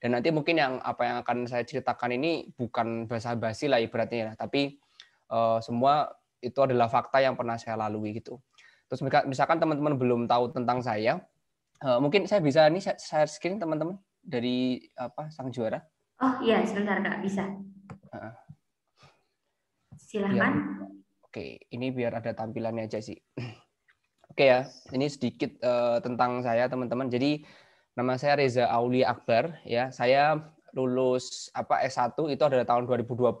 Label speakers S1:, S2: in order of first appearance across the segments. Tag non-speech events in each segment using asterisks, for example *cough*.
S1: Dan nanti mungkin yang apa yang akan saya ceritakan ini bukan bahasa basi lah ibaratnya, ya, tapi uh, semua itu adalah fakta yang pernah saya lalui gitu. Terus misalkan teman-teman belum tahu tentang saya, uh, mungkin saya bisa ini share screen teman-teman dari apa sang juara.
S2: Oh iya, sebentar kak, bisa. Uh, Silahkan. Ya.
S1: Oke, ini biar ada tampilannya aja sih. *clears throat* Oke ya, ini sedikit uh, tentang saya teman-teman. Jadi nama saya Reza Aulia Akbar ya. Saya lulus apa S1 itu adalah tahun 2020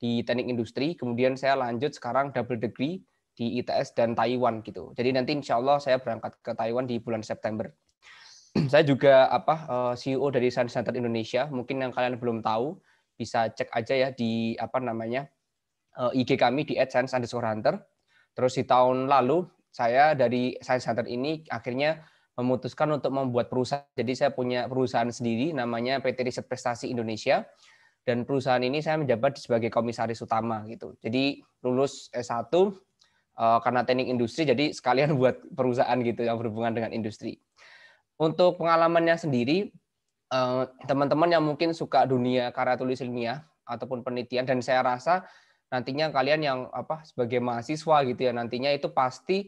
S1: di Teknik Industri. Kemudian saya lanjut sekarang double degree di ITS dan Taiwan gitu. Jadi nanti insya Allah saya berangkat ke Taiwan di bulan September. *clears throat* saya juga apa eh, CEO dari Science Center Indonesia. Mungkin yang kalian belum tahu bisa cek aja ya di apa namanya eh, IG kami di hunter. Terus di tahun lalu saya dari Science Hunter ini akhirnya memutuskan untuk membuat perusahaan. Jadi saya punya perusahaan sendiri namanya PT Riset Prestasi Indonesia dan perusahaan ini saya menjabat sebagai komisaris utama gitu. Jadi lulus S1 uh, eh, karena teknik industri jadi sekalian *laughs* buat perusahaan gitu yang berhubungan dengan industri. Untuk pengalamannya sendiri eh, teman-teman yang mungkin suka dunia karya tulis ilmiah ataupun penelitian dan saya rasa nantinya kalian yang apa sebagai mahasiswa gitu ya nantinya itu pasti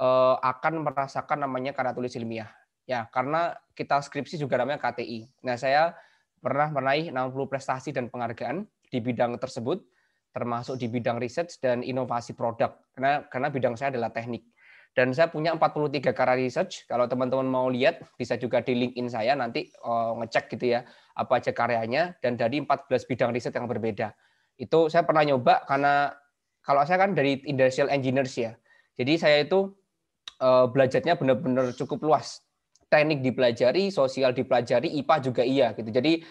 S1: uh, akan merasakan namanya karya tulis ilmiah. Ya karena kita skripsi juga namanya KTI. Nah saya pernah meraih 60 prestasi dan penghargaan di bidang tersebut termasuk di bidang riset dan inovasi produk. Karena karena bidang saya adalah teknik. Dan saya punya 43 karya research. Kalau teman-teman mau lihat bisa juga di LinkedIn saya nanti uh, ngecek gitu ya apa aja karyanya. Dan dari 14 bidang riset yang berbeda. Itu saya pernah nyoba karena kalau saya kan dari industrial engineers ya. Jadi saya itu uh, belajarnya benar-benar cukup luas. Teknik dipelajari, sosial dipelajari, IPA juga iya gitu. Jadi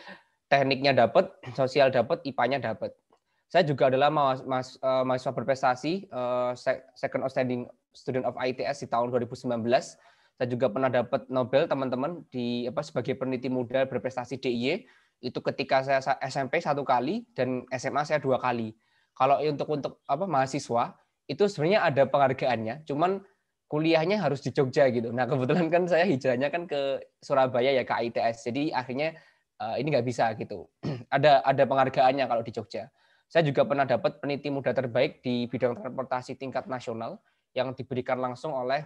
S1: tekniknya dapat, sosial dapat, IPA-nya dapat. Saya juga adalah uh, mahasiswa berprestasi uh, second outstanding student of ITS di tahun 2019. Saya juga pernah dapat Nobel teman-teman di apa sebagai peneliti muda berprestasi DIY itu ketika saya SMP satu kali dan SMA saya dua kali. Kalau untuk untuk apa mahasiswa itu sebenarnya ada penghargaannya, cuman kuliahnya harus di Jogja gitu. Nah kebetulan kan saya hijrahnya kan ke Surabaya ya ke ITS, jadi akhirnya uh, ini nggak bisa gitu. *clears throat* ada ada penghargaannya kalau di Jogja. Saya juga pernah dapat peneliti muda terbaik di bidang transportasi tingkat nasional yang diberikan langsung oleh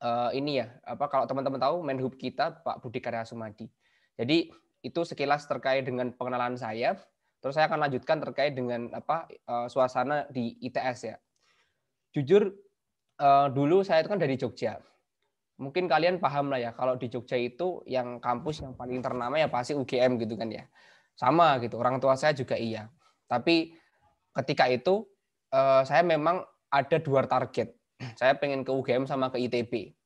S1: uh, ini ya apa kalau teman-teman tahu Menhub kita Pak Budi Karya Sumadi. Jadi itu sekilas terkait dengan pengenalan saya. Terus saya akan lanjutkan terkait dengan apa uh, suasana di ITS ya. Jujur uh, dulu saya itu kan dari Jogja. Mungkin kalian paham lah ya kalau di Jogja itu yang kampus yang paling ternama ya pasti UGM gitu kan ya. Sama gitu. Orang tua saya juga iya. Tapi ketika itu uh, saya memang ada dua target. *clears throat* Saya pengen ke UGM sama ke ITB.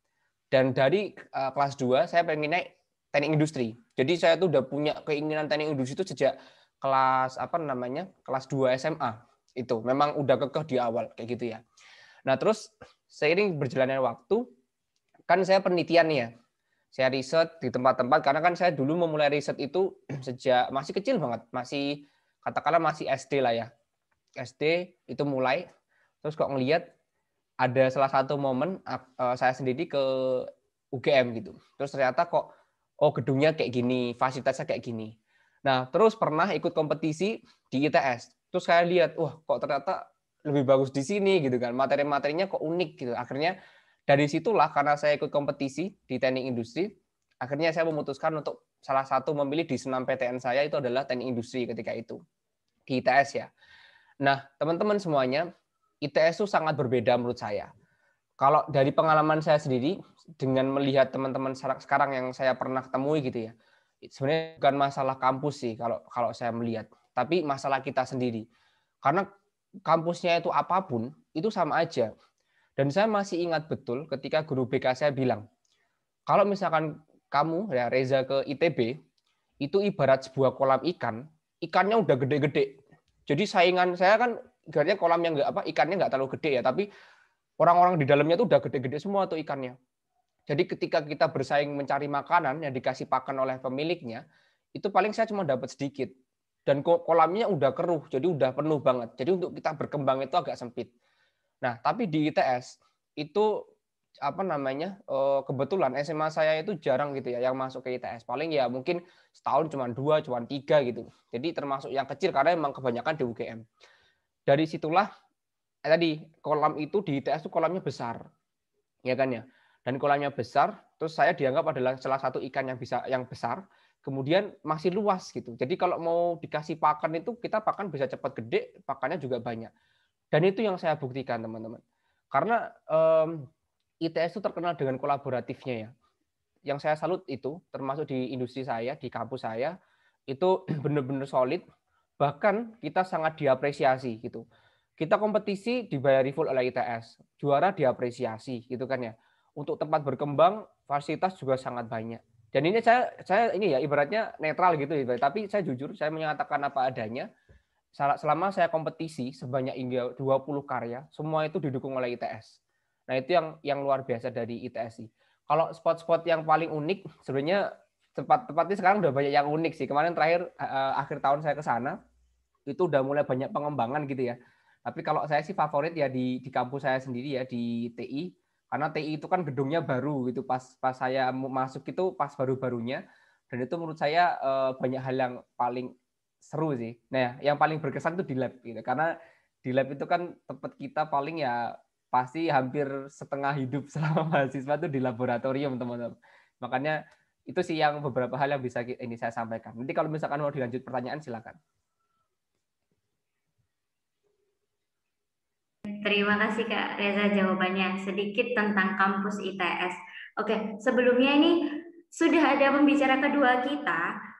S1: Dan dari uh, kelas 2 saya pengen naik teknik industri. Jadi saya tuh udah punya keinginan teknik industri itu sejak kelas apa namanya? kelas 2 SMA. Itu memang udah kekeh di awal kayak gitu ya. Nah, terus seiring berjalannya waktu kan saya penelitian ya. Saya riset di tempat-tempat karena kan saya dulu memulai riset itu *clears throat* sejak masih kecil banget, masih katakanlah masih SD lah ya. SD itu mulai terus kok ngelihat ada salah satu momen eh, saya sendiri ke UGM gitu. Terus ternyata kok oh gedungnya kayak gini, fasilitasnya kayak gini. Nah, terus pernah ikut kompetisi di ITS. Terus saya lihat, wah kok ternyata lebih bagus di sini gitu kan. Materi-materinya kok unik gitu. Akhirnya dari situlah karena saya ikut kompetisi di teknik industri, akhirnya saya memutuskan untuk salah satu memilih di senam PTN saya itu adalah teknik industri ketika itu di ITS ya. Nah, teman-teman semuanya, ITS itu sangat berbeda menurut saya. Kalau dari pengalaman saya sendiri, dengan melihat teman-teman sekarang yang saya pernah temui gitu ya, sebenarnya bukan masalah kampus sih kalau kalau saya melihat, tapi masalah kita sendiri. Karena kampusnya itu apa pun, itu sama aja. Dan saya masih ingat betul ketika guru BK saya bilang, kalau misalkan kamu ya Reza ke ITB, itu ibarat sebuah kolam ikan, ikannya udah gede-gede. Jadi saingan saya kan ibaratnya kolam yang enggak apa ikannya nggak terlalu gede ya, tapi orang-orang di dalamnya tuh udah gede-gede semua tuh ikannya. Jadi ketika kita bersaing mencari makanan yang dikasih pakan oleh pemiliknya, itu paling saya cuma dapat sedikit. Dan kolamnya udah keruh, jadi udah penuh banget. Jadi untuk kita berkembang itu agak sempit. Nah, tapi di ITS itu apa namanya uh, kebetulan SMA saya itu jarang gitu ya yang masuk ke ITS paling ya mungkin setahun cuma dua cuma tiga gitu. Jadi termasuk yang kecil karena memang kebanyakan di UGM dari situlah eh, tadi kolam itu di ITS itu kolamnya besar. Ya kan ya? Dan kolamnya besar terus saya dianggap adalah salah satu ikan yang bisa yang besar kemudian masih luas gitu jadi kalau mau dikasih pakan itu kita pakan bisa cepat gede pakannya juga banyak dan itu yang saya buktikan teman-teman karena um, ITS itu terkenal dengan kolaboratifnya ya. Yang saya salut itu termasuk di industri saya, di kampus saya itu *clears throat* benar-benar solid. Bahkan kita sangat diapresiasi gitu. Kita kompetisi dibayar full oleh ITS, juara diapresiasi gitu kan ya. Untuk tempat berkembang fasilitas juga sangat banyak. Dan ini saya saya ini ya ibaratnya netral gitu ya, tapi saya jujur saya menyatakan apa adanya. Selama saya kompetisi sebanyak hingga 20 karya, semua itu didukung oleh ITS Nah, itu yang yang luar biasa dari ITS sih. Kalau spot-spot yang paling unik sebenarnya tempat-tempatnya sekarang udah banyak yang unik sih. Kemarin terakhir uh, akhir tahun saya ke sana itu udah mulai banyak pengembangan gitu ya. Tapi kalau saya sih favorit ya di di kampus saya sendiri ya di TI karena TI itu kan gedungnya baru gitu pas pas saya masuk itu pas baru-barunya dan itu menurut saya uh, banyak hal yang paling seru sih. Nah, yang paling berkesan itu di lab gitu. Karena di lab itu kan tempat kita paling ya pasti hampir setengah hidup *laughs* selama mahasiswa itu di laboratorium teman-teman. Makanya itu sih yang beberapa hal yang bisa ini saya sampaikan. Nanti kalau misalkan mau dilanjut pertanyaan silakan.
S2: Terima kasih Kak Reza jawabannya. Sedikit tentang kampus ITS. Oke, sebelumnya ini sudah ada pembicara kedua kita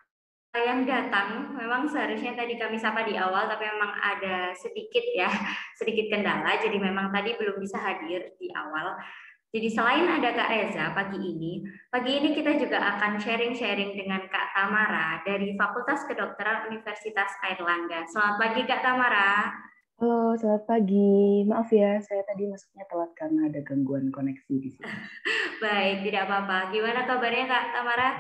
S2: yang datang memang seharusnya tadi kami sapa di awal tapi memang ada sedikit ya sedikit kendala jadi memang tadi belum bisa hadir di awal jadi selain ada Kak Reza pagi ini, pagi ini kita juga akan sharing-sharing dengan Kak Tamara dari Fakultas Kedokteran Universitas Airlangga. Selamat pagi Kak Tamara.
S3: Halo, selamat pagi. Maaf ya, saya tadi masuknya telat karena ada gangguan koneksi di sini. *laughs*
S2: Baik, tidak apa-apa. Gimana kabarnya Kak Tamara?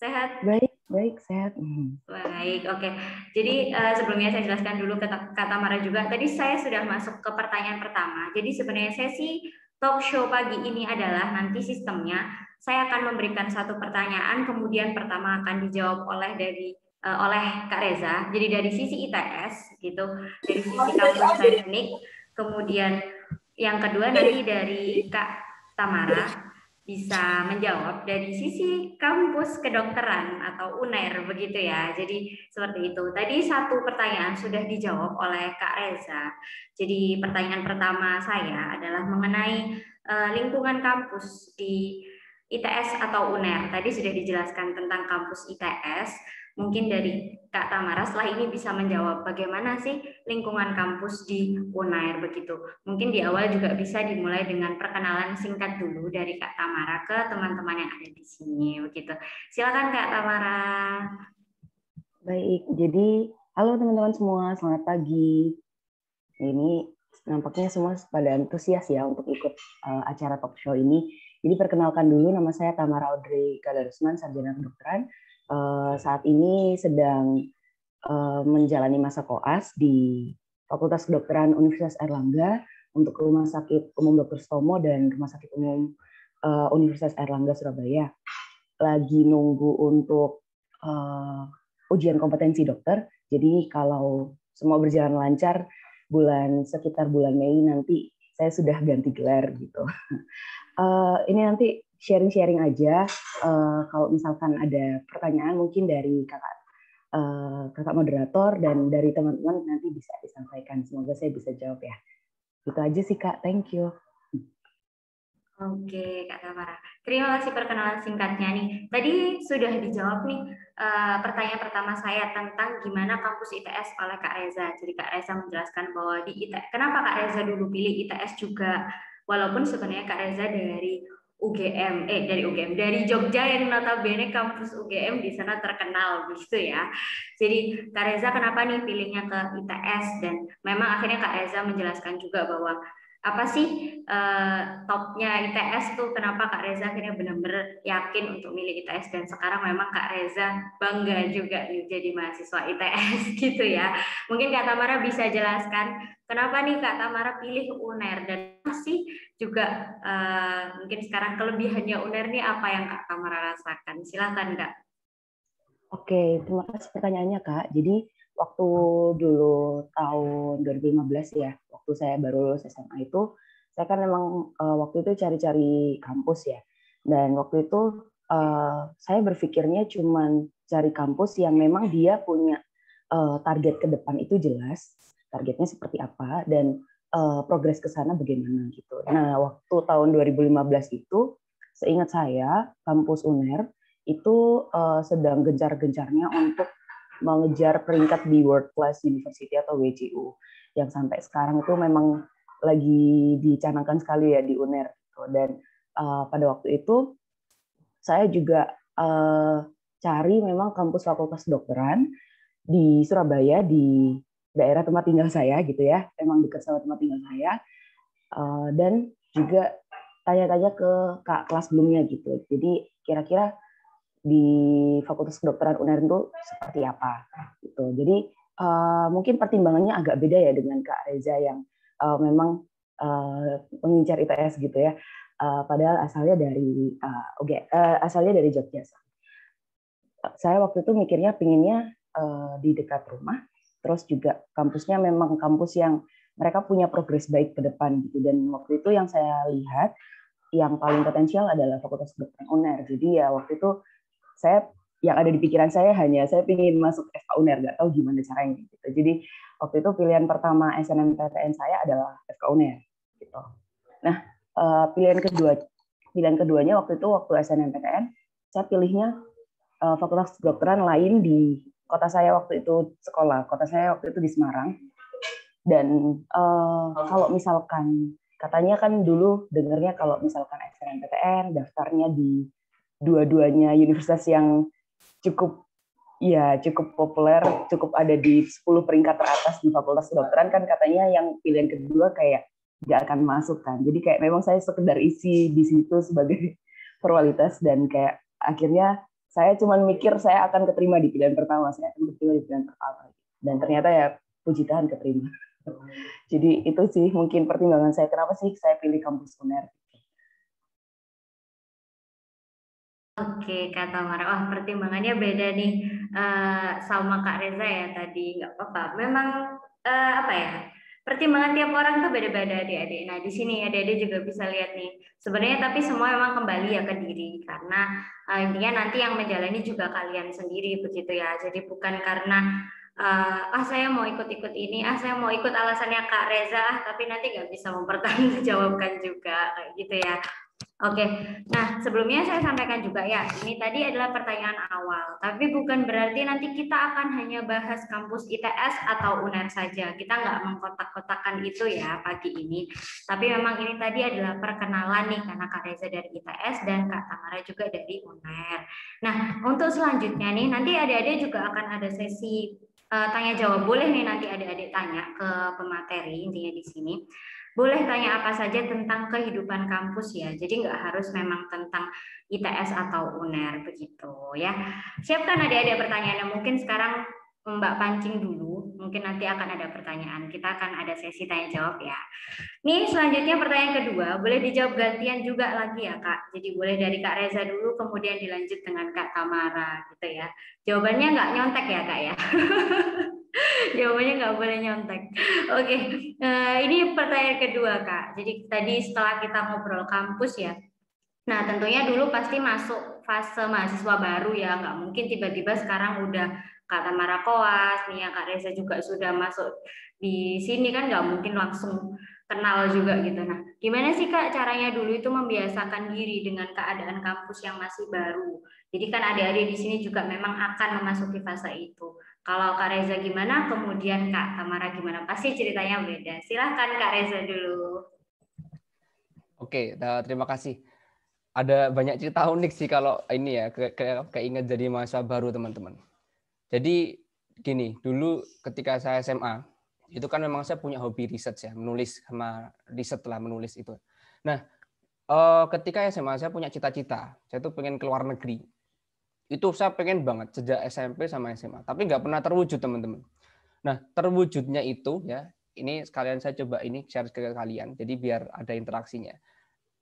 S2: Sehat?
S3: Baik, Baik, sehat. Hmm.
S2: Baik, oke. Jadi uh, sebelumnya saya jelaskan dulu ke kata Mara juga. Tadi saya sudah masuk ke pertanyaan pertama. Jadi sebenarnya sesi talk show pagi ini adalah nanti sistemnya saya akan memberikan satu pertanyaan, kemudian pertama akan dijawab oleh dari uh, oleh Kak Reza. Jadi dari sisi ITS gitu, dari sisi kampus teknik, kemudian yang kedua nanti dari Kak Tamara bisa menjawab dari sisi kampus kedokteran atau UNER begitu ya. Jadi seperti itu. Tadi satu pertanyaan sudah dijawab oleh Kak Reza. Jadi pertanyaan pertama saya adalah mengenai uh, lingkungan kampus di ITS atau UNER. Tadi sudah dijelaskan tentang kampus ITS. Mungkin dari Kak Tamara setelah ini bisa menjawab bagaimana sih lingkungan kampus di UNAIR begitu. Mungkin di awal juga bisa dimulai dengan perkenalan singkat dulu dari Kak Tamara ke teman-teman yang ada di sini begitu. Silakan Kak Tamara.
S3: Baik, jadi halo teman-teman semua, selamat pagi. Ini nampaknya semua pada antusias ya untuk ikut uh, acara talk show ini. Jadi perkenalkan dulu nama saya Tamara Audrey Kadarusman, sarjana kedokteran uh, saat ini sedang uh, menjalani masa koas di Fakultas Kedokteran Universitas Erlangga untuk Rumah Sakit Umum Dr. Stomo dan Rumah Sakit Umum uh, Universitas Erlangga Surabaya. Lagi nunggu untuk uh, ujian kompetensi dokter. Jadi kalau semua berjalan lancar, bulan sekitar bulan Mei nanti saya sudah ganti gelar gitu. *laughs* Uh, ini nanti sharing-sharing aja. Uh, kalau misalkan ada pertanyaan mungkin dari kakak uh, kakak moderator dan dari teman-teman nanti bisa disampaikan. Semoga saya bisa jawab ya. Itu aja sih kak. Thank you.
S2: Oke, Kak Tamara. Terima kasih perkenalan singkatnya nih. Tadi sudah dijawab nih pertanyaan pertama saya tentang gimana kampus ITS oleh Kak Reza. Jadi Kak Reza menjelaskan bahwa di ITS, kenapa Kak Reza dulu pilih ITS juga, walaupun sebenarnya Kak Reza dari UGM, eh dari UGM, dari Jogja yang notabene kampus UGM di sana terkenal begitu ya. Jadi Kak Reza kenapa nih pilihnya ke ITS dan memang akhirnya Kak Reza menjelaskan juga bahwa apa sih uh, topnya ITS tuh kenapa Kak Reza akhirnya benar-benar yakin untuk milih ITS dan sekarang memang Kak Reza bangga juga nih jadi mahasiswa ITS *laughs* gitu ya. Mungkin Kak Tamara bisa jelaskan kenapa nih Kak Tamara pilih UNER dan masih juga uh, mungkin sekarang kelebihannya UNER nih apa yang Kak Tamara rasakan? Silakan Kak.
S3: Oke, terima kasih pertanyaannya Kak. Jadi waktu dulu tahun 2015 ya, waktu saya baru lulus SMA itu, saya kan memang uh, waktu itu cari-cari kampus ya. Dan waktu itu uh, saya berpikirnya cuma cari kampus yang memang dia punya uh, target ke depan itu jelas, targetnya seperti apa dan uh, progres ke sana bagaimana gitu. Nah, waktu tahun 2015 itu seingat saya kampus UNER itu uh, sedang gencar-gencarnya untuk mengejar peringkat di World Class University atau WCU yang sampai sekarang itu memang lagi dicanangkan sekali ya di UNER gitu. dan uh, pada waktu itu saya juga uh, cari memang kampus fakultas dokteran di Surabaya di daerah tempat tinggal saya gitu ya. Emang dekat sama tempat tinggal saya. Uh, dan juga tanya-tanya ke kak kelas sebelumnya gitu. Jadi kira-kira di Fakultas Kedokteran UNER itu seperti apa gitu. Jadi uh, mungkin pertimbangannya agak beda ya dengan Kak Reza yang uh, memang uh, mengincar ITS gitu ya. Uh, padahal asalnya dari uh, okay, uh, asalnya dari Jogja. Saya waktu itu mikirnya pinginnya uh, di dekat rumah, terus juga kampusnya memang kampus yang mereka punya progres baik ke depan gitu. Dan waktu itu yang saya lihat yang paling potensial adalah Fakultas Kedokteran UNER. Jadi ya waktu itu saya yang ada di pikiran saya hanya saya ingin masuk FK UNER, nggak tahu gimana caranya gitu. Jadi waktu itu pilihan pertama SNMPTN saya adalah FK UNER gitu. Nah, eh, pilihan kedua pilihan keduanya waktu itu waktu SNMPTN saya pilihnya eh, fakultas kedokteran lain di kota saya waktu itu sekolah. Kota saya waktu itu di Semarang. Dan uh, kalau misalkan katanya kan dulu dengarnya kalau misalkan SNMPTN daftarnya di dua-duanya universitas yang cukup ya cukup populer, cukup ada di 10 peringkat teratas di Fakultas Kedokteran kan katanya yang pilihan kedua kayak nggak akan masuk kan. Jadi kayak memang saya sekedar isi di situ sebagai *laughs* formalitas dan kayak akhirnya saya cuma mikir saya akan keterima di pilihan pertama, saya akan keterima di pilihan pertama. Dan ternyata ya puji Tuhan keterima. Jadi itu sih mungkin pertimbangan saya kenapa sih saya pilih kampus UNER.
S2: Oke, kata Mara. Wah, pertimbangannya beda nih uh, sama Kak Reza ya tadi. Nggak apa-apa. Memang uh, apa ya? Pertimbangan tiap orang tuh beda-beda adik-adik. Nah, di sini adik-adik juga bisa lihat nih. Sebenarnya tapi semua memang kembali ya ke diri karena uh, intinya nanti yang menjalani juga kalian sendiri begitu ya. Jadi bukan karena uh, ah saya mau ikut-ikut ini, ah saya mau ikut alasannya Kak Reza, ah tapi nanti nggak bisa mempertanggungjawabkan juga kayak gitu ya. Oke, nah sebelumnya saya sampaikan juga ya, ini tadi adalah pertanyaan awal, tapi bukan berarti nanti kita akan hanya bahas kampus ITS atau UNER saja. Kita nggak mengkotak-kotakan itu ya pagi ini, tapi memang ini tadi adalah perkenalan nih karena Kak Reza dari ITS dan Kak Tamara juga dari UNER. Nah, untuk selanjutnya nih, nanti adik-adik juga akan ada sesi uh, tanya jawab. Boleh nih nanti adik-adik tanya ke pemateri intinya di sini boleh tanya apa saja tentang kehidupan kampus ya. Jadi nggak harus memang tentang ITS atau UNER begitu ya. Siapkan adik-adik pertanyaannya. Mungkin sekarang Mbak pancing dulu. Mungkin nanti akan ada pertanyaan. Kita akan ada sesi tanya jawab ya. Nih selanjutnya pertanyaan kedua. Boleh dijawab gantian juga lagi ya Kak. Jadi boleh dari Kak Reza dulu, kemudian dilanjut dengan Kak Tamara gitu ya. Jawabannya nggak nyontek ya Kak ya. *laughs* Jawabannya nggak boleh nyontek. Oke, okay. eh, ini pertanyaan kedua kak. Jadi tadi setelah kita ngobrol kampus ya, nah tentunya dulu pasti masuk fase mahasiswa baru ya, nggak mungkin tiba-tiba sekarang udah kak Tamara Koas, nih ya kak Reza juga sudah masuk di sini kan nggak mungkin langsung kenal juga gitu. Nah, gimana sih kak caranya dulu itu membiasakan diri dengan keadaan kampus yang masih baru? Jadi kan adik-adik di sini juga memang akan memasuki fase itu. Kalau Kak Reza gimana, kemudian Kak Tamara gimana? Pasti ceritanya beda. Silahkan Kak Reza dulu.
S1: Oke, terima kasih. Ada banyak cerita unik sih kalau ini ya, ke, ke, keinget jadi mahasiswa baru teman-teman. Jadi gini, dulu ketika saya SMA, Itu kan memang saya punya hobi riset ya, menulis sama riset lah menulis itu. Nah, eh, ketika SMA saya punya cita-cita, saya tuh pengen keluar negeri. Itu saya pengen banget sejak SMP sama SMA, tapi nggak pernah terwujud teman-teman. Nah, terwujudnya itu ya, ini sekalian saya coba ini share ke kalian, jadi biar ada interaksinya.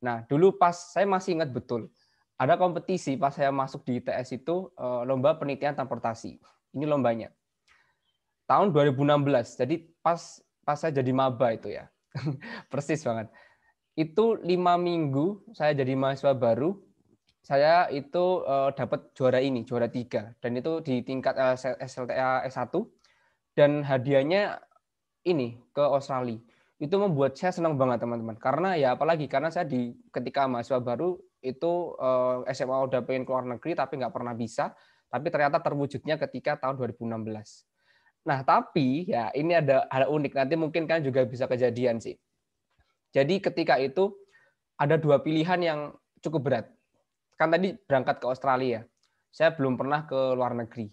S1: Nah, dulu pas saya masih ingat betul, ada kompetisi pas saya masuk di ITS itu eh, lomba penelitian transportasi. Ini lombanya tahun 2016. Jadi pas pas saya jadi maba itu ya, *laughs* persis banget. Itu lima minggu saya jadi mahasiswa baru, saya itu uh, dapat juara ini, juara tiga, dan itu di tingkat SLTA S1, dan hadiahnya ini ke Australia. Itu membuat saya senang banget teman-teman, karena ya apalagi karena saya di ketika mahasiswa baru itu uh, eh, SMA udah pengen keluar negeri tapi nggak pernah bisa, tapi ternyata terwujudnya ketika tahun 2016 Nah, tapi ya ini ada hal unik. Nanti mungkin kan juga bisa kejadian sih. Jadi ketika itu ada dua pilihan yang cukup berat. Kan tadi berangkat ke Australia. Saya belum pernah ke luar negeri.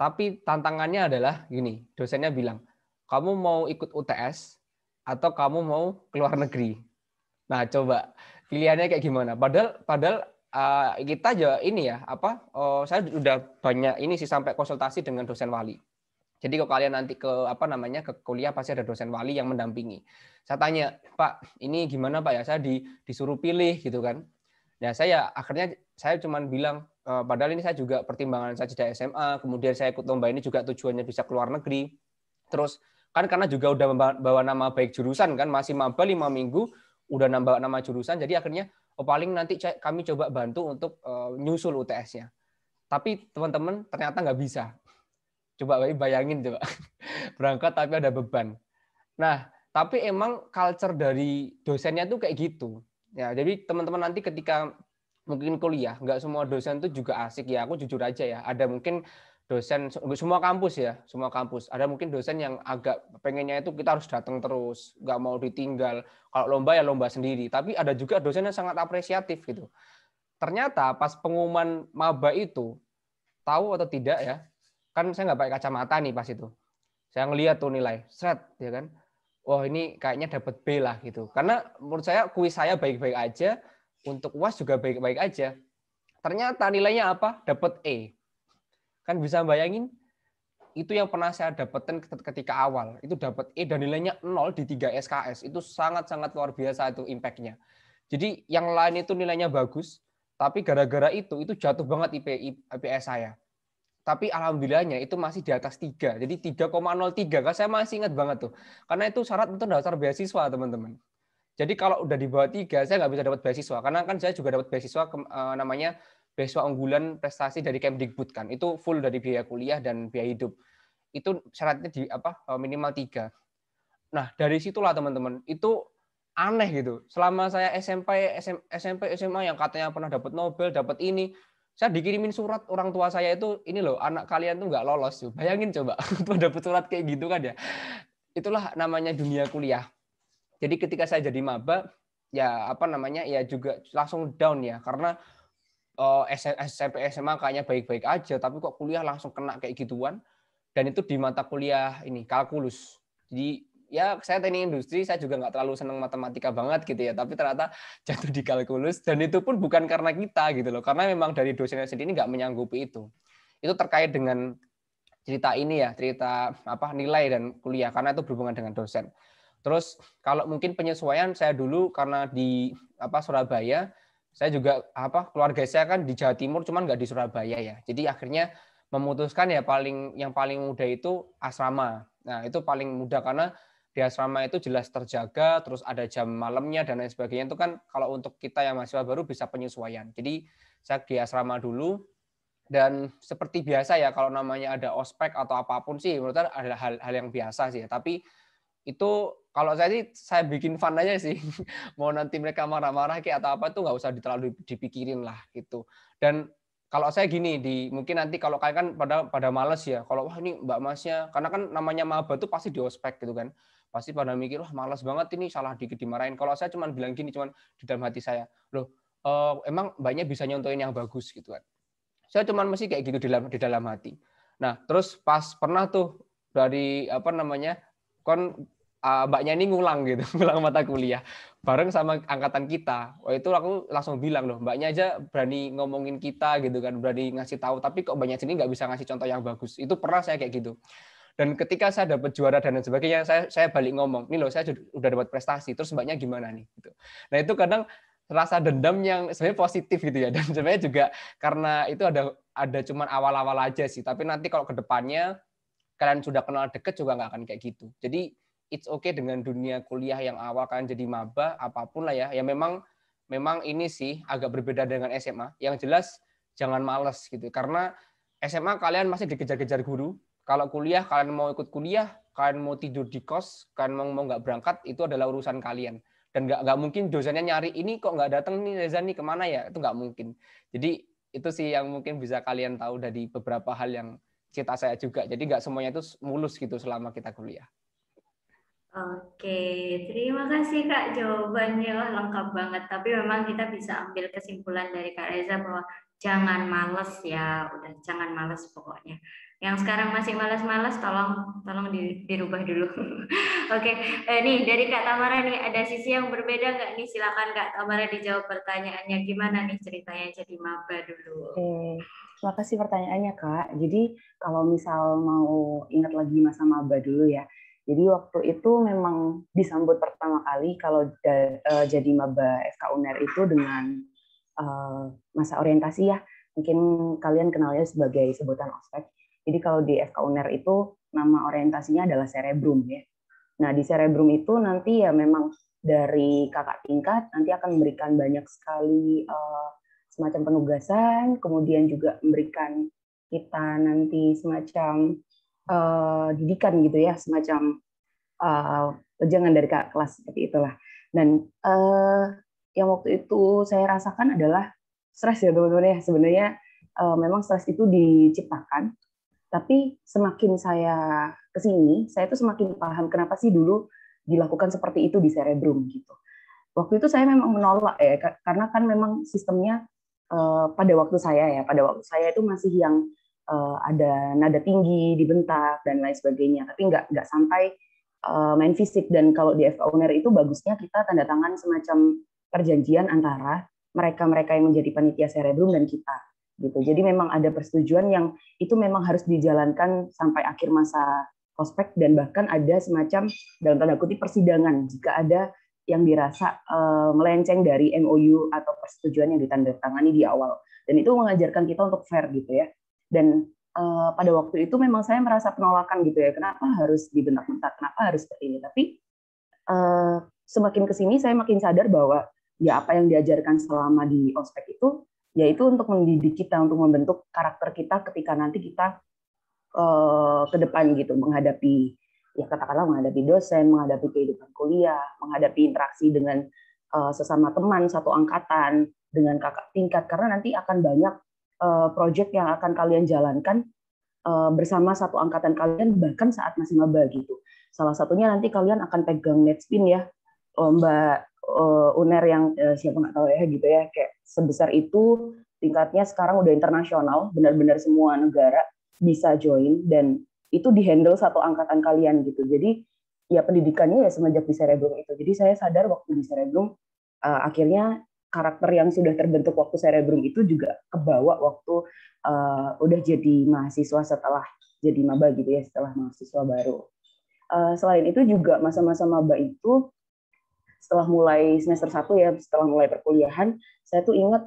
S1: Tapi tantangannya adalah gini, dosennya bilang, kamu mau ikut UTS atau kamu mau ke luar negeri. Nah, coba pilihannya kayak gimana? Padahal padahal uh, kita aja ini ya, apa? Oh, saya udah banyak ini sih sampai konsultasi dengan dosen wali jadi kalau kalian nanti ke apa namanya ke kuliah pasti ada dosen wali yang mendampingi. Saya tanya, Pak, ini gimana Pak ya? Saya di, disuruh pilih gitu kan. Nah saya akhirnya saya cuma bilang, e, padahal ini saya juga pertimbangan saya tidak SMA, kemudian saya ikut lomba ini juga tujuannya bisa keluar negeri. Terus kan karena juga udah membawa nama baik jurusan kan, masih maba lima minggu, udah nambah nama jurusan, jadi akhirnya oh paling nanti kami coba bantu untuk uh, nyusul UTS-nya. Tapi teman-teman ternyata nggak bisa Coba bayangin coba. *laughs* Berangkat tapi ada beban. Nah, tapi emang culture dari dosennya tuh kayak gitu. Ya, jadi teman-teman nanti ketika mungkin kuliah, nggak semua dosen tuh juga asik ya. Aku jujur aja ya. Ada mungkin dosen semua kampus ya, semua kampus. Ada mungkin dosen yang agak pengennya itu kita harus datang terus, nggak mau ditinggal. Kalau lomba ya lomba sendiri. Tapi ada juga dosen yang sangat apresiatif gitu. Ternyata pas pengumuman maba itu, tahu atau tidak ya, kan saya nggak pakai kacamata nih pas itu saya ngeliat tuh nilai set ya kan oh ini kayaknya dapat B lah gitu. Karena menurut saya kuis saya baik-baik aja untuk uas juga baik-baik aja. Ternyata nilainya apa? Dapat E. Kan bisa bayangin itu yang pernah saya dapetin ketika awal. Itu dapat E dan nilainya 0 di 3 SKS itu sangat-sangat luar biasa itu impactnya. Jadi yang lain itu nilainya bagus tapi gara-gara itu itu jatuh banget IP IPS saya tapi alhamdulillahnya itu masih di atas tiga. Jadi 3,03 kan saya masih ingat banget tuh. Karena itu syarat untuk daftar beasiswa teman-teman. Jadi kalau udah di bawah tiga saya nggak bisa dapat beasiswa. Karena kan saya juga dapat beasiswa eh, namanya beasiswa unggulan prestasi dari Kemdikbud kan. Itu full dari biaya kuliah dan biaya hidup. Itu syaratnya di apa eh, minimal tiga. Nah dari situlah teman-teman itu aneh gitu. Selama saya SMP SMP SMA yang katanya pernah dapat Nobel dapat ini saya dikirimin surat orang tua saya itu ini loh anak kalian tuh nggak lolos. Tuh bayangin coba *laughs* tuh dapat surat kayak gitu kan ya. Itulah namanya dunia kuliah. Jadi ketika saya jadi maba ya apa namanya ya juga langsung down ya. Karena uh, eh, SMP SMA kayaknya baik-baik aja tapi kok kuliah langsung kena kayak gituan. Dan itu di mata kuliah ini kalkulus. Jadi ya saya teknik industri saya juga nggak terlalu senang matematika banget gitu ya. Tapi ternyata *laughs* jatuh di kalkulus dan itu pun bukan karena kita gitu loh. Karena memang dari dosennya sendiri nggak menyanggupi itu. Itu terkait dengan cerita ini ya cerita apa nilai dan kuliah. Karena itu berhubungan dengan dosen. Terus kalau mungkin penyesuaian saya dulu karena di apa Surabaya saya juga apa keluarga saya kan di Jawa Timur cuman nggak di Surabaya ya. Jadi akhirnya memutuskan ya paling yang paling mudah itu asrama. Nah itu paling mudah karena di asrama itu jelas terjaga, terus ada jam malamnya dan lain sebagainya. Itu kan kalau untuk kita yang mahasiswa baru bisa penyesuaian. Jadi saya di asrama dulu dan seperti biasa ya kalau namanya ada ospek atau apa pun sih menurut saya adalah hal, hal yang biasa sih. Tapi itu kalau saya sih saya bikin fun aja sih. *laughs* Mau nanti mereka marah-marah kayak atau apa itu nggak usah terlalu dipikirin lah gitu. Dan kalau saya gini di mungkin nanti kalau kalian kan pada pada males ya kalau wah ini mbak masnya karena kan namanya maba itu pasti di ospek gitu kan pasti pada mikir wah malas banget ini salah dikit dimarahin. Kalau saya cuma bilang gini, cuma di dalam hati saya, loh uh, emang banyak bisa nyontoin yang bagus gitu kan. Saya cuma mesti kayak gitu di dalam di dalam hati. Nah terus pas pernah tuh dari apa namanya kon uh, mbaknya ini ngulang gitu, *laughs* ngulang mata kuliah bareng sama angkatan kita. Oh itu aku langsung bilang loh, mbaknya aja berani ngomongin kita gitu kan, berani ngasih tahu. Tapi kok banyak sini nggak bisa ngasih contoh yang bagus. Itu pernah saya kayak gitu. Dan ketika saya dapat juara dan lain sebagainya, saya saya balik ngomong, nih loh saya udah dapat prestasi. Terus mbaknya gimana nih? Gitu. Nah itu kadang rasa dendam yang sebenarnya positif gitu ya. *laughs* Dan sebenarnya juga karena itu ada ada cuman awal-awal aja sih. Tapi nanti kalau ke depannya kalian sudah kenal deket juga nggak akan kayak gitu. Jadi it's okay dengan dunia kuliah yang awal kalian jadi maba apa pun lah ya. Ya memang memang ini sih agak berbeda dengan SMA. Yang jelas jangan males gitu karena SMA kalian masih dikejar-kejar guru. Kalau kuliah kalian mau ikut kuliah, kalian mau tidur di kos, kalian mau mau nggak berangkat itu adalah urusan kalian. Dan nggak nggak mungkin dosennya nyari ini kok nggak datang nih Reza nih ke mana ya itu nggak mungkin. Jadi itu sih yang mungkin bisa kalian tahu dari beberapa hal yang cita saya juga. Jadi nggak semuanya itu mulus gitu selama kita kuliah.
S2: Oke, terima kasih Kak jawabannya lah lengkap banget. Tapi memang kita bisa ambil kesimpulan dari Kak Reza bahwa jangan males ya, udah jangan males pokoknya. Yang sekarang masih males-males, tolong tolong dirubah dulu. *laughs* Oke, eh, nih dari Kak Tamara nih ada sisi yang berbeda nggak nih? Silakan Kak Tamara dijawab pertanyaannya gimana nih ceritanya jadi maba dulu.
S3: Oke, terima kasih pertanyaannya Kak. Jadi kalau misal mau ingat lagi masa maba dulu ya, jadi waktu itu memang disambut pertama kali kalau uh, jadi maba FK UNER itu dengan uh, masa orientasi ya. Mungkin kalian kenalnya sebagai sebutan ospek. Jadi kalau di FK UNER itu nama orientasinya adalah cerebrum ya. Nah di cerebrum itu nanti ya memang dari kakak tingkat nanti akan memberikan banyak sekali uh, semacam penugasan, kemudian juga memberikan kita nanti semacam uh, didikan gitu ya, semacam uh, jangan dari kelas seperti itulah. Dan uh, yang waktu itu saya rasakan adalah stres ya teman-teman ya. Sebenarnya memang stres itu diciptakan, tapi semakin saya ke sini, saya tuh semakin paham kenapa sih dulu dilakukan seperti itu di cerebrum gitu. Waktu itu saya memang menolak ya, karena kan memang sistemnya uh, pada waktu saya ya, pada waktu saya itu masih yang uh, ada nada tinggi dibentak dan lain sebagainya. Tapi nggak nggak sampai uh, main fisik. Dan kalau di FK UNER itu bagusnya kita tanda tangan semacam perjanjian antara mereka-mereka yang menjadi panitia cerebrum dan kita gitu. Jadi memang ada persetujuan yang itu memang harus dijalankan sampai akhir masa prospek dan bahkan ada semacam dalam tanda kutip persidangan. Jika ada yang dirasa uh, melenceng dari MOU atau persetujuan yang ditandatangani di awal. Dan itu mengajarkan kita untuk fair gitu ya. Dan uh, pada waktu itu memang saya merasa penolakan gitu ya. Kenapa harus dibentak-bentak? Kenapa harus seperti ini? Tapi uh, semakin ke sini saya makin sadar bahwa ya apa yang diajarkan selama di ospek itu yaitu untuk mendidik kita untuk membentuk karakter kita ketika nanti kita uh, ke depan gitu menghadapi ya katakanlah menghadapi dosen menghadapi kehidupan kuliah menghadapi interaksi dengan uh, sesama teman satu angkatan dengan kakak tingkat karena nanti akan banyak uh, project yang akan kalian jalankan uh, bersama satu angkatan kalian bahkan saat masih maba gitu. Salah satunya nanti kalian akan pegang netspin ya, lomba uh, UNER yang uh, siapa nggak tahu ya gitu ya, kayak sebesar itu tingkatnya sekarang udah internasional, benar-benar semua negara bisa join dan itu dihandle satu angkatan kalian gitu. Jadi ya pendidikannya ya semenjak di Cerebrum itu. Jadi saya sadar waktu di Cerebrum uh, akhirnya karakter yang sudah terbentuk waktu cerebrum itu juga kebawa waktu uh, udah jadi mahasiswa setelah jadi maba gitu ya setelah mahasiswa baru. Uh, selain itu juga masa-masa maba itu setelah mulai semester satu ya setelah mulai perkuliahan saya tuh ingat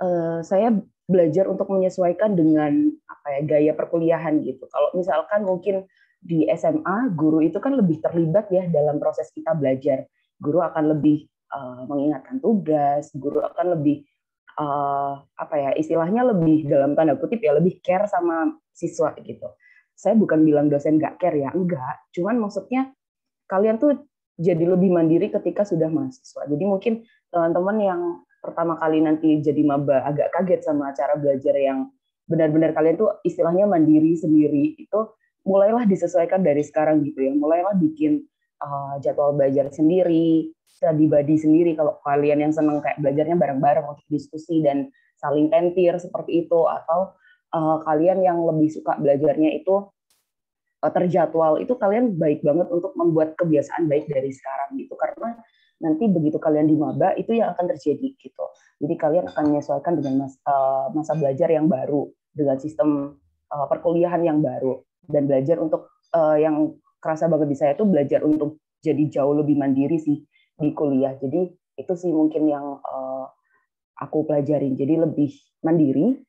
S3: uh, saya belajar untuk menyesuaikan dengan apa ya gaya perkuliahan gitu. Kalau misalkan mungkin di SMA guru itu kan lebih terlibat ya dalam proses kita belajar. Guru akan lebih uh, mengingatkan tugas, guru akan lebih uh, apa ya istilahnya lebih dalam tanda kutip ya lebih care sama siswa gitu. Saya bukan bilang dosen nggak care ya, enggak. Cuman maksudnya kalian tuh jadi lebih mandiri ketika sudah mahasiswa. Jadi mungkin teman-teman yang pertama kali nanti jadi maba agak kaget sama cara belajar yang benar-benar kalian tuh istilahnya mandiri sendiri itu mulailah disesuaikan dari sekarang gitu ya. Mulailah bikin uh, jadwal belajar sendiri, study buddy sendiri kalau kalian yang seneng kayak belajarnya bareng-bareng untuk diskusi dan saling tentir seperti itu atau uh, kalian yang lebih suka belajarnya itu terjadwal itu kalian baik banget untuk membuat kebiasaan baik dari sekarang gitu. Karena nanti begitu kalian di maba itu yang akan terjadi gitu. Jadi kalian akan menyesuaikan dengan mas, uh, masa belajar yang baru dengan sistem uh, perkuliahan yang baru. Dan belajar untuk uh, yang kerasa banget di saya itu belajar untuk jadi jauh lebih mandiri sih di kuliah. Jadi itu sih mungkin yang uh, aku pelajarin. Jadi lebih mandiri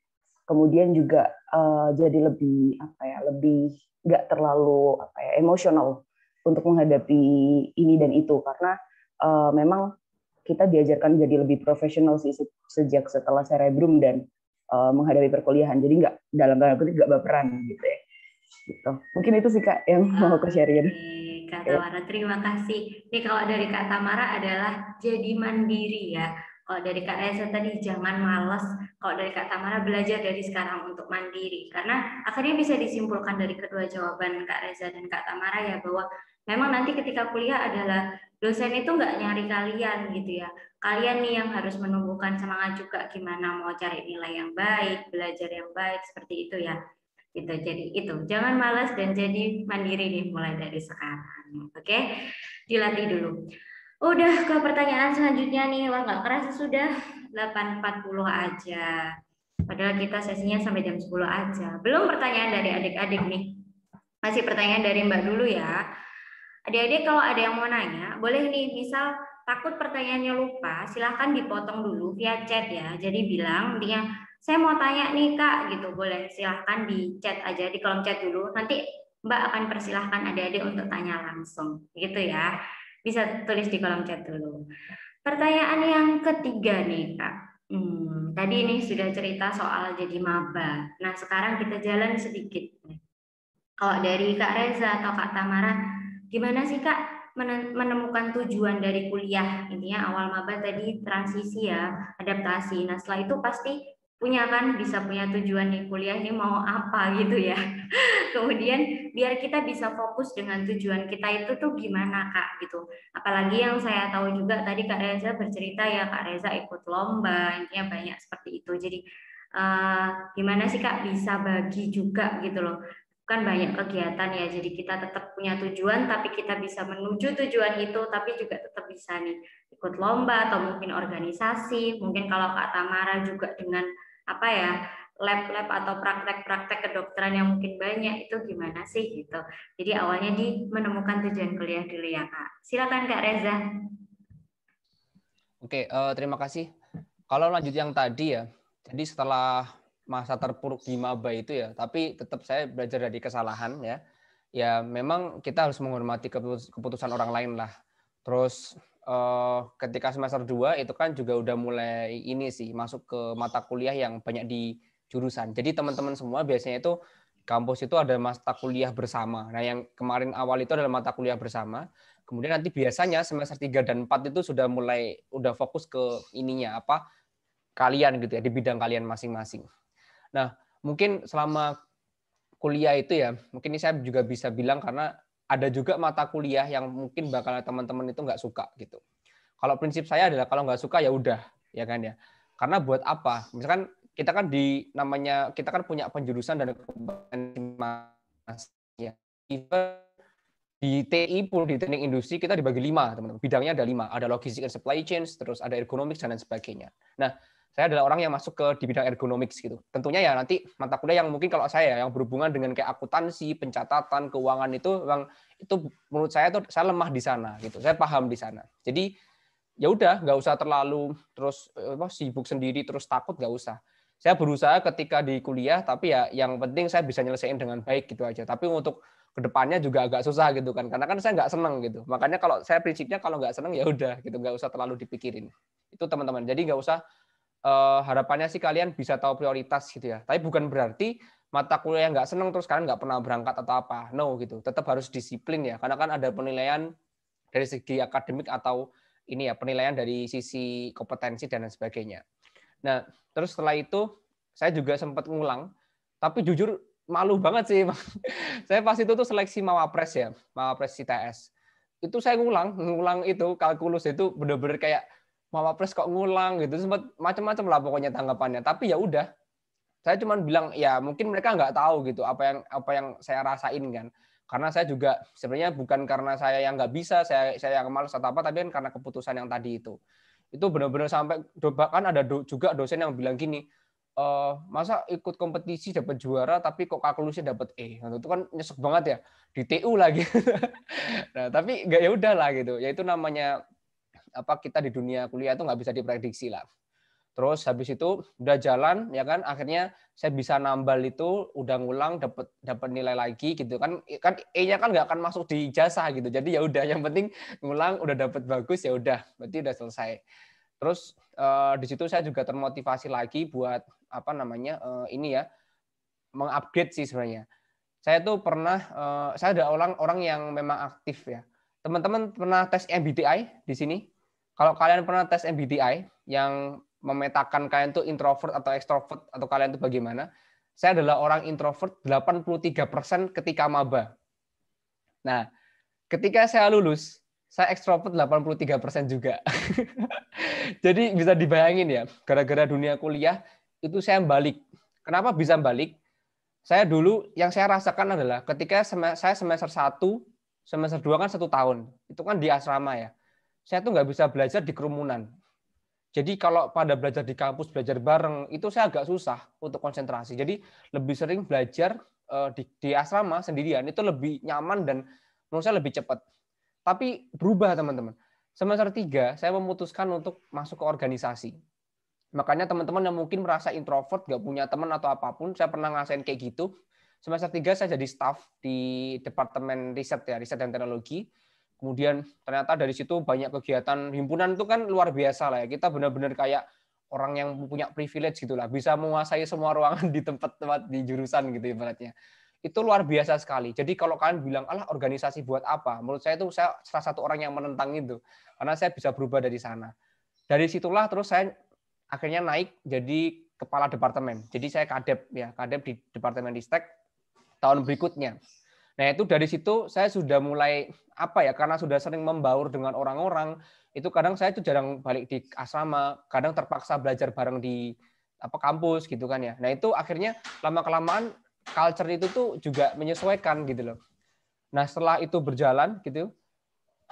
S3: kemudian juga uh, jadi lebih apa ya lebih nggak terlalu apa ya emosional untuk menghadapi ini dan itu karena uh, memang kita diajarkan jadi lebih profesional sih sejak setelah cerebrum dan uh, menghadapi perkuliahan jadi nggak dalam tanda kutip nggak baperan gitu ya gitu mungkin itu sih kak yang mau aku share
S2: Kak Tamara, terima kasih. Ini kalau dari Kak Tamara adalah jadi mandiri ya. Kalau dari Kak Reza tadi jangan males. Kalau dari Kak Tamara belajar dari sekarang untuk mandiri. Karena akhirnya bisa disimpulkan dari kedua jawaban Kak Reza dan Kak Tamara ya bahwa memang nanti ketika kuliah adalah dosen itu nggak nyari kalian gitu ya. Kalian nih yang harus menumbuhkan semangat juga gimana mau cari nilai yang baik, belajar yang baik seperti itu ya. Gitu. Jadi itu jangan malas dan jadi mandiri nih mulai dari sekarang. Oke, dilatih dulu. Udah ke pertanyaan selanjutnya nih, wah nggak kerasa sudah 8.40 aja. Padahal kita sesinya sampai jam 10 aja. Belum pertanyaan dari adik-adik nih. Masih pertanyaan dari Mbak dulu ya. Adik-adik kalau ada yang mau nanya, boleh nih misal takut pertanyaannya lupa, silahkan dipotong dulu via chat ya. Jadi bilang dia, saya mau tanya nih kak, gitu boleh silahkan di chat aja di kolom chat dulu. Nanti Mbak akan persilahkan adik-adik untuk tanya langsung, gitu ya. Bisa tulis di kolom chat dulu. Pertanyaan yang ketiga nih, Kak. Hmm, tadi ini sudah cerita soal jadi maba. Nah, sekarang kita jalan sedikit. Kalau dari Kak Reza atau Kak Tamara, gimana sih Kak menemukan tujuan dari kuliah? Intinya awal maba tadi transisi ya, adaptasi. Nah, setelah itu pasti punya kan bisa punya tujuan di kuliah ini mau apa gitu ya. *laughs* Kemudian biar kita bisa fokus dengan tujuan kita itu tuh gimana Kak gitu. Apalagi yang saya tahu juga tadi Kak Reza bercerita ya Kak Reza ikut lomba, intinya banyak seperti itu. Jadi uh, gimana sih Kak bisa bagi juga gitu loh. Kan banyak kegiatan ya, jadi kita tetap punya tujuan, tapi kita bisa menuju tujuan itu, tapi juga tetap bisa nih ikut lomba atau mungkin organisasi, mungkin kalau Kak Tamara juga dengan apa ya lab-lab atau praktek-praktek kedokteran yang mungkin banyak itu gimana sih gitu. Jadi awalnya di menemukan tujuan kuliah dulu ya kak. Silakan kak Reza.
S1: Oke, uh, terima kasih. Kalau lanjut yang tadi ya, jadi setelah masa terpuruk di maba itu ya, tapi tetap saya belajar dari kesalahan ya. Ya memang kita harus menghormati keputusan orang lain lah. Terus uh, ketika semester 2 itu kan juga udah mulai ini sih masuk ke mata kuliah yang banyak di jurusan. Jadi teman-teman semua biasanya itu kampus itu ada mata kuliah bersama. Nah, yang kemarin awal itu adalah mata kuliah bersama. Kemudian nanti biasanya semester 3 dan 4 itu sudah mulai udah fokus ke ininya apa? kalian gitu ya di bidang kalian masing-masing. Nah, mungkin selama kuliah itu ya, mungkin ini saya juga bisa bilang karena ada juga mata kuliah yang mungkin bakal teman-teman itu nggak suka gitu. Kalau prinsip saya adalah kalau nggak suka ya udah, ya kan ya. Karena buat apa? Misalkan kita kan di namanya kita kan punya penjurusan dan kompetensi ya. di TI pun di teknik industri kita dibagi lima teman-teman. Bidangnya ada lima, ada logistik and supply chain, terus ada ergonomics dan lain sebagainya. Nah, saya adalah orang yang masuk ke di bidang ergonomics gitu. Tentunya ya nanti mata kuliah yang mungkin kalau saya yang berhubungan dengan kayak akuntansi, pencatatan, keuangan itu memang itu menurut saya tuh saya lemah di sana gitu. Saya paham di sana. Jadi ya udah nggak usah terlalu terus apa, sibuk sendiri terus takut nggak usah. Saya berusaha ketika di kuliah tapi ya yang penting saya bisa nyelesain dengan baik gitu aja. Tapi untuk ke depannya juga agak susah gitu kan karena kan saya nggak seneng gitu. Makanya kalau saya prinsipnya kalau nggak seneng ya udah gitu nggak usah terlalu dipikirin. Itu teman-teman. Jadi nggak usah uh, harapannya sih kalian bisa tahu prioritas gitu ya. Tapi bukan berarti mata kuliah yang nggak seneng terus kalian nggak pernah berangkat atau apa. No gitu. Tetap harus disiplin ya. Karena kan ada penilaian dari segi akademik atau ini ya penilaian dari sisi kompetensi dan lain sebagainya. Nah terus setelah itu saya juga sempat ngulang. Tapi jujur malu banget sih. *laughs* saya pas itu tuh seleksi Mawapres ya, Mawapres CTS. Itu saya ngulang, ngulang itu kalkulus itu bener-bener kayak Mama Pres kok ngulang gitu sempat macam-macam lah pokoknya tanggapannya tapi ya udah saya cuma bilang ya mungkin mereka nggak tahu gitu apa yang apa yang saya rasain kan Karena saya juga sebenarnya bukan karena saya yang nggak bisa, saya saya yang malas atau apa, tapi kan karena keputusan yang tadi itu. Itu benar-benar sampai bahkan ada do, juga dosen yang bilang gini, e, masa ikut kompetisi dapat juara tapi kok kalkulusnya dapat E. Nah, itu kan nyesek banget ya di TU lagi. *laughs* nah, tapi nggak ya udah lah gitu. Ya itu namanya apa kita di dunia kuliah itu nggak bisa diprediksi lah. Terus habis itu udah jalan ya kan akhirnya saya bisa nambal itu udah ngulang dapat dapat nilai lagi gitu kan kan E-nya kan nggak akan masuk di jasa gitu. Jadi ya udah yang penting ngulang udah dapat bagus ya udah berarti udah selesai. Terus uh, di situ saya juga termotivasi lagi buat apa namanya uh, ini ya mengupgrade sih sebenarnya. Saya tuh pernah uh, saya ada orang orang yang memang aktif ya. Teman-teman pernah tes MBTI di sini? Kalau kalian pernah tes MBTI yang memetakan kalian tuh introvert atau extrovert atau kalian tuh bagaimana. Saya adalah orang introvert 83% ketika maba. Nah, ketika saya lulus, saya ekstrovert 83% juga. *laughs* Jadi bisa dibayangin ya, gara-gara dunia kuliah itu saya balik. Kenapa bisa balik? Saya dulu yang saya rasakan adalah ketika saya semester 1, semester 2 kan satu tahun. Itu kan di asrama ya. Saya tuh nggak bisa belajar di kerumunan. Jadi kalau pada belajar di kampus, belajar bareng, itu saya agak susah untuk konsentrasi. Jadi lebih sering belajar eh, di, di asrama sendirian, itu lebih nyaman dan menurut saya lebih cepat. Tapi berubah teman-teman. Semester 3, saya memutuskan untuk masuk ke organisasi. Makanya teman-teman yang mungkin merasa introvert, gak punya teman atau apa pun, saya pernah ngerasain kayak gitu. Semester 3 saya jadi staff di Departemen Riset ya, Riset dan Teknologi Kemudian ternyata dari situ banyak kegiatan himpunan itu kan luar biasa lah ya. Kita benar-benar kayak orang yang punya privilege gitulah, bisa menguasai semua ruangan *laughs* di tempat-tempat di jurusan gitu ibaratnya. Itu luar biasa sekali. Jadi kalau kalian bilang, "Alah, organisasi buat apa?" Menurut saya itu saya salah satu orang yang menentang itu. Karena saya bisa berubah dari sana. Dari situlah terus saya akhirnya naik jadi kepala departemen. Jadi saya kadep ya, kadep di departemen Distek tahun berikutnya. Nah, itu dari situ saya sudah mulai apa ya karena sudah sering membaur dengan orang-orang itu kadang saya itu jarang balik di asrama kadang terpaksa belajar bareng di apa kampus gitu kan ya. Nah itu akhirnya lama kelamaan culture itu tuh juga menyesuaikan gitu loh. Nah setelah itu berjalan gitu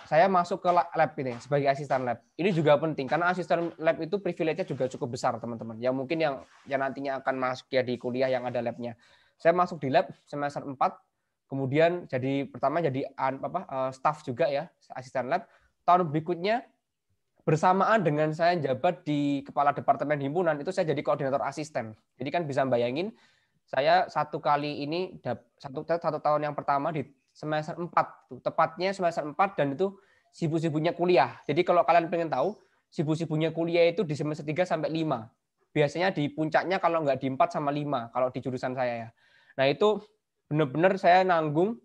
S1: saya masuk ke lab ini sebagai asisten lab. Ini juga penting karena asisten lab itu privilege-nya juga cukup besar teman-teman. Yang mungkin yang yang nantinya akan masuk ya di kuliah yang ada labnya. Saya masuk di lab semester 4 kemudian jadi pertama jadi apa uh, staff juga ya asisten lab. Tahun berikutnya bersamaan dengan saya jabat di kepala departemen himpunan itu saya jadi koordinator asisten. Jadi kan bisa bayangin saya satu kali ini satu satu tahun yang pertama di semester 4 tepatnya semester 4 dan itu sibuk-sibuknya kuliah. Jadi kalau kalian pengen tahu sibuk-sibuknya kuliah itu di semester 3 sampai 5 biasanya di puncaknya kalau nggak di 4 sama 5 kalau di jurusan saya ya. Nah itu benar-benar saya nanggung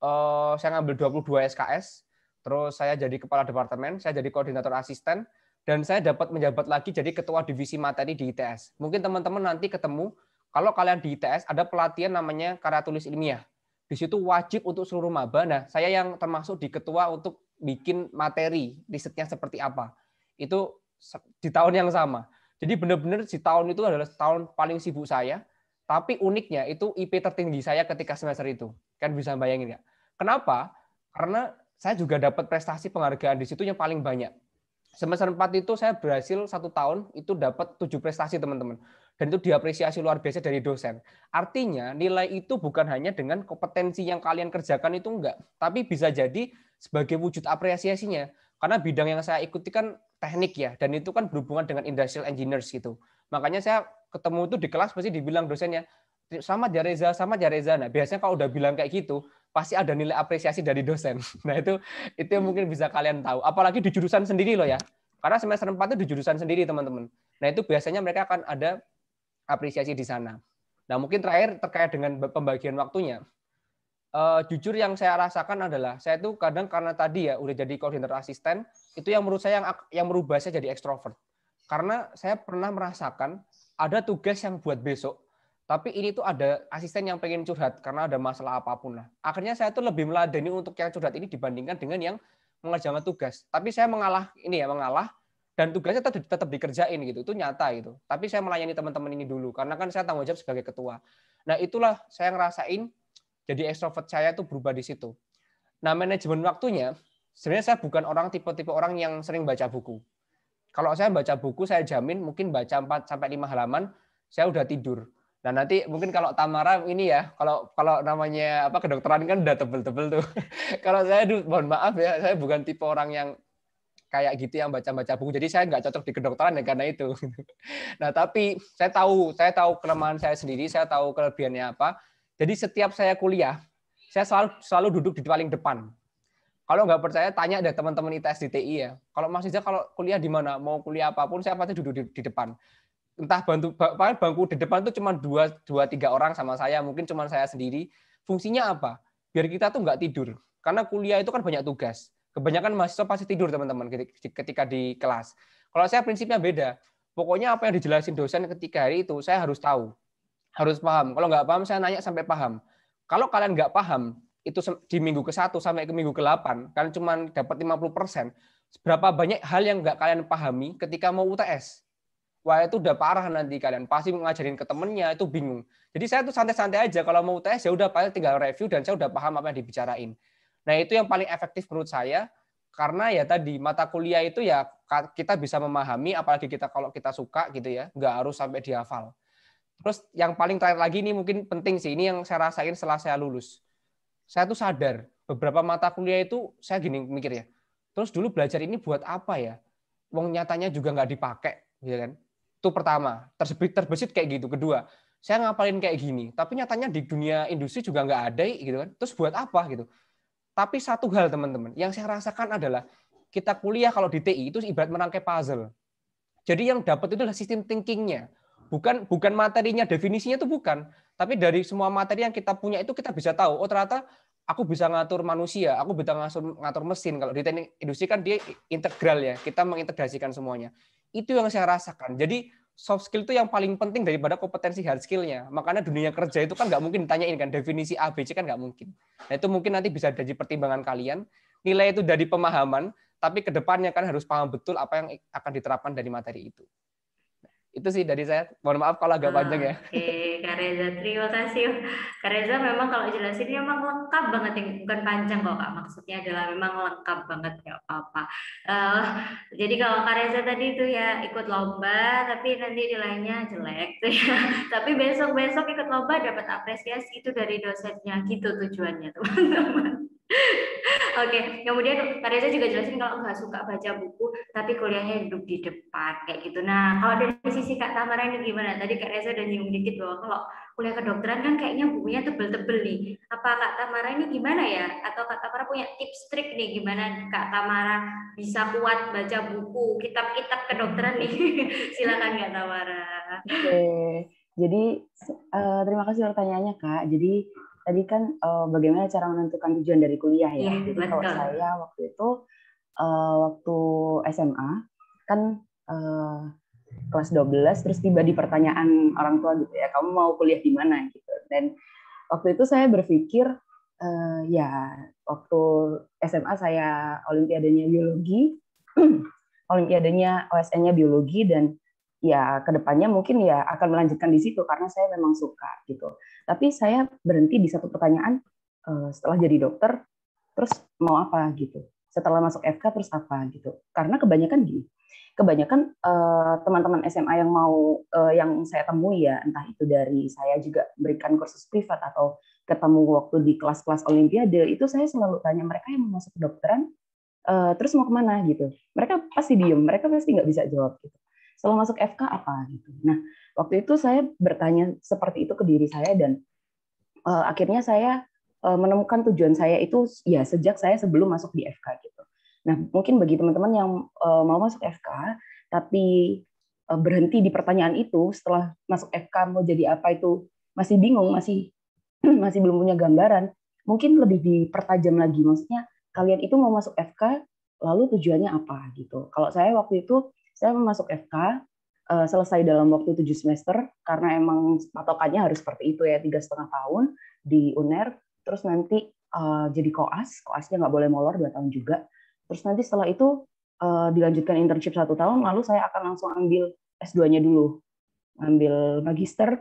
S1: uh, saya ngambil 22 SKS terus saya jadi kepala departemen saya jadi koordinator asisten dan saya dapat menjabat lagi jadi ketua divisi materi di ITS mungkin teman-teman nanti ketemu kalau kalian di ITS ada pelatihan namanya karya tulis ilmiah. Di situ wajib untuk seluruh maba. Nah saya yang termasuk di ketua untuk bikin materi risetnya seperti apa. Itu di tahun yang sama. Jadi benar-benar di tahun itu adalah tahun paling sibuk saya tapi uniknya itu IP tertinggi saya ketika semester itu. Kan bisa bayangin ya. Kenapa? Karena saya juga dapat prestasi penghargaan di situ yang paling banyak. Semester 4 itu saya berhasil satu tahun itu dapat tujuh prestasi teman-teman. Dan itu diapresiasi luar biasa dari dosen. Artinya nilai itu bukan hanya dengan kompetensi yang kalian kerjakan itu enggak. Tapi bisa jadi sebagai wujud apresiasinya. Karena bidang yang saya ikuti kan teknik ya. Dan itu kan berhubungan dengan industrial engineers gitu. Makanya saya ketemu itu di kelas pasti dibilang dosennya, sama ya Reza, sama ya Reza. Nah, biasanya kalau udah bilang kayak gitu, pasti ada nilai apresiasi dari dosen. *laughs* Nah, itu itu yang mungkin bisa kalian tahu. Apalagi di jurusan sendiri loh ya. Karena semester 4 itu di jurusan sendiri, teman-teman. Nah, itu biasanya mereka akan ada apresiasi di sana. Nah, mungkin terakhir terkait dengan pembagian waktunya. Uh, jujur yang saya rasakan adalah saya itu kadang karena tadi ya udah jadi koordinator asisten, itu yang menurut saya yang yang merubah saya jadi ekstrovert. Karena saya pernah merasakan ada tugas yang buat besok, tapi ini tuh ada asisten yang pengen curhat karena ada masalah apa pun lah. Akhirnya saya tuh lebih meladeni untuk yang curhat ini dibandingkan dengan yang mengerjakan tugas. Tapi saya mengalah ini ya mengalah dan tugasnya tetap, tetap dikerjain gitu. Itu nyata gitu. Tapi saya melayani teman-teman ini dulu karena kan saya tanggung jawab sebagai ketua. Nah, itulah saya ngerasain Jadi ekstrovert saya tuh berubah di situ. Nah, manajemen waktunya, sebenarnya saya bukan orang tipe-tipe orang yang sering baca buku. Kalau saya baca buku, saya jamin mungkin baca 4 sampai 5 halaman, saya udah tidur. Nah nanti mungkin kalau Tamara ini ya, kalau kalau namanya apa kedokteran kan udah tebel-tebel tuh. *laughs* kalau saya mohon maaf ya, saya bukan tipe orang yang kayak gitu yang baca-baca buku. Jadi saya nggak cocok di kedokteran ya karena itu. *laughs* nah tapi saya tahu, saya tahu kelemahan saya sendiri, saya tahu kelebihannya apa. Jadi setiap saya kuliah, saya selalu selalu duduk di paling depan. Kalau nggak percaya, tanya deh teman-teman ITS di TI ya. Kalau Mas Iza kalau kuliah di mana, mau kuliah apa pun, saya pasti duduk di, di depan. Entah bantu bangku di depan tuh cuma dua dua tiga orang sama saya mungkin cuma saya sendiri. Fungsinya apa? Biar kita tuh nggak tidur. Karena kuliah itu kan banyak tugas. Kebanyakan mahasiswa pasti tidur teman-teman ketika di kelas. Kalau saya prinsipnya beda. Pokoknya apa yang dijelasin dosen ketika hari itu saya harus tahu. Harus paham. Kalau nggak paham saya nanya sampai paham. Kalau kalian nggak paham itu di minggu ke satu sampai ke minggu ke 8 kalian cuma dapat 50 persen berapa banyak hal yang nggak kalian pahami ketika mau UTS wah itu udah parah nanti kalian pasti ngajarin ke temennya itu bingung. Jadi saya tuh santai-santai aja kalau mau tes ya udah paling tinggal review dan saya udah paham apa yang dibicarain. Nah itu yang paling efektif menurut saya karena ya tadi mata kuliah itu ya kita bisa memahami apalagi kita kalau kita suka gitu ya nggak harus sampai dihafal. Terus yang paling terakhir lagi ini mungkin penting sih ini yang saya rasain setelah saya lulus. Saya tuh sadar beberapa mata kuliah itu saya gini mikir ya. Terus dulu belajar ini buat apa ya? Wong nyatanya juga nggak dipakai, gitu kan? Itu pertama, terbesit terbesit kayak gitu. Kedua, saya ngapalin kayak gini, tapi nyatanya di dunia industri juga nggak ada gitu kan. Terus buat apa gitu? Tapi satu hal teman-teman, yang saya rasakan adalah kita kuliah kalau di TI itu ibarat merangkai puzzle. Jadi yang dapat itu adalah sistem thinkingnya, bukan bukan materinya, definisinya itu bukan. Tapi dari semua materi yang kita punya itu kita bisa tahu, oh ternyata aku bisa ngatur manusia, aku bisa ngatur, ngatur mesin. Kalau di teknik industri kan dia integral ya, kita mengintegrasikan semuanya. Itu yang saya rasakan. Jadi soft skill itu yang paling penting daripada kompetensi hard skill-nya. Makanya dunia kerja itu kan nggak mungkin ditanyain kan definisi ABC kan nggak mungkin. Nah itu mungkin nanti bisa jadi pertimbangan kalian. Nilai itu dari pemahaman, tapi ke depannya kan harus paham betul apa yang akan diterapkan dari materi itu itu sih dari saya. Mohon maaf kalau agak panjang ya.
S2: Oke, okay. Kak Reza, terima kasih. Kak Reza memang kalau jelasin memang lengkap banget, yang bukan panjang kok Kak. Maksudnya adalah memang lengkap banget ya apa-apa. Uh, jadi kalau Kak Reza tadi itu ya ikut lomba, tapi nanti nilainya jelek tuh ya. *laughs* tapi besok-besok ikut lomba dapat apresiasi itu dari dosennya, gitu tujuannya teman-teman. Oke, kemudian Kak Reza juga jelasin kalau nggak suka baca buku, tapi kuliahnya duduk di depan kayak gitu. Nah, kalau dari sisi Kak Tamara ini gimana? Tadi Kak Reza udah nyinggung dikit bahwa kalau kuliah kedokteran kan kayaknya bukunya tebel-tebel nih. Apa Kak Tamara ini gimana ya? Atau Kak Tamara punya tips trik nih gimana Kak Tamara bisa kuat baca buku, kitab-kitab kedokteran nih? *laughs* Silakan Kak Tamara.
S3: Oke, jadi uh, terima kasih pertanyaannya Kak. Jadi tadi kan uh, bagaimana cara menentukan tujuan dari kuliah ya. ya Jadi betul. kalau saya waktu itu uh, waktu SMA kan uh, kelas 12 terus tiba di pertanyaan orang tua gitu ya, kamu mau kuliah di mana gitu. Dan waktu itu saya berpikir uh, ya waktu SMA saya olimpiadanya biologi, *clears throat* olimpiadanya OSN-nya biologi dan ya ke depannya mungkin ya akan melanjutkan di situ karena saya memang suka gitu. Tapi saya berhenti di satu pertanyaan uh, setelah jadi dokter, terus mau apa gitu. Setelah masuk FK terus apa gitu. Karena kebanyakan gini, kebanyakan eh, teman-teman SMA yang mau uh, yang saya temui ya, entah itu dari saya juga berikan kursus privat atau ketemu waktu di kelas-kelas olimpiade, itu saya selalu tanya mereka yang mau masuk kedokteran, uh, terus mau ke mana gitu. Mereka pasti diem, mereka pasti nggak bisa jawab gitu setelah masuk FK apa gitu. Nah, waktu itu saya bertanya seperti itu ke diri saya dan uh, akhirnya saya uh, menemukan tujuan saya itu ya sejak saya sebelum masuk di FK gitu. Nah, mungkin bagi teman-teman yang uh, mau masuk FK tapi uh, berhenti di pertanyaan itu setelah masuk FK mau jadi apa itu masih bingung, masih *clears throat* masih belum punya gambaran, mungkin lebih dipertajam lagi. Maksudnya kalian itu mau masuk FK lalu tujuannya apa gitu. Kalau saya waktu itu saya masuk FK uh, selesai dalam waktu tujuh semester karena emang patokannya harus seperti itu ya tiga setengah tahun di UNER. Terus nanti uh, jadi koas koasnya nggak boleh molor dua tahun juga. Terus nanti setelah itu uh, dilanjutkan internship satu tahun lalu saya akan langsung ambil S2-nya dulu. Ambil magister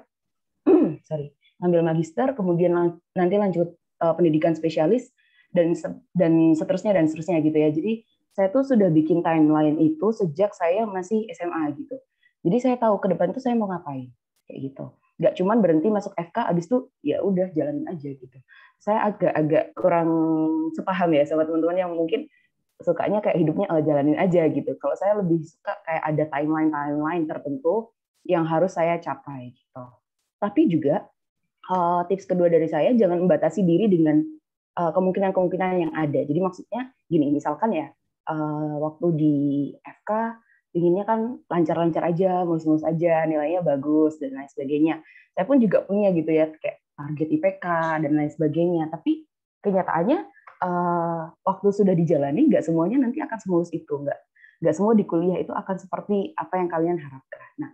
S3: *clears throat* sorry ngambil magister, kemudian nanti lanjut uh, pendidikan spesialis dan dan seterusnya dan seterusnya gitu ya. Jadi saya tuh sudah bikin timeline itu sejak saya masih SMA gitu. Jadi saya tahu ke depan tuh saya mau ngapain kayak gitu. Gak cuman berhenti masuk FK, abis itu ya udah jalanin aja gitu. Saya agak-agak kurang sepaham ya sama teman-teman yang mungkin sukanya kayak hidupnya oh, jalanin aja gitu. Kalau saya lebih suka kayak ada timeline-timeline tertentu yang harus saya capai gitu. Tapi juga uh, tips kedua dari saya jangan membatasi diri dengan uh, kemungkinan-kemungkinan yang ada. Jadi maksudnya gini, misalkan ya uh, waktu di FK inginnya kan lancar-lancar aja, mulus-mulus aja, nilainya bagus dan lain sebagainya. Saya pun juga punya gitu ya kayak target IPK dan lain sebagainya. Tapi kenyataannya uh, waktu sudah dijalani nggak semuanya nanti akan semulus itu, nggak nggak semua di kuliah itu akan seperti apa yang kalian harapkan. Nah,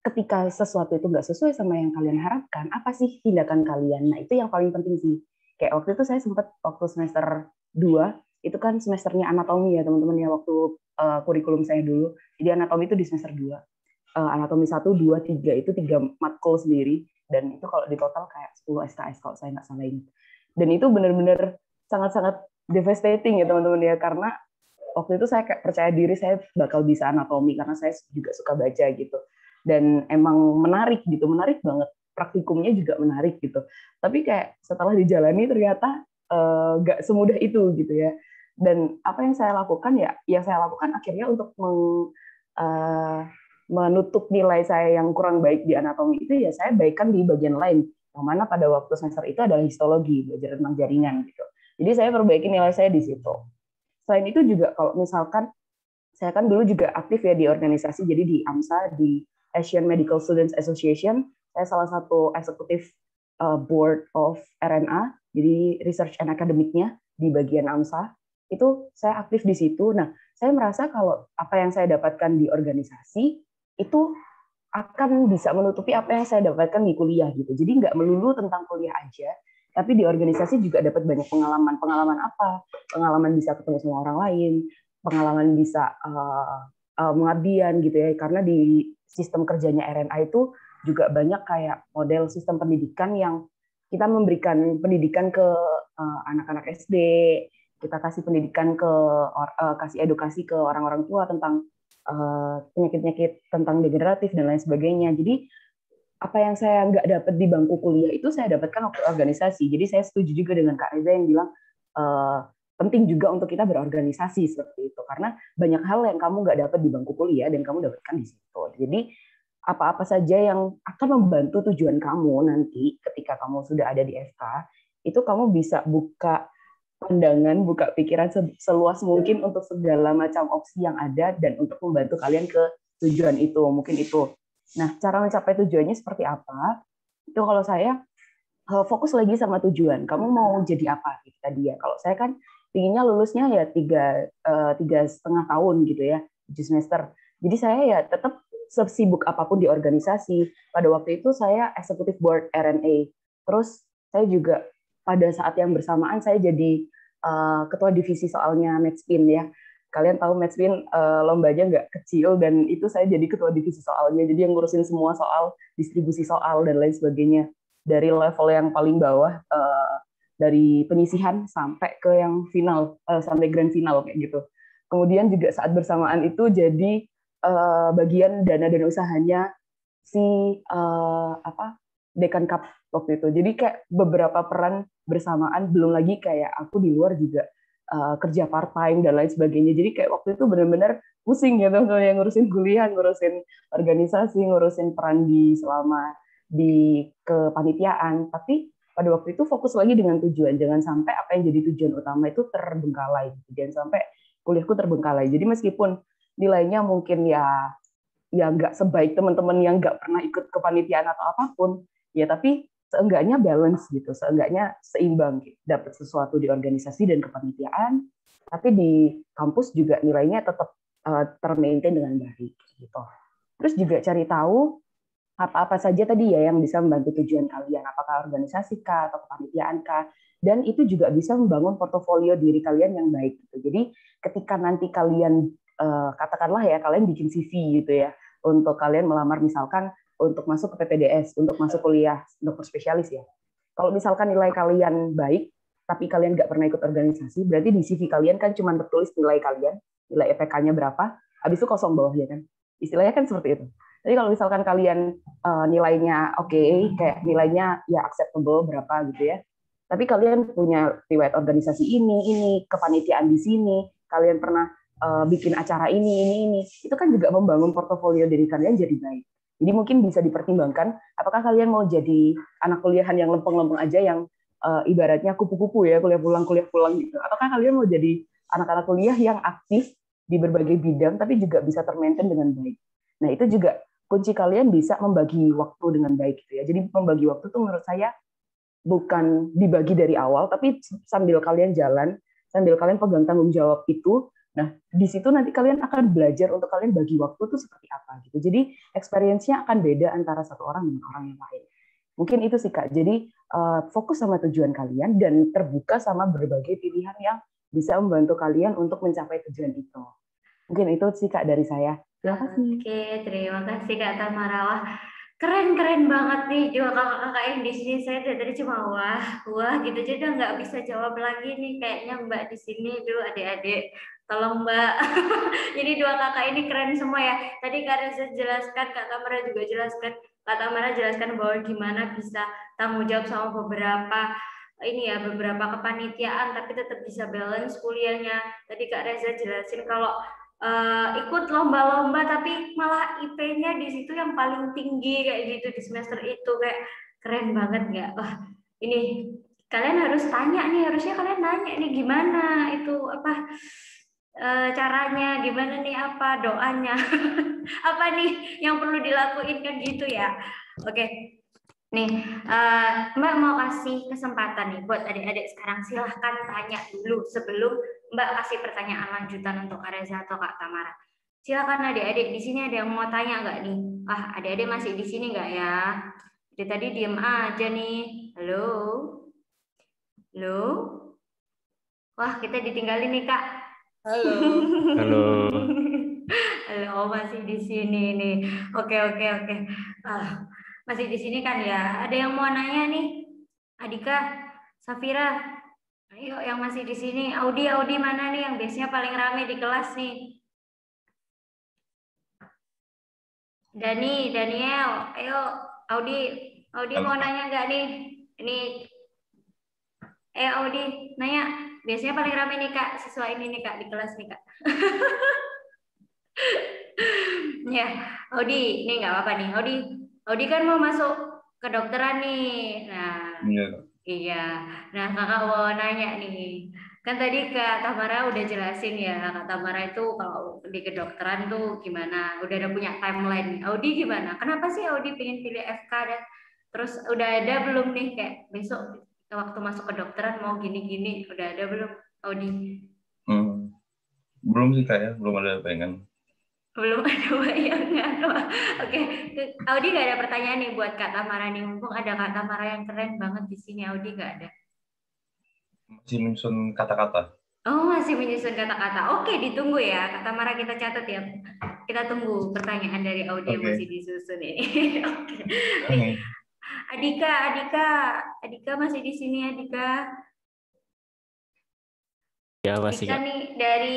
S3: ketika sesuatu itu nggak sesuai sama yang kalian harapkan, apa sih tindakan kalian? Nah, itu yang paling penting sih. Kayak waktu itu saya sempat waktu semester 2 itu kan semesternya anatomi ya teman-teman ya waktu uh, kurikulum saya dulu. Jadi anatomi itu di semester 2. Uh, eh, anatomi 1, 2, 3 itu tiga matkul sendiri dan itu kalau di total kayak 10 SKS kalau saya nggak salah ini. Dan itu benar-benar sangat-sangat devastating ya teman-teman ya karena waktu itu saya kayak percaya diri saya bakal bisa anatomi karena saya juga suka baca gitu. Dan emang menarik gitu, menarik banget. Praktikumnya juga menarik gitu. Tapi kayak setelah dijalani ternyata nggak uh, semudah itu gitu ya. Dan apa yang saya lakukan ya yang saya lakukan akhirnya untuk meng, uh, menutup nilai saya yang kurang baik di anatomi itu ya saya baikkan di bagian lain. Yang mana pada waktu semester itu adalah histologi belajar tentang jaringan gitu. Jadi saya perbaiki nilai saya di situ. Selain itu juga kalau misalkan saya kan dulu juga aktif ya di organisasi jadi di AMSA di Asian Medical Students Association saya salah satu eksekutif uh, board of RNA jadi research and academicnya di bagian AMSA itu saya aktif di situ. Nah, saya merasa kalau apa yang saya dapatkan di organisasi itu akan bisa menutupi apa yang saya dapatkan di kuliah gitu. Jadi nggak melulu tentang kuliah aja, tapi di organisasi juga dapat banyak pengalaman. Pengalaman apa? Pengalaman bisa ketemu sama orang lain, pengalaman bisa uh, uh, mengabdian gitu ya. Karena di sistem kerjanya RNA itu juga banyak kayak model sistem pendidikan yang kita memberikan pendidikan ke uh, anak-anak SD, kita kasih pendidikan ke uh, kasih edukasi ke orang-orang tua tentang eh, penyakit-penyakit tentang degeneratif dan lain sebagainya. Jadi apa yang saya nggak dapat di bangku kuliah itu saya dapatkan waktu organisasi. Jadi saya setuju juga dengan Kak Reza yang bilang uh, penting juga untuk kita berorganisasi seperti itu karena banyak hal yang kamu nggak dapat di bangku kuliah dan kamu dapatkan di situ. Jadi apa-apa saja yang akan membantu tujuan kamu nanti ketika kamu sudah ada di FK itu kamu bisa buka pandangan, buka pikiran seluas mungkin untuk segala macam opsi yang ada dan untuk membantu kalian ke tujuan itu. Mungkin itu. Nah, cara mencapai tujuannya seperti apa? Itu kalau saya eh, fokus lagi sama tujuan. Kamu mau jadi apa tadi ya. Kalau saya kan inginnya lulusnya ya tiga eh, tiga setengah tahun gitu ya, tujuh semester. Jadi saya ya tetap sesibuk apa pun di organisasi. Pada waktu itu saya executive board RNA. Terus saya juga pada saat yang bersamaan saya jadi uh, ketua divisi soalnya Medspin ya. Kalian tahu Medspin uh, lombanya nggak kecil dan itu saya jadi ketua divisi soalnya. Jadi yang ngurusin semua soal distribusi soal dan lain sebagainya dari level yang paling bawah uh, dari penyisihan sampai ke yang final uh, sampai grand final kayak gitu. Kemudian juga saat bersamaan itu jadi uh, bagian dana dan usahanya si uh, apa Dekan Cup waktu itu. Jadi kayak beberapa peran bersamaan, belum lagi kayak aku di luar juga uh, kerja part time dan lain sebagainya. Jadi kayak waktu itu benar-benar pusing ya teman-teman yang ngurusin kuliah, ngurusin organisasi, ngurusin peran di selama di kepanitiaan. Tapi pada waktu itu fokus lagi dengan tujuan. Jangan sampai apa yang jadi tujuan utama itu terbengkalai. Jangan sampai kuliahku terbengkalai. Jadi meskipun nilainya mungkin ya ya nggak sebaik teman-teman yang nggak pernah ikut kepanitiaan atau apa pun, ya tapi seenggaknya balance gitu, seenggaknya seimbang gitu. dapat sesuatu di organisasi dan kepanitiaan, tapi di kampus juga nilainya tetap uh, termaintain dengan baik gitu. Terus juga cari tahu apa-apa saja tadi ya yang bisa membantu tujuan kalian, apakah organisasi kah atau kepanitiaan kah, dan itu juga bisa membangun portofolio diri kalian yang baik gitu. Jadi ketika nanti kalian uh, katakanlah ya kalian bikin CV gitu ya untuk kalian melamar misalkan untuk masuk ke PPDS, untuk masuk kuliah dokter spesialis ya. Kalau misalkan nilai kalian baik, tapi kalian nggak pernah ikut organisasi, berarti di CV kalian kan cuma tertulis nilai kalian, nilai EPK-nya berapa, habis itu kosong bawahnya kan. Istilahnya kan seperti itu. Jadi kalau misalkan kalian uh, nilainya oke, okay, kayak nilainya ya acceptable berapa gitu ya, tapi kalian punya riwayat organisasi ini, ini kepanitiaan di sini, kalian pernah uh, bikin acara ini, ini, ini, itu kan juga membangun portofolio dari kalian jadi baik. Jadi mungkin bisa dipertimbangkan apakah kalian mau jadi anak kuliahan yang lempeng-lempeng aja yang uh, ibaratnya kupu-kupu ya kuliah pulang kuliah pulang gitu. Ataukah kalian mau jadi anak-anak kuliah yang aktif di berbagai bidang tapi juga bisa termaintain dengan baik. Nah, itu juga kunci kalian bisa membagi waktu dengan baik gitu ya. Jadi membagi waktu itu menurut saya bukan dibagi dari awal tapi sambil kalian jalan, sambil kalian pegang tanggung jawab itu Nah, di situ nanti kalian akan belajar untuk kalian bagi waktu itu seperti apa gitu. Jadi experience-nya akan beda antara satu orang dengan orang yang lain. Mungkin itu sih Kak. Jadi uh, fokus sama tujuan kalian dan terbuka sama berbagai pilihan yang bisa membantu kalian untuk mencapai tujuan itu. Mungkin itu sih Kak dari saya.
S2: Terima kasih. Oke, terima kasih Kak Tamara. Wah, keren-keren banget nih dua kakak-kakak yang di sini. Saya dari tadi cuma wah, wah gitu. Jadi nggak bisa jawab lagi nih. Kayaknya Mbak di sini dulu adik-adik Tolong Mbak. *laughs* Jadi dua kakak ini keren semua ya. Tadi Kak Reza jelaskan, Kak Tamara juga jelaskan. Kak Tamara jelaskan bahwa gimana bisa tanggung jawab sama beberapa ini ya beberapa kepanitiaan tapi tetap bisa balance kuliahnya. Tadi Kak Reza jelasin kalau uh, ikut lomba-lomba tapi malah IP-nya di situ yang paling tinggi kayak gitu di semester itu kayak keren banget nggak? Wah ini kalian harus tanya nih harusnya kalian nanya nih gimana itu apa uh, caranya gimana nih? Apa doanya? *laughs* Apa nih yang perlu dilakuin? Kan gitu ya. Oke. Nih uh, mbak mau kasih kesempatan nih buat adik-adik sekarang. Silahkan tanya dulu sebelum mbak kasih pertanyaan lanjutan untuk Areza atau Kak Tamara. Silakan adik-adik di sini ada yang mau tanya nggak nih? Ah adik-adik masih di sini nggak ya? Dari tadi diem aja nih. Halo? Halo? Wah kita ditinggalin nih kak
S1: Halo.
S4: Halo.
S2: Halo, masih di sini nih. Oke, oke, oke. Ah, masih di sini kan ya? Ada yang mau nanya nih? Adika, Safira, ayo yang masih di sini. Audi, Audi mana nih yang biasanya paling rame di kelas nih? Dani, Daniel, ayo Audi, Audi mau nanya nggak nih? Ini, eh Audi, nanya biasanya paling ramai nih kak. Siswa ini nih kak di kelas nih kak. *laughs* Ya Audi. Ini nggak apa-apa nih. Audi Audi kan mau masuk kedokteran nih. Nah iya. iya. Nah kakak mau nanya nih. Kan tadi kak Tamara udah jelasin ya kak Tamara itu kalau di kedokteran tuh gimana? Udah ada punya timeline. Audi gimana? Kenapa sih Audi pengen pilih FK dan terus udah ada belum nih kayak besok waktu masuk ke dokteran mau gini-gini udah ada belum Audi?
S4: Hmm. Belum sih kayak belum ada pengen.
S2: Belum ada bayangan. *laughs* Oke, Audi gak ada pertanyaan nih buat Kak Tamara nih. Mumpung ada Kak Tamara yang keren banget di sini. Audi gak ada?
S4: Masih menyusun kata-kata.
S2: Oh, masih menyusun kata-kata. Oke, ditunggu ya. Kak Tamara kita catat ya. Kita tunggu pertanyaan dari Audi okay. yang masih disusun ini. *laughs* Oke. Okay. Adika, Adika, Adika masih di sini Adika.
S4: Ya masih.
S2: Adika nih dari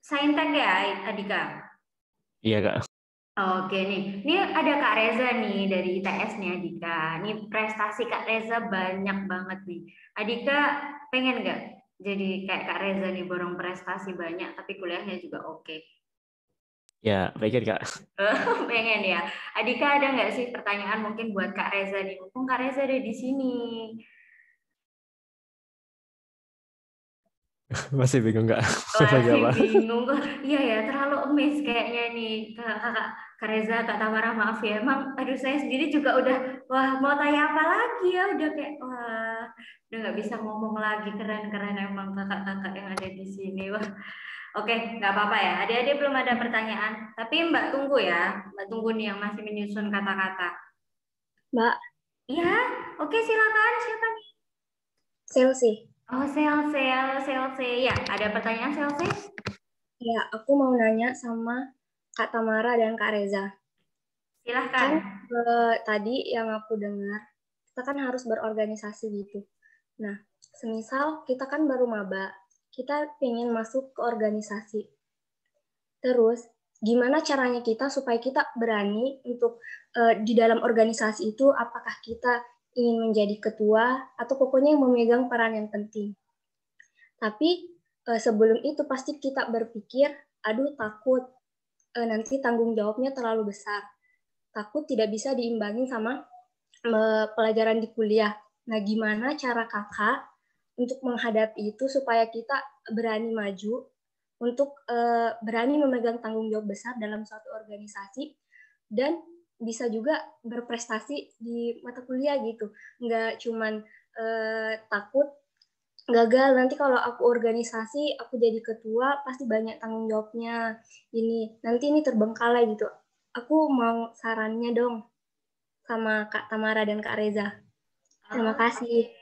S2: Saintek ya Adika.
S4: Iya kak.
S2: Oke nih, ini ada Kak Reza nih dari ITS nih Adika. Ini prestasi Kak Reza banyak banget nih. Adika pengen nggak jadi kayak Kak Reza nih borong prestasi banyak tapi kuliahnya juga oke. Okay.
S4: Ya, pengen Kak. *laughs*
S2: pengen ya. Adika ada nggak sih pertanyaan mungkin buat Kak Reza nih? Mumpung Kak Reza ada di sini. *laughs*
S4: Masih bingung nggak? *laughs*
S2: Masih bingung. Iya ya, terlalu emis kayaknya nih kakak Kak Reza, Kak Tamara maaf ya. Emang aduh saya sendiri juga udah wah mau tanya apa lagi ya udah kayak wah udah nggak bisa ngomong lagi keren-keren emang kakak-kakak yang ada di sini wah Oke, nggak apa-apa ya. Adik-adik belum ada pertanyaan, tapi Mbak tunggu ya. Mbak tunggu nih yang masih menyusun kata-kata.
S5: Mbak.
S2: Iya, oke silakan. Siapa nih?
S5: Selsi.
S2: Oh, sel, sel, sel, sel. Ya, ada pertanyaan sel, sel?
S5: Ya, aku mau nanya sama Kak Tamara dan Kak Reza.
S2: Silahkan.
S5: Kan eh, tadi yang aku dengar, kita kan harus berorganisasi gitu. Nah, semisal kita kan baru maba, kita pengen masuk ke organisasi. Terus, gimana caranya kita supaya kita berani untuk eh, di dalam organisasi itu, apakah kita ingin menjadi ketua atau pokoknya yang memegang peran yang penting. Tapi eh, sebelum itu pasti kita berpikir, aduh takut eh, nanti tanggung jawabnya terlalu besar. Takut tidak bisa diimbangin sama eh, pelajaran di kuliah. Nah, gimana cara kakak untuk menghadapi itu supaya kita berani maju, untuk eh, berani memegang tanggung jawab besar dalam suatu organisasi, dan bisa juga berprestasi di mata kuliah gitu. Nggak cuman eh, takut gagal. Nanti kalau aku organisasi aku jadi ketua pasti banyak tanggung jawabnya. Ini nanti ini terbengkalai gitu. Aku mau sarannya dong sama Kak Tamara dan Kak Reza. Terima
S2: Oh,
S5: kasih.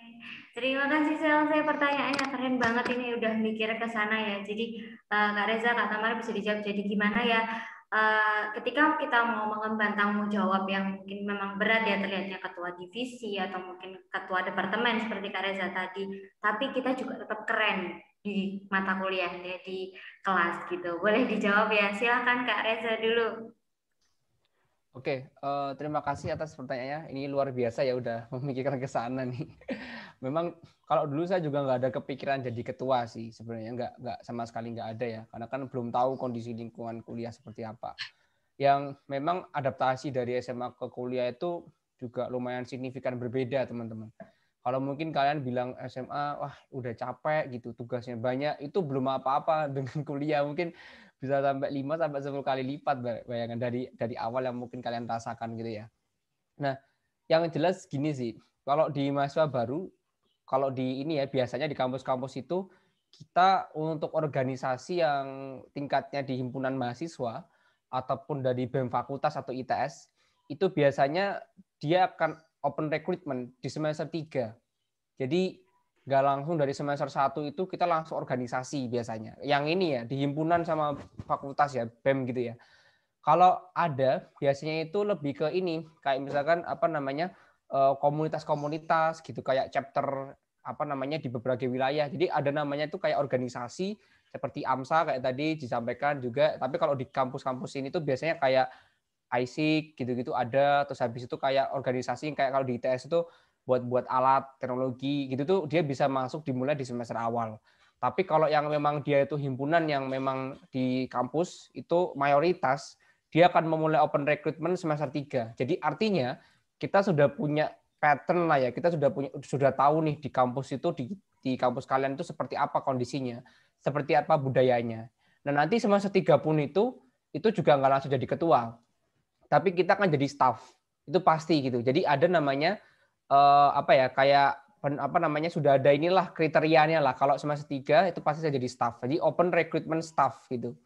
S2: Terima kasih Sel, saya pertanyaannya keren banget ini udah mikir ke sana ya. Jadi eh, Kak Reza, Kak Tamara bisa dijawab. Jadi gimana ya eh, ketika kita mau mengemban tanggung jawab yang mungkin memang berat ya terlihatnya ketua divisi atau mungkin ketua departemen seperti Kak Reza tadi, tapi kita juga tetap keren di mata kuliah ya di kelas gitu. Boleh dijawab ya. Silakan Kak Reza dulu.
S1: Oke, eh, terima kasih atas pertanyaannya. Ini luar biasa ya udah *laughs* memikirkan ke sana nih. Memang kalau dulu saya juga nggak ada kepikiran jadi ketua sih sebenarnya nggak nggak sama sekali nggak ada ya karena kan belum tahu kondisi lingkungan kuliah seperti apa. Yang memang adaptasi dari SMA ke kuliah itu juga lumayan signifikan berbeda teman-teman. Kalau mungkin kalian bilang SMA wah udah capek gitu tugasnya banyak itu belum apa-apa *laughs* dengan kuliah mungkin bisa sampai 5 sampai 10 kali lipat bayangan dari dari awal yang mungkin kalian rasakan gitu ya. Nah, yang jelas gini sih, kalau di mahasiswa baru, kalau di ini ya biasanya di kampus-kampus itu kita untuk organisasi yang tingkatnya di himpunan mahasiswa ataupun dari BEM fakultas atau ITS itu biasanya dia akan open recruitment di semester 3. Jadi nggak langsung dari semester 1 itu kita langsung organisasi biasanya. Yang ini ya di himpunan sama fakultas ya BEM gitu ya. Kalau ada biasanya itu lebih ke ini kayak misalkan apa namanya komunitas-komunitas gitu kayak chapter apa namanya di berbagai wilayah. Jadi ada namanya itu kayak organisasi seperti AMSA kayak tadi disampaikan juga. Tapi kalau di kampus-kampus ini tuh biasanya kayak ISIC gitu-gitu ada. Terus habis itu kayak organisasi kayak kalau di ITS itu buat buat alat teknologi gitu tuh dia bisa masuk dimulai di semester awal. Tapi kalau yang memang dia itu himpunan yang memang di kampus itu mayoritas dia akan memulai open recruitment semester 3. Jadi artinya kita sudah punya pattern lah ya. Kita sudah punya sudah tahu nih di kampus itu di di kampus kalian itu seperti apa kondisinya, seperti apa budayanya. Nah, nanti semester 3 pun itu itu juga nggak langsung jadi ketua. Tapi kita akan jadi staff. Itu pasti gitu. Jadi ada namanya uh, apa ya kayak apa namanya sudah ada inilah kriterianya lah kalau semester tiga itu pasti saya jadi staff jadi open recruitment staff gitu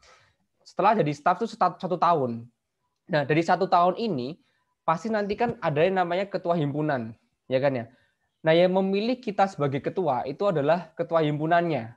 S1: setelah jadi staff itu satu tahun nah dari satu tahun ini pasti nanti kan ada yang namanya ketua himpunan ya kan ya nah yang memilih kita sebagai ketua itu adalah ketua himpunannya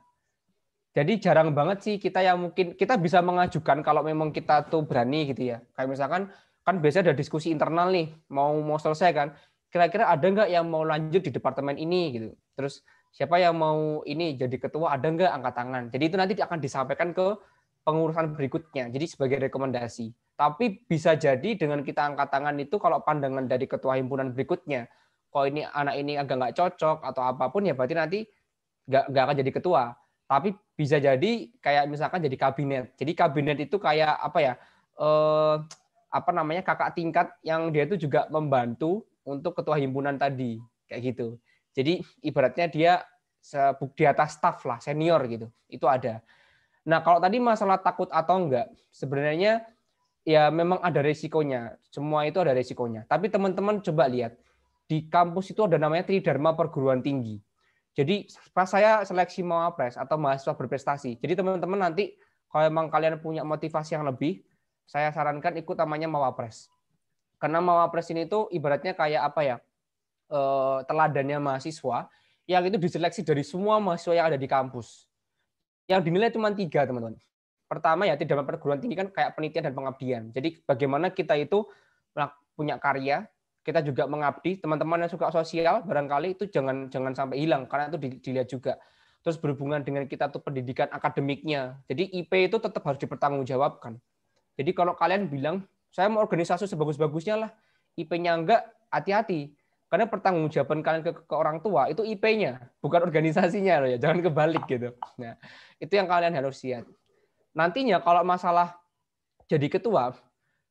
S1: jadi jarang banget sih kita yang mungkin kita bisa mengajukan kalau memang kita tuh berani gitu ya kayak misalkan kan biasanya ada diskusi internal nih mau mau selesai kan kira-kira ada nggak yang mau lanjut di departemen ini gitu. Terus siapa yang mau ini jadi ketua ada nggak angkat tangan. Jadi itu nanti akan disampaikan ke pengurusan berikutnya. Jadi sebagai rekomendasi. Tapi bisa jadi dengan kita angkat tangan itu kalau pandangan dari ketua himpunan berikutnya, kok ini anak ini agak nggak cocok atau apa pun ya berarti nanti nggak nggak akan jadi ketua. Tapi bisa jadi kayak misalkan jadi kabinet. Jadi kabinet itu kayak apa ya? Eh, apa namanya kakak tingkat yang dia itu juga membantu untuk ketua himpunan tadi kayak gitu. Jadi ibaratnya dia di atas staff lah, senior gitu. Itu ada. Nah, kalau tadi masalah takut atau enggak, sebenarnya ya memang ada resikonya. Semua itu ada resikonya. Tapi teman-teman coba lihat di kampus itu ada namanya Tridharma Perguruan Tinggi. Jadi pas saya seleksi mawapres atau mahasiswa berprestasi. Jadi teman-teman nanti kalau memang kalian punya motivasi yang lebih, saya sarankan ikut namanya mawapres. Karena mawapres ini tuh ibaratnya kayak apa ya? Eh, teladannya mahasiswa yang itu diseleksi dari semua mahasiswa yang ada di kampus. Yang dinilai cuma tiga, teman-teman. Pertama ya tidak perguruan tinggi kan kayak penelitian dan pengabdian. Jadi bagaimana kita itu punya karya, kita juga mengabdi, teman-teman yang suka sosial barangkali itu jangan jangan sampai hilang karena itu dilihat juga. Terus berhubungan dengan kita tuh pendidikan akademiknya. Jadi IP itu tetap harus dipertanggungjawabkan. Jadi kalau kalian bilang saya mau organisasi sebagus-bagusnya lah, IP-nya enggak, hati-hati. Karena pertanggungjawaban kalian ke, ke orang tua itu IP-nya, bukan organisasinya loh ya. Jangan kebalik gitu. Nah, itu yang kalian harus lihat. Nantinya kalau masalah jadi ketua,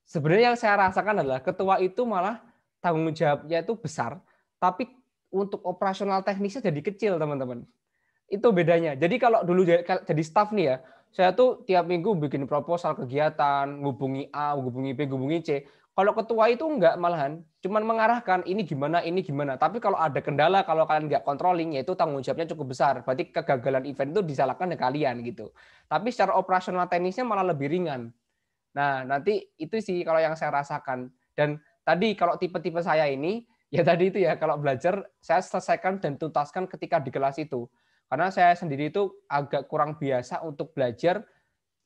S1: sebenarnya yang saya rasakan adalah ketua itu malah tanggung jawabnya itu besar, tapi untuk operasional teknisnya jadi kecil, teman-teman. Itu bedanya. Jadi kalau dulu jadi staff nih ya, saya tuh tiap minggu bikin proposal kegiatan, ngubungi A, ngubungi B, ngubungi C. Kalau ketua itu enggak malahan, cuman mengarahkan ini gimana, ini gimana. Tapi kalau ada kendala, kalau kalian nggak controlling, ya itu tanggung jawabnya cukup besar. Berarti kegagalan event itu disalahkan ke kalian gitu. Tapi secara operasional teknisnya malah lebih ringan. Nah, nanti itu sih kalau yang saya rasakan. Dan tadi kalau tipe-tipe saya ini *laughs* ya tadi itu ya kalau belajar saya selesaikan dan tuntaskan ketika di kelas itu karena saya sendiri itu agak kurang biasa untuk belajar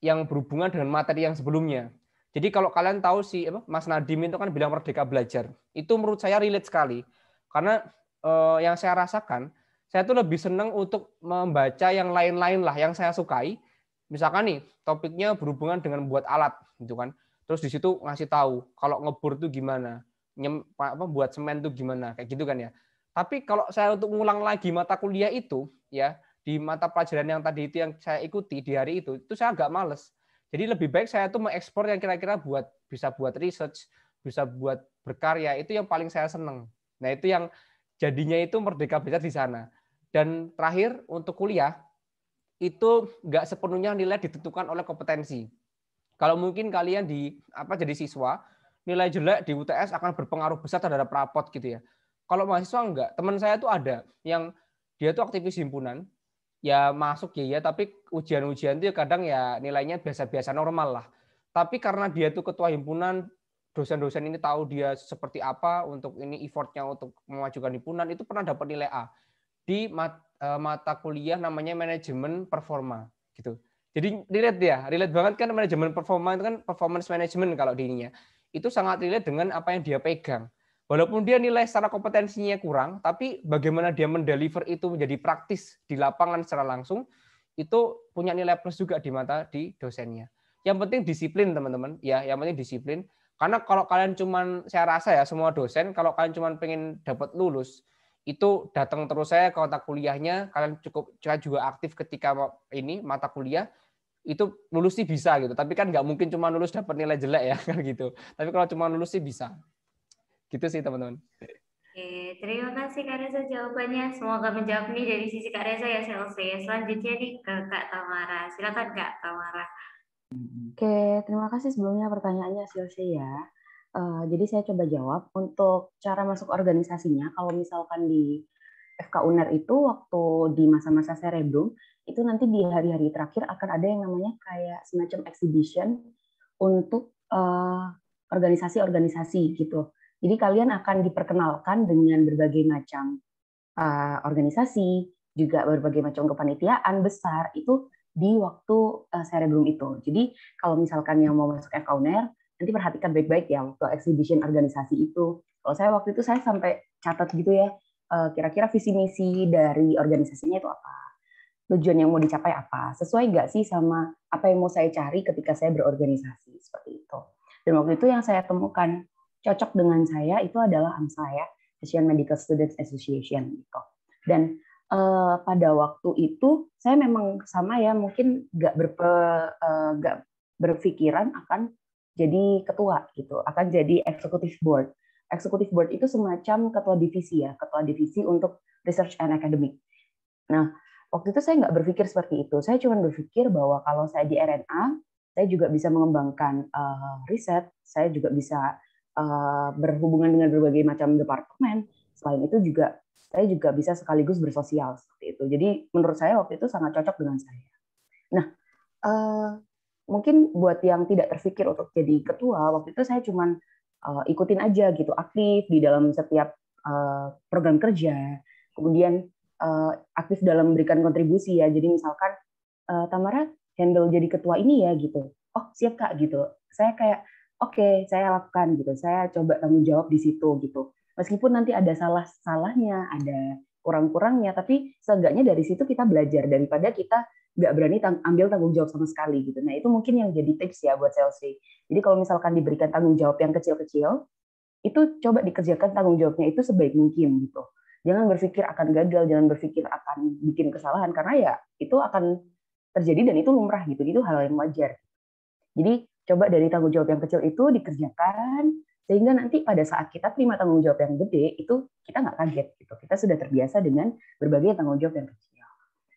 S1: yang berhubungan dengan materi yang sebelumnya jadi kalau kalian tahu sih Mas Nadim itu kan bilang merdeka belajar. Itu menurut saya relate sekali. Karena eh, yang saya rasakan saya tuh lebih senang untuk membaca yang lain-lain lah yang saya sukai. Misalkan nih topiknya berhubungan dengan buat alat gitu kan. Terus di situ ngasih tahu kalau ngebur itu gimana, nyem, apa buat semen itu gimana, kayak gitu kan ya. Tapi kalau saya untuk ngulang lagi mata kuliah itu ya di mata pelajaran yang tadi itu yang saya ikuti di hari itu, itu saya agak males. Jadi lebih baik saya tuh mengekspor yang kira-kira buat bisa buat research, bisa buat berkarya itu yang paling saya seneng. Nah itu yang jadinya itu merdeka belajar di sana. Dan terakhir untuk kuliah itu nggak sepenuhnya nilai ditentukan oleh kompetensi. Kalau mungkin kalian di apa jadi siswa, nilai jelek di UTS akan berpengaruh besar terhadap rapot gitu ya. Kalau mahasiswa enggak, teman saya tuh ada yang dia tuh aktivis himpunan, ya masuk ya ya, tapi ujian-ujian itu ya kadang ya nilainya biasa-biasa normal lah. Tapi karena dia tuh ketua himpunan, dosen-dosen ini tahu dia seperti apa untuk ini effortnya untuk memajukan himpunan itu pernah dapat nilai A di eh, mata kuliah namanya manajemen performa gitu. Jadi relate ya, relate banget kan manajemen performa itu kan performance management kalau di ininya. Itu sangat relate dengan apa yang dia pegang. Walaupun dia nilai secara kompetensinya kurang, tapi bagaimana dia mendeliver itu menjadi praktis di lapangan secara langsung, itu punya nilai plus juga di mata di dosennya. Yang penting disiplin teman-teman, ya, yang penting disiplin. Karena kalau kalian cuman saya rasa ya semua dosen kalau kalian cuman pengen dapat lulus, itu datang terus saya ke mata kuliahnya kalian cukup saya juga aktif ketika ini mata kuliah itu lulus sih bisa gitu tapi kan nggak mungkin cuma lulus dapat nilai jelek ya *laughs* kan gitu tapi kalau cuma lulus sih bisa gitu sih teman-teman
S2: Oke, terima kasih Kak Reza jawabannya. Semoga menjawab nih dari sisi Kak Reza ya selesai. Selanjutnya nih ke Kak Tamara. Silakan Kak Tamara.
S3: Oke, terima kasih sebelumnya pertanyaannya selesai ya. Uh, jadi saya coba jawab untuk cara masuk organisasinya. Kalau misalkan di FK UNER itu waktu di masa-masa cerebrum itu nanti di hari-hari terakhir akan ada yang namanya kayak semacam exhibition untuk organisasi eh, organisasi-organisasi gitu. Jadi kalian akan diperkenalkan dengan berbagai macam uh, organisasi, juga berbagai macam kepanitiaan besar itu di waktu uh, cerebrum itu. Jadi kalau misalkan yang mau masuk FK UNER nanti perhatikan baik-baik ya waktu exhibition organisasi itu. Kalau saya waktu itu saya sampai catat gitu ya, eh, kira-kira visi misi dari organisasinya itu apa, tujuan yang mau dicapai apa, sesuai nggak sih sama apa yang mau saya cari ketika saya berorganisasi seperti itu. Dan waktu itu yang saya temukan cocok dengan saya itu adalah AMSA ya, Asian Medical Students Association gitu. Dan uh, pada waktu itu saya memang sama ya mungkin nggak berpe, uh, berpikiran akan jadi ketua gitu, akan jadi executive board. Executive board itu semacam ketua divisi ya, ketua divisi untuk research and academic. Nah, waktu itu saya nggak berpikir seperti itu. Saya cuma berpikir bahwa kalau saya di RNA, saya juga bisa mengembangkan uh, riset, saya juga bisa uh, berhubungan dengan berbagai macam departemen. Selain itu juga saya juga bisa sekaligus bersosial seperti itu. Jadi menurut saya waktu itu sangat cocok dengan saya. Nah, uh, mungkin buat yang tidak terpikir untuk jadi ketua waktu itu saya cuman uh, ikutin aja gitu aktif di dalam setiap program kerja kemudian aktif dalam memberikan kontribusi ya jadi misalkan Tamara handle jadi ketua ini ya gitu oh siap kak gitu saya kayak oke okay, saya lakukan gitu. Saya coba tanggung jawab di situ gitu. Meskipun nanti ada salah salahnya ada kurang-kurangnya tapi seenggaknya dari situ kita belajar daripada kita nggak berani tang ambil tanggung jawab sama sekali gitu. Nah itu mungkin yang jadi tips ya buat sales jadi kalau misalkan diberikan tanggung jawab yang kecil-kecil itu coba dikerjakan tanggung jawabnya itu sebaik mungkin gitu. Jangan berpikir akan gagal jangan berpikir akan bikin kesalahan karena ya itu akan terjadi dan itu lumrah gitu. Itu hal yang wajar. Jadi coba dari tanggung jawab yang kecil itu dikerjakan sehingga nanti pada saat kita terima tanggung jawab yang gede itu kita nggak kaget gitu. Kita sudah terbiasa dengan berbagai tanggung jawab yang kecil.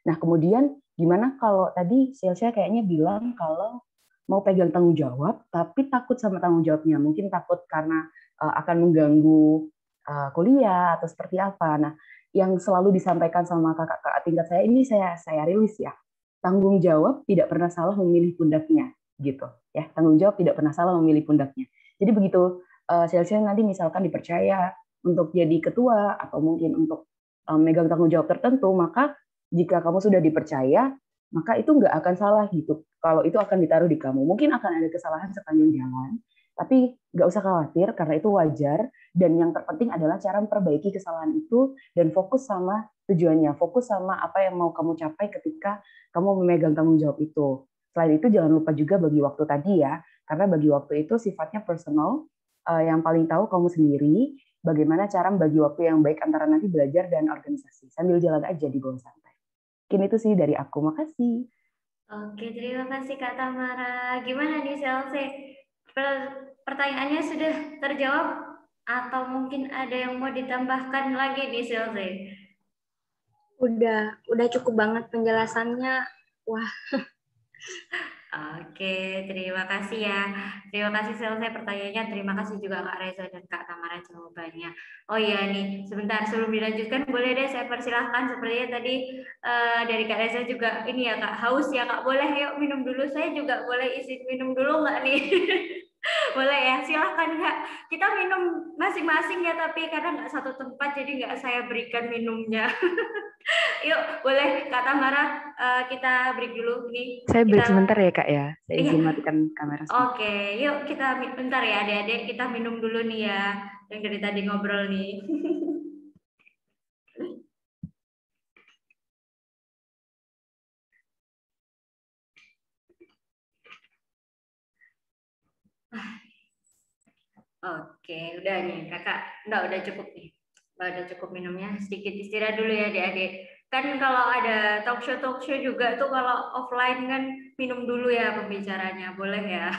S3: Nah kemudian gimana kalau tadi salesnya kayaknya bilang kalau mau pegang tanggung jawab tapi takut sama tanggung jawabnya. Mungkin takut karena uh, akan mengganggu uh, kuliah atau seperti apa. Nah yang selalu disampaikan sama kakak-kakak tingkat saya ini saya saya rilis ya. Tanggung jawab tidak pernah salah memilih pundaknya gitu ya tanggung jawab tidak pernah salah memilih pundaknya jadi begitu uh, salesnya nanti misalkan dipercaya untuk jadi ketua atau mungkin untuk um, megang tanggung jawab tertentu, maka jika kamu sudah dipercaya, maka itu nggak akan salah gitu. Kalau itu akan ditaruh di kamu, mungkin akan ada kesalahan sepanjang jalan, tapi nggak usah khawatir karena itu wajar. Dan yang terpenting adalah cara memperbaiki kesalahan itu dan fokus sama tujuannya, fokus sama apa yang mau kamu capai ketika kamu memegang tanggung jawab itu. Selain itu jangan lupa juga bagi waktu tadi ya, karena bagi waktu itu sifatnya personal, uh, yang paling tahu kamu sendiri bagaimana cara membagi waktu yang baik antara nanti belajar dan organisasi sambil jalan aja di bawah santai. Mungkin itu sih dari aku. Makasih.
S2: Oke, terima kasih Kak Tamara. Gimana nih Chelsea? Pertanyaannya sudah terjawab atau mungkin ada yang mau ditambahkan lagi nih Chelsea?
S5: Udah, udah cukup banget penjelasannya. Wah. *laughs*
S2: Oke, terima kasih ya. Terima kasih selesai pertanyaannya. Terima kasih juga Kak Reza dan Kak Tamara jawabannya. Oh iya nih, sebentar sebelum dilanjutkan boleh deh saya persilahkan sepertinya tadi uh, dari Kak Reza juga ini ya Kak haus ya Kak. Boleh yuk minum dulu. Saya juga boleh isi minum dulu nggak nih? *laughs* *laughs* boleh ya silahkan kak. Kita minum masing-masing ya tapi karena nggak satu tempat jadi nggak saya berikan minumnya. *laughs* Yuk boleh kak Tamara uh, kita break dulu. Nih
S3: saya break
S2: kita...
S3: sebentar ya kak ya. Saya
S2: iya.
S3: izin matikan kamera
S2: oke okay. yuk kita bentar ya adik-adik. Kita minum dulu nih ya yang dari tadi ngobrol nih *laughs* Oke, udah nih kakak, udah udah cukup nih, udah cukup minumnya. Sedikit istirahat dulu ya adik-adik. Kan kalau ada talk show talk show juga tuh kalau offline kan minum dulu ya pembicaranya, boleh ya.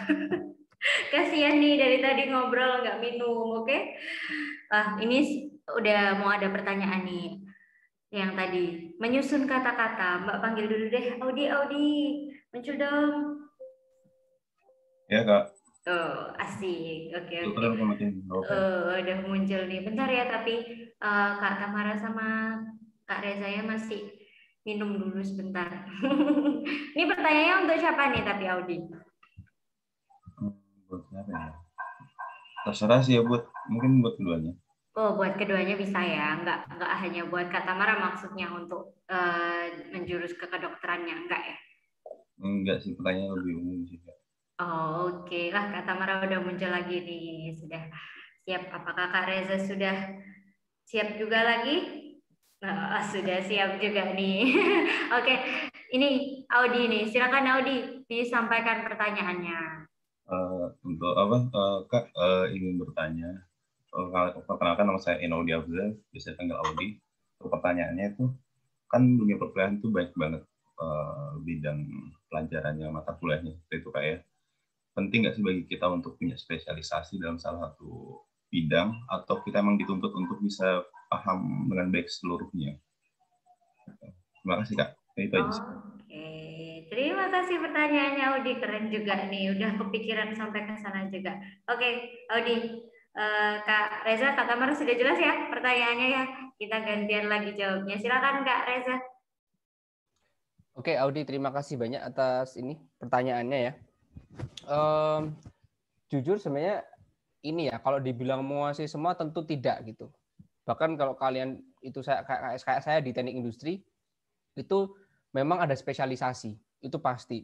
S2: *laughs* Kasihan nih dari tadi ngobrol nggak minum, oke? Okay? Ah ini udah mau ada pertanyaan nih yang tadi menyusun kata-kata. Mbak panggil dulu deh, Audi, Audi, muncul.
S4: Ya kak.
S2: Oh, asik. Oke, oke.
S4: Okay.
S2: Uh, udah muncul nih. Bentar ya, tapi uh, Kak Tamara sama Kak Reza ya masih minum dulu sebentar. *laughs* ini pertanyaannya untuk siapa nih tapi Audi?
S4: Buat siapa ya? Terserah sih ya buat mungkin buat keduanya.
S2: Oh, buat keduanya bisa ya. Enggak enggak hanya buat Kak Tamara maksudnya untuk uh, menjurus ke kedokterannya, enggak ya?
S4: Enggak sih, pertanyaan lebih umum sih.
S2: Oh, Oke okay. lah Kak Tamara udah muncul lagi nih sudah siap. Apakah Kak Reza sudah siap juga lagi? Oh, sudah siap juga nih. *laughs* Oke, okay. ini Audi nih. Silakan Audi disampaikan pertanyaannya.
S4: Uh, untuk apa uh, Kak uh, ingin bertanya. Uh, perkenalkan nama saya Inaudi Abdul, panggil Audi. Pertanyaannya itu kan dunia perkuliahan itu baik banget uh, bidang pelajarannya mata kuliahnya itu kayak ya penting nggak sih bagi kita untuk punya spesialisasi dalam salah satu bidang atau kita emang dituntut untuk bisa paham dengan baik seluruhnya? Terima kasih kak. Itu aja sih.
S2: Oke, terima kasih pertanyaannya Audi keren juga nih, udah kepikiran sampai ke sana juga. Oke, Audi, uh, Kak Reza, Kak Tamara sudah jelas ya pertanyaannya ya. Kita gantian lagi jawabnya. Silakan Kak Reza.
S1: Oke, Audi, terima kasih banyak atas ini pertanyaannya ya. Um, jujur sebenarnya ini ya kalau dibilang menguasai semua tentu tidak gitu. Bahkan kalau kalian itu saya kayak, kayak saya di teknik industri itu memang ada spesialisasi itu pasti.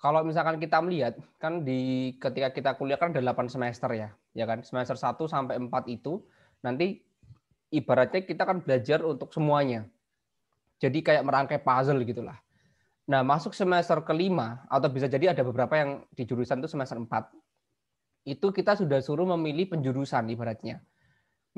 S1: kalau misalkan kita melihat kan di ketika kita kuliah kan ada 8 semester ya, ya kan? Semester 1 sampai 4 itu nanti ibaratnya kita kan belajar untuk semuanya. Jadi kayak merangkai puzzle gitulah. Nah, masuk semester kelima atau bisa jadi ada beberapa yang di jurusan itu semester 4. Itu kita sudah suruh memilih penjurusan ibaratnya.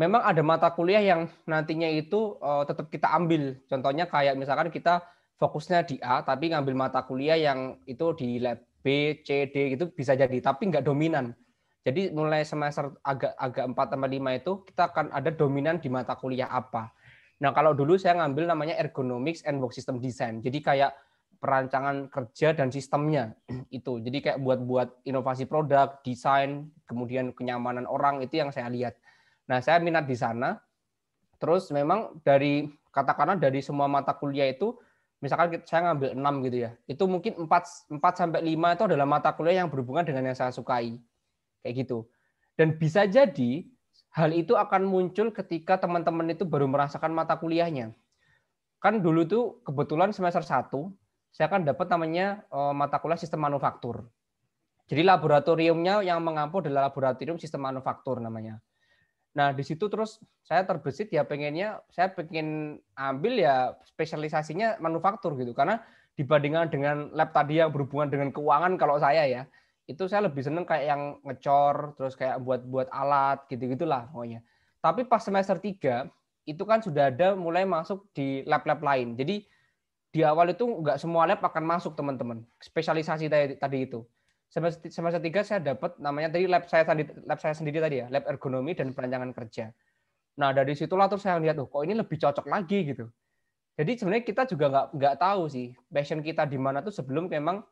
S1: Memang ada mata kuliah yang nantinya itu uh, tetap kita ambil. Contohnya kayak misalkan kita fokusnya di A tapi ngambil mata kuliah yang itu di lab B, C, D itu bisa jadi tapi nggak dominan. Jadi mulai semester agak agak 4 sama 5 itu kita akan ada dominan di mata kuliah apa. Nah, kalau dulu saya ngambil namanya ergonomics and work system design. Jadi kayak perancangan kerja dan sistemnya *clears throat* itu. Jadi kayak buat-buat inovasi produk, desain, kemudian kenyamanan orang itu yang saya lihat. Nah, saya minat di sana. Terus memang dari katakanlah dari semua mata kuliah itu misalkan saya ngambil 6 gitu ya, itu mungkin 4 4 sampai 5 itu adalah mata kuliah yang berhubungan dengan yang saya sukai. Kayak gitu. Dan bisa jadi hal itu akan muncul ketika teman-teman itu baru merasakan mata kuliahnya. Kan dulu tuh kebetulan semester 1 saya kan dapat namanya eh, mata kuliah sistem manufaktur. Jadi laboratoriumnya yang mengampu adalah laboratorium sistem manufaktur namanya. Nah, di situ terus saya terbesit ya pengennya saya pengen ambil ya spesialisasinya manufaktur gitu karena dibandingkan dengan lab tadi yang berhubungan dengan keuangan kalau saya ya itu saya lebih seneng kayak yang ngecor terus kayak buat-buat alat gitu-gitulah pokoknya. Tapi pas semester 3 itu kan sudah ada mulai masuk di lab-lab lain. Jadi di awal itu nggak semua lab akan masuk teman-teman. Spesialisasi tadi, tadi itu. Semester tiga saya dapat namanya tadi lab saya tadi lab saya sendiri tadi ya lab ergonomi dan perancangan kerja. Nah dari situlah terus saya lihat tuh kok ini lebih cocok lagi gitu. Jadi sebenarnya kita juga nggak nggak tahu sih passion kita di mana tuh sebelum memang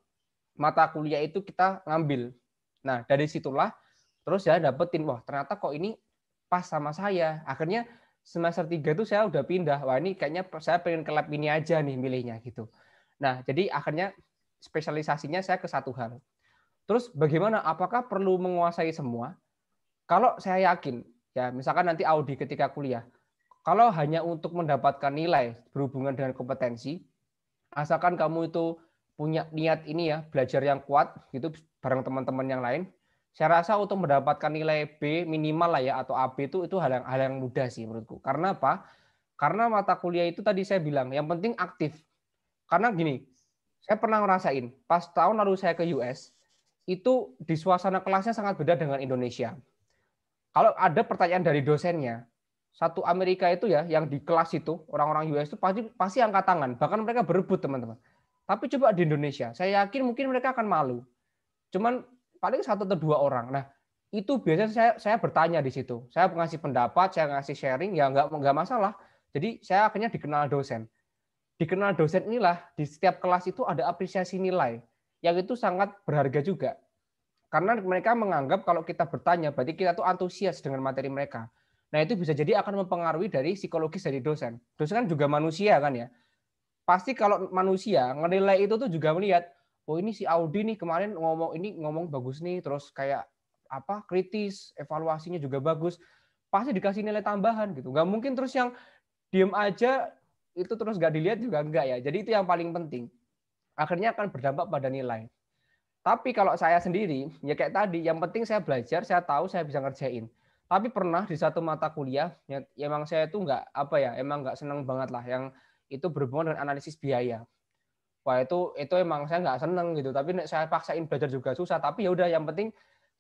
S1: mata kuliah itu kita ngambil. Nah dari situlah terus saya dapetin wah ternyata kok ini pas sama saya. Akhirnya semester tiga tuh saya udah pindah wah ini kayaknya saya pengen ke lab ini aja nih milihnya gitu nah jadi akhirnya spesialisasinya saya ke satu hal Terus bagaimana? Apakah perlu menguasai semua? Kalau saya yakin, ya misalkan nanti Audi ketika kuliah, kalau hanya untuk mendapatkan nilai berhubungan dengan kompetensi, asalkan kamu itu punya niat ini ya, belajar yang kuat gitu bareng teman-teman yang lain, saya rasa untuk mendapatkan nilai B minimal lah ya atau AB itu itu hal yang hal yang mudah sih menurutku. Karena apa? Karena mata kuliah itu tadi saya bilang yang penting aktif. Karena gini, saya pernah ngerasain pas tahun lalu saya ke US, itu di suasana kelasnya sangat beda dengan Indonesia. Kalau ada pertanyaan dari dosennya, satu Amerika itu ya yang di kelas itu orang-orang US itu pasti pasti angkat tangan, bahkan mereka berebut teman-teman. Tapi coba di Indonesia, saya yakin mungkin mereka akan malu. Cuman paling satu atau dua orang. Nah, itu biasanya saya saya bertanya di situ. Saya ngasih pendapat, saya ngasih sharing, ya nggak nggak masalah. Jadi saya akhirnya dikenal dosen. Dikenal dosen inilah di setiap kelas itu ada apresiasi nilai yang itu sangat berharga juga. Karena mereka menganggap kalau kita bertanya, berarti kita tuh antusias dengan materi mereka. Nah itu bisa jadi akan mempengaruhi dari psikologis dari dosen. Dosen kan juga manusia kan ya. Pasti kalau manusia menilai itu tuh juga melihat, oh ini si Audi nih kemarin ngomong ini ngomong bagus nih, terus kayak apa kritis, evaluasinya juga bagus. Pasti dikasih nilai tambahan gitu. Nggak mungkin terus yang diem aja itu terus nggak dilihat juga enggak ya. Jadi itu yang paling penting akhirnya akan berdampak pada nilai. Tapi kalau saya sendiri, ya kayak tadi, yang penting saya belajar, saya tahu saya bisa ngerjain. Tapi pernah di satu mata kuliah, ya, emang saya itu nggak apa ya, emang nggak seneng banget lah, yang itu berhubungan dengan analisis biaya. Wah itu itu emang saya nggak seneng gitu. Tapi saya paksain belajar juga susah. Tapi ya udah, yang penting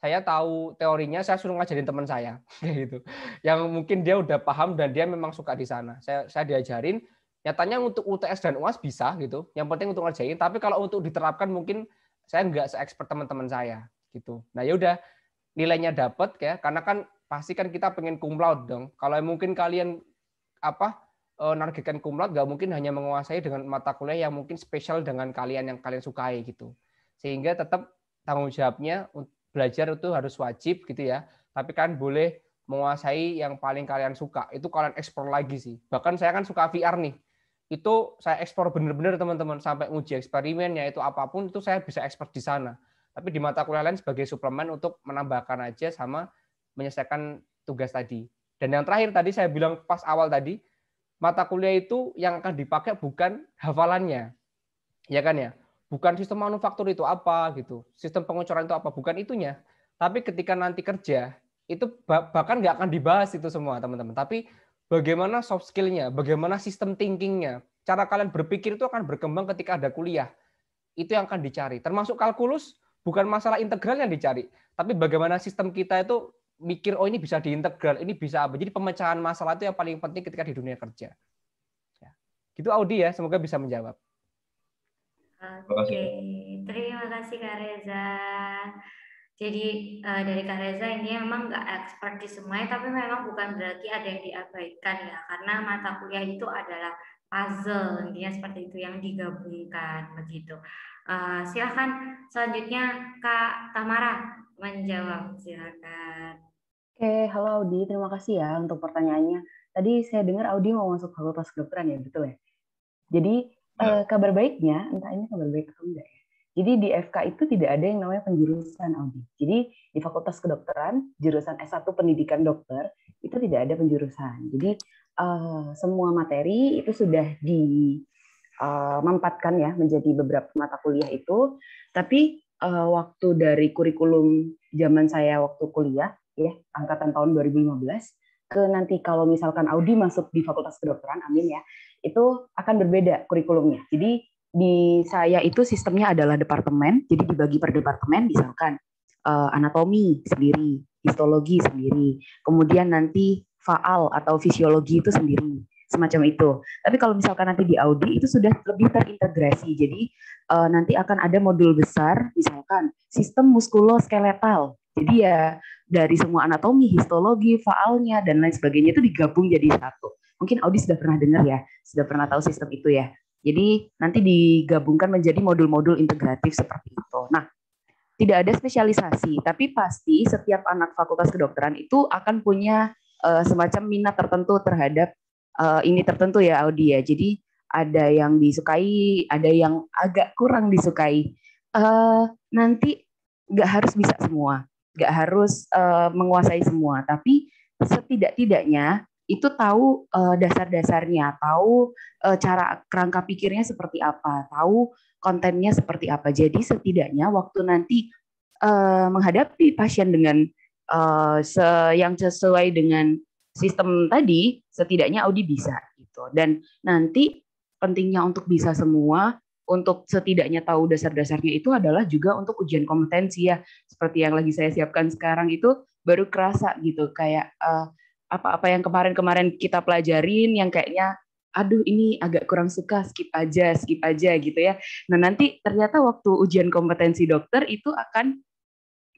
S1: saya tahu teorinya, saya suruh ngajarin teman saya, *laughs* gitu. Yang mungkin dia udah paham dan dia memang suka di sana. Saya saya diajarin, nyatanya untuk UTS dan UAS bisa gitu. Yang penting untuk ngerjain. Tapi kalau untuk diterapkan mungkin saya nggak se-expert teman-teman saya gitu. Nah ya udah nilainya dapat ya karena kan pasti kan kita pengen cum laude dong. Kalau mungkin kalian apa nargetkan cum laude nggak mungkin hanya menguasai dengan mata kuliah yang mungkin spesial dengan kalian yang kalian sukai gitu. Sehingga tetap tanggung jawabnya belajar itu harus wajib gitu ya. Tapi kan boleh menguasai yang paling kalian suka. Itu kalian eksplor lagi sih. Bahkan saya kan suka VR nih itu saya ekspor benar-benar teman-teman sampai uji eksperimennya itu apa pun itu saya bisa ekspor di sana. Tapi di mata kuliah lain sebagai suplemen untuk menambahkan aja sama menyelesaikan tugas tadi. Dan yang terakhir tadi saya bilang pas awal tadi, mata kuliah itu yang akan dipakai bukan hafalannya. Ya kan ya? bukan sistem manufaktur itu apa gitu, sistem pengucuran itu apa, bukan itunya. Tapi ketika nanti kerja, itu bahkan nggak akan dibahas itu semua teman-teman. Tapi bagaimana soft skill-nya, bagaimana sistem thinking-nya, cara kalian berpikir itu akan berkembang ketika ada kuliah. Itu yang akan dicari. Termasuk kalkulus, bukan masalah integral yang dicari, tapi bagaimana sistem kita itu mikir, oh ini bisa diintegral, ini bisa apa. Jadi pemecahan masalah itu yang paling penting ketika di dunia kerja. Ya. Gitu Audi ya, semoga bisa menjawab.
S2: Oke, terima kasih Kak Reza. Jadi uh, dari Kak Reza ini emang nggak expert di semuanya, tapi memang bukan berarti ada yang diabaikan ya, karena mata kuliah itu adalah puzzle, intinya seperti itu yang digabungkan begitu. Uh, silakan selanjutnya Kak Tamara menjawab, silakan.
S3: Oke, halo Audi, terima kasih ya untuk pertanyaannya. Tadi saya dengar Audi mau masuk fakultas kedokteran ya, betul ya? Jadi uh, kabar baiknya, entah ini kabar baik atau enggak ya. Jadi di FK itu tidak ada yang namanya penjurusan Audi. Jadi di Fakultas Kedokteran, jurusan S1 Pendidikan Dokter, itu tidak ada penjurusan. Jadi uh, semua materi itu sudah dimempatkan uh, ya menjadi beberapa mata kuliah itu. Tapi uh, waktu dari kurikulum zaman saya waktu kuliah, ya angkatan tahun 2015, ke nanti kalau misalkan Audi masuk di Fakultas Kedokteran, amin ya, itu akan berbeda kurikulumnya. Jadi di saya itu sistemnya adalah departemen, jadi dibagi per departemen, misalkan uh, anatomi sendiri, histologi sendiri, kemudian nanti faal atau fisiologi itu sendiri, semacam itu. Tapi kalau misalkan nanti di Audi itu sudah lebih terintegrasi, jadi uh, nanti akan ada modul besar, misalkan sistem muskuloskeletal. Jadi ya dari semua anatomi, histologi, faalnya dan lain sebagainya itu digabung jadi satu mungkin Audi sudah pernah dengar ya, sudah pernah tahu sistem itu ya. Jadi nanti digabungkan menjadi modul-modul integratif seperti itu. Nah, tidak ada spesialisasi, tapi pasti setiap anak fakultas kedokteran itu akan punya uh, semacam minat tertentu terhadap uh, ini tertentu ya Audi ya. Jadi ada yang disukai, ada yang agak kurang disukai. Uh, nanti nggak harus bisa semua, nggak harus uh, menguasai semua, tapi setidak-tidaknya itu tahu uh, dasar-dasarnya, tahu uh, cara kerangka pikirnya seperti apa, tahu kontennya seperti apa. Jadi setidaknya waktu nanti uh, menghadapi pasien dengan uh, se yang sesuai dengan sistem tadi, setidaknya Audi bisa gitu. Dan nanti pentingnya untuk bisa semua, untuk setidaknya tahu dasar-dasarnya itu adalah juga untuk ujian kompetensi ya. Seperti yang lagi saya siapkan sekarang itu baru kerasa gitu. Kayak uh, apa-apa yang kemarin-kemarin kita pelajarin yang kayaknya aduh ini agak kurang suka skip aja skip aja gitu ya. Nah nanti ternyata waktu ujian kompetensi dokter itu akan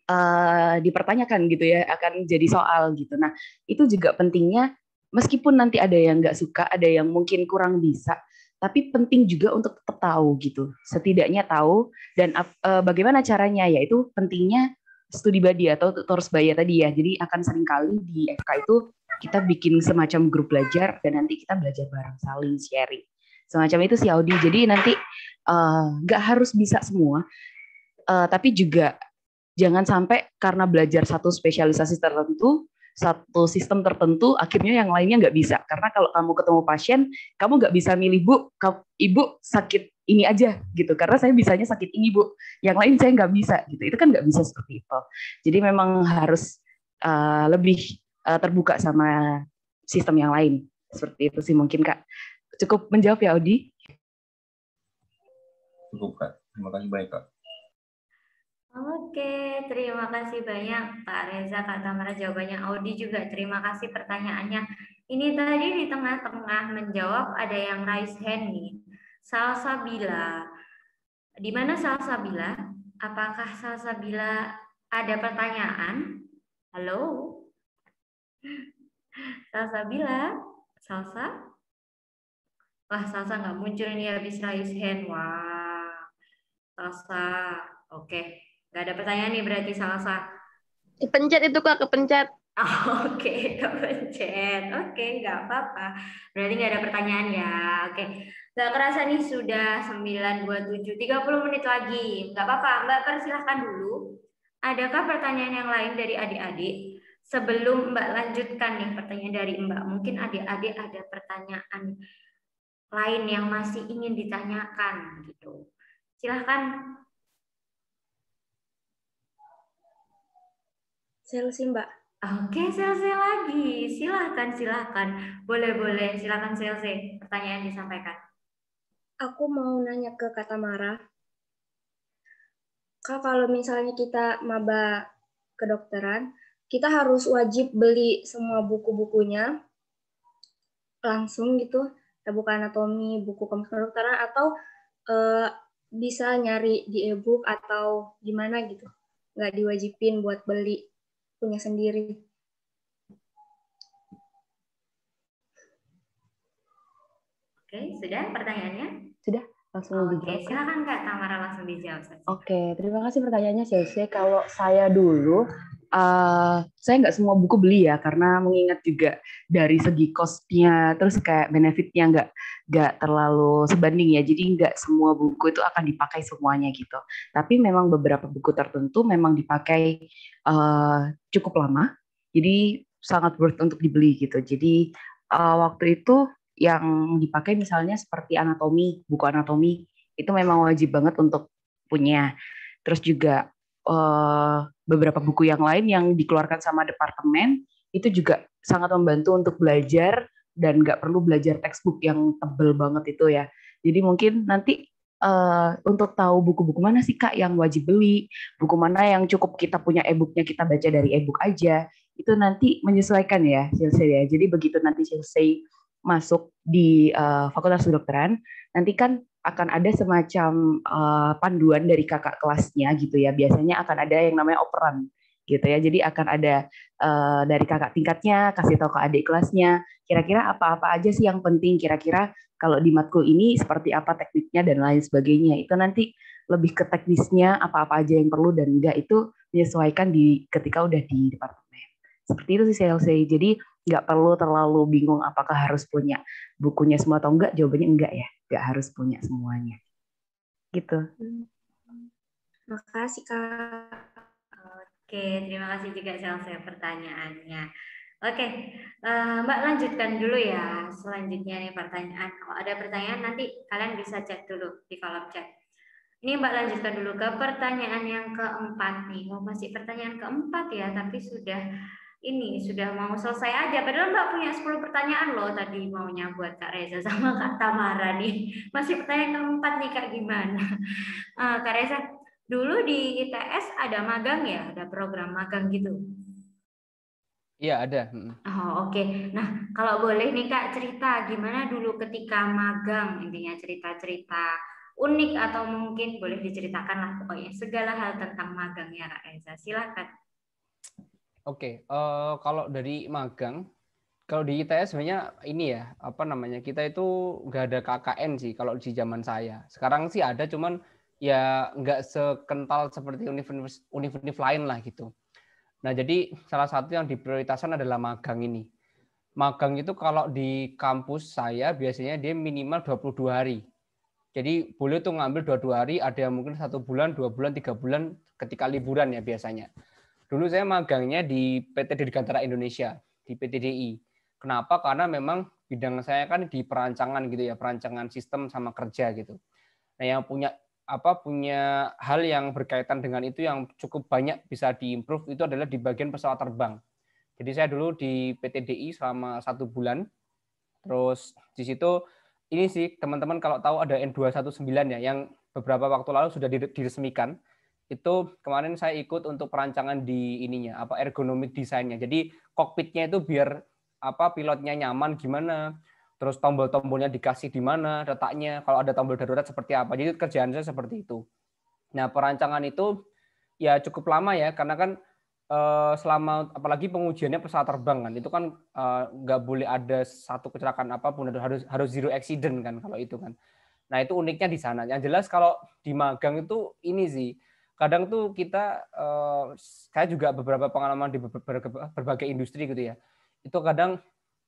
S3: uh, dipertanyakan gitu ya akan jadi soal gitu. Nah itu juga pentingnya meskipun nanti ada yang nggak suka ada yang mungkin kurang bisa tapi penting juga untuk tetap tahu gitu. Setidaknya tahu dan uh, bagaimana caranya yaitu pentingnya studi badi atau tutor sebaya tadi ya. Jadi akan sering kali di FK itu kita bikin semacam grup belajar dan nanti kita belajar bareng saling sharing. Semacam itu sih Audi. Jadi nanti eh, nggak uh, harus bisa semua uh, tapi juga jangan sampai karena belajar satu spesialisasi tertentu satu sistem tertentu akhirnya yang lainnya nggak bisa karena kalau kamu ketemu pasien kamu nggak bisa milih bu ibu sakit ini aja gitu karena saya bisanya sakit ini bu yang lain saya nggak bisa gitu itu kan nggak bisa seperti itu jadi memang harus uh, lebih uh, terbuka sama sistem yang lain. Seperti itu sih mungkin Kak. Cukup menjawab ya Audi?
S4: Cukup Kak. Terima kasih banyak Kak.
S2: Oke, terima kasih banyak Pak Reza, Kak Tamara jawabannya. Audi juga terima kasih pertanyaannya. Ini tadi di tengah-tengah menjawab ada yang raise hand nih. Salsabila. Di mana Salsabila? Apakah Salsabila ada pertanyaan? Halo? Salsa bila, Salsa? Wah, Salsa nggak muncul ini habis raise hand. Wah, Salsa. Oke, nggak ada pertanyaan nih berarti Salsa.
S5: Kepencet itu kak, kepencet. *laughs*
S2: Oke, kepencet. Oke, nggak apa-apa. Berarti nggak ada pertanyaan ya. Oke. Gak kerasa nih sudah 9.27, 30 menit lagi. Nggak apa-apa, Mbak persilahkan dulu. Adakah pertanyaan yang lain dari adik-adik? Sebelum Mbak lanjutkan nih pertanyaan dari Mbak, mungkin adik-adik ada pertanyaan lain yang masih ingin ditanyakan gitu. Silahkan.
S5: Selsi, Mbak.
S2: Oke, Selsi lagi. Silahkan, silahkan. Boleh, boleh. Silahkan, Selsi. Pertanyaan disampaikan.
S5: Aku mau nanya ke Kak Tamara. Kak, kalau misalnya kita maba kedokteran, kita harus wajib beli semua buku-bukunya langsung gitu, ya buku anatomi, buku kedokteran atau uh, bisa nyari di e-book atau gimana gitu, nggak diwajibin buat beli punya sendiri.
S2: Oke, sudah pertanyaannya?
S3: Sudah, langsung
S2: Oke,
S3: dijawab.
S2: silakan Kak Tamara langsung dijawab.
S3: Oke, terima kasih pertanyaannya Sese. Kalau saya dulu Uh, saya nggak semua buku beli ya karena mengingat juga dari segi costnya terus kayak benefitnya nggak nggak terlalu sebanding ya. Jadi nggak semua buku itu akan dipakai semuanya gitu. Tapi memang beberapa buku tertentu memang dipakai uh, cukup lama. Jadi sangat worth untuk dibeli gitu. Jadi uh, waktu itu yang dipakai misalnya seperti anatomi buku anatomi itu memang wajib banget untuk punya. Terus juga uh, beberapa buku yang lain yang dikeluarkan sama departemen itu juga sangat membantu untuk belajar dan nggak perlu belajar textbook yang tebel banget itu ya. Jadi mungkin nanti uh, untuk tahu buku-buku mana sih kak yang wajib beli, buku mana yang cukup kita punya e-booknya kita baca dari e-book aja, itu nanti menyesuaikan ya selesai ya. Jadi begitu nanti selesai masuk di uh, Fakultas Kedokteran, nanti kan akan ada semacam uh, panduan dari kakak kelasnya gitu ya. Biasanya akan ada yang namanya operan gitu ya. Jadi akan ada uh, dari kakak tingkatnya kasih tahu ke adik kelasnya kira-kira apa-apa aja sih yang penting kira-kira kalau di matkul ini seperti apa tekniknya dan lain sebagainya. Itu nanti lebih ke teknisnya apa-apa aja yang perlu dan enggak itu menyesuaikan di ketika udah di departemen. Seperti itu sih saya Jadi nggak perlu terlalu bingung apakah harus punya bukunya semua atau enggak. Jawabannya enggak ya. Nggak harus punya semuanya. Gitu.
S5: Makasih kak.
S2: Oke terima kasih juga Chelsea pertanyaannya. Oke uh, mbak lanjutkan dulu ya selanjutnya nih pertanyaan. Kalau ada pertanyaan nanti kalian bisa chat dulu di kolom chat. Ini Mbak lanjutkan dulu ke pertanyaan yang keempat nih. Oh, masih pertanyaan keempat ya, tapi sudah ini sudah mau selesai aja. Padahal Mbak punya 10 pertanyaan loh tadi maunya buat Kak Reza sama Kak Tamara nih. *laughs* Masih pertanyaan keempat nih Kak gimana? Uh, *laughs* Kak Reza, dulu di ITS ada magang ya? Ada program magang gitu?
S1: Iya ada.
S2: Oh oke. Okay. Nah kalau boleh nih Kak cerita gimana dulu ketika magang intinya cerita-cerita unik atau mungkin boleh diceritakan lah pokoknya segala hal tentang magang ya Kak Reza. Silakan.
S1: Oke, uh, kalau dari magang, kalau di ITS sebenarnya ini ya, apa namanya, kita itu nggak ada KKN sih kalau di zaman saya. Sekarang sih ada, cuman ya nggak sekental seperti universitas lain lah gitu. Nah, jadi salah satu yang diprioritaskan adalah magang ini. Magang itu kalau di kampus saya biasanya dia minimal 22 hari. Jadi boleh tuh ngambil 22 hari, ada yang mungkin satu bulan, dua bulan, tiga bulan ketika liburan ya biasanya. Dulu saya magangnya di PT Dirgantara Indonesia, di PTDI. Kenapa? Karena memang bidang saya kan di perancangan gitu ya, perancangan sistem sama kerja gitu. Nah, yang punya apa punya hal yang berkaitan dengan itu yang cukup banyak bisa diimprove itu adalah di bagian pesawat terbang. Jadi saya dulu di PTDI selama satu bulan. Terus di situ ini sih teman-teman kalau tahu ada N219 ya yang beberapa waktu lalu sudah diresmikan itu kemarin saya ikut untuk perancangan di ininya apa ergonomik desainnya. Jadi kokpitnya itu biar apa pilotnya nyaman gimana, terus tombol-tombolnya dikasih di mana letaknya, kalau ada tombol darurat seperti apa. Jadi kerjaan saya seperti itu. Nah, perancangan itu ya cukup lama ya karena kan eh, selama apalagi pengujiannya pesawat terbang kan itu kan eh, nggak boleh ada satu kecelakaan apa pun harus harus zero accident kan kalau itu kan. Nah, itu uniknya di sana. Yang jelas kalau di magang itu ini sih kadang tuh kita uh, saya juga beberapa pengalaman di berbagai industri gitu ya. Itu kadang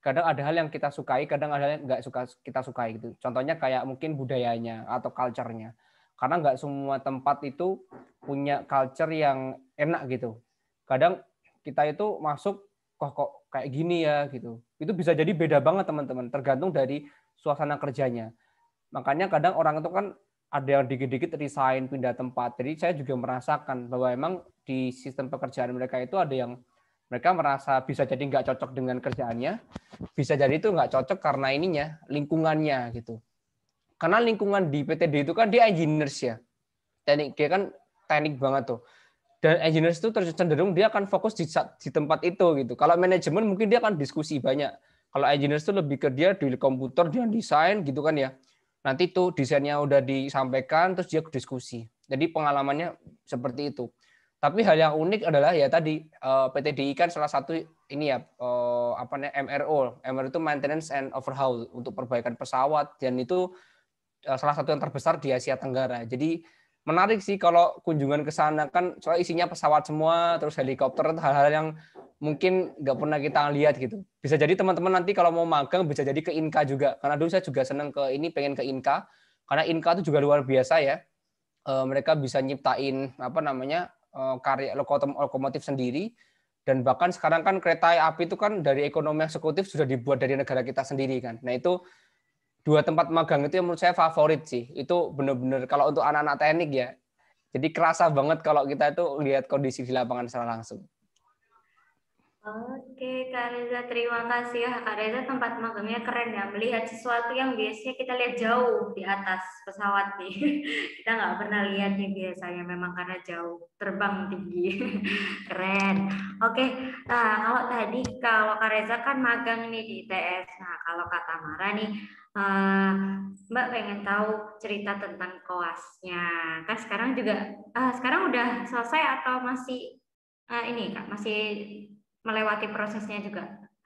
S1: kadang ada hal yang kita sukai kadang ada hal yang nggak suka kita sukai gitu. Contohnya kayak mungkin budayanya atau culture-nya. Karena nggak semua tempat itu punya culture yang enak gitu. Kadang kita itu masuk kok kok kayak gini ya? gitu. Itu bisa jadi beda banget teman-teman. Tergantung dari suasana kerjanya. Makanya kadang orang itu kan ada yang dikit-dikit resign pindah tempat. Jadi saya juga merasakan bahwa emang di sistem pekerjaan mereka itu ada yang mereka merasa bisa jadi nggak cocok dengan kerjaannya, bisa jadi itu nggak cocok karena ininya lingkungannya gitu. Karena lingkungan di PTD itu kan dia engineers ya, teknik dia kan teknik banget tuh. Dan engineers itu cenderung dia akan fokus di, di tempat itu gitu. Kalau manajemen mungkin dia akan diskusi banyak. Kalau engineers itu lebih ke dia di komputer dia desain gitu kan ya nanti tuh desainnya udah disampaikan terus dia diskusi. Jadi pengalamannya seperti itu. Tapi hal yang unik adalah ya tadi eh, PTDI kan salah satu ini ya eh, apa namanya MRO. MRO itu maintenance and overhaul untuk perbaikan pesawat dan itu eh, salah satu yang terbesar di Asia Tenggara. Jadi menarik sih kalau kunjungan ke sana. Kan soal isinya pesawat semua terus helikopter hal-hal yang mungkin nggak pernah kita lihat gitu. Bisa jadi teman-teman nanti kalau mau magang bisa jadi ke Inka juga. Karena dulu saya juga senang ke ini pengen ke Inka. Karena Inka itu juga luar biasa ya. E, mereka bisa nyiptain apa namanya e, karya lokomotif sendiri. Dan bahkan sekarang kan kereta api itu kan dari ekonomi eksekutif sudah dibuat dari negara kita sendiri kan. Nah itu dua tempat magang itu yang menurut saya favorit sih. Itu benar-benar kalau untuk anak-anak teknik ya. Jadi kerasa banget kalau kita itu lihat kondisi di lapangan secara langsung.
S2: Oke, Kak Reza, terima kasih ya. Kak Reza tempat magangnya keren ya. Melihat sesuatu yang biasanya kita lihat jauh di atas pesawat nih. *laughs* kita nggak pernah lihat nih biasanya, memang karena jauh, terbang tinggi. *laughs* keren. Oke, nah kalau tadi kalau Kak Reza kan magang nih di ITS. Nah kalau Kak Tamara nih, uh, Mbak pengen tahu cerita tentang koasnya. Kan sekarang juga, uh, sekarang udah selesai atau masih uh, ini Kak, masih melewati prosesnya juga?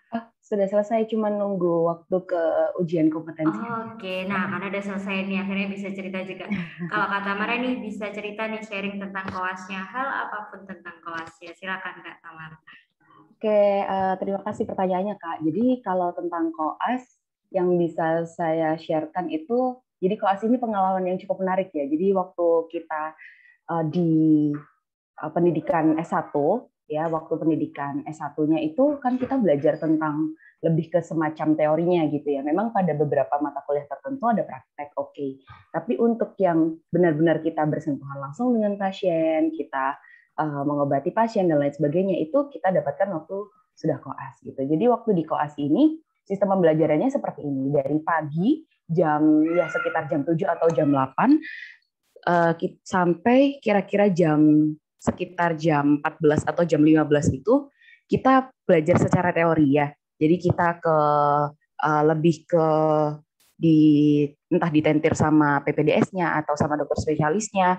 S3: Oh, sudah selesai, cuma nunggu waktu ke ujian kompetensi.
S2: Oh, Oke, okay. nah karena udah selesai nih, akhirnya bisa cerita juga. *laughs* Kalau Kak Tamara nih bisa cerita nih sharing tentang koasnya, hal apa pun tentang koasnya. Silakan Kak Tamara.
S3: Oke, uh, terima kasih pertanyaannya Kak. Jadi kalau tentang koas yang bisa saya sharekan itu, jadi koas ini pengalaman yang cukup menarik ya. Jadi waktu kita uh, di uh, pendidikan S1 ya waktu pendidikan S1-nya itu kan kita belajar tentang lebih ke semacam teorinya gitu ya. Memang pada beberapa mata kuliah tertentu ada praktek oke. Okay. Tapi untuk yang benar-benar kita bersentuhan langsung dengan pasien, kita uh, mengobati pasien dan lain sebagainya itu kita dapatkan waktu sudah koas gitu. Jadi waktu di koas ini sistem pembelajarannya seperti ini. Dari pagi jam ya sekitar jam 7 atau jam 8 uh, eh, sampai kira-kira jam sekitar jam 14 atau jam 15 itu kita belajar secara teori ya. Jadi kita ke uh, lebih ke di entah ditentir sama PPDS-nya atau sama dokter spesialisnya.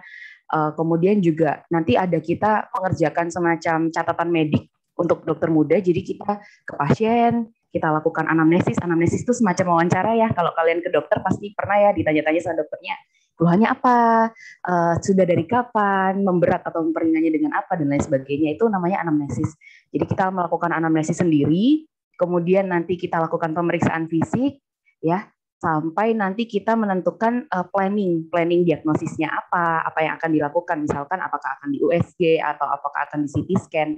S3: Uh, kemudian juga nanti ada kita mengerjakan semacam catatan medik untuk dokter muda. Jadi kita ke pasien, kita lakukan anamnesis. Anamnesis itu semacam wawancara ya. Kalau kalian ke dokter pasti pernah ya ditanya-tanya sama dokternya keluhannya apa, uh, sudah dari kapan, memberat atau memperingannya dengan apa dan lain sebagainya itu namanya anamnesis. Jadi kita melakukan anamnesis sendiri, kemudian nanti kita lakukan pemeriksaan fisik, ya sampai nanti kita menentukan uh, planning, planning diagnosisnya apa, apa yang akan dilakukan, misalkan apakah akan di USG atau apakah akan di CT scan,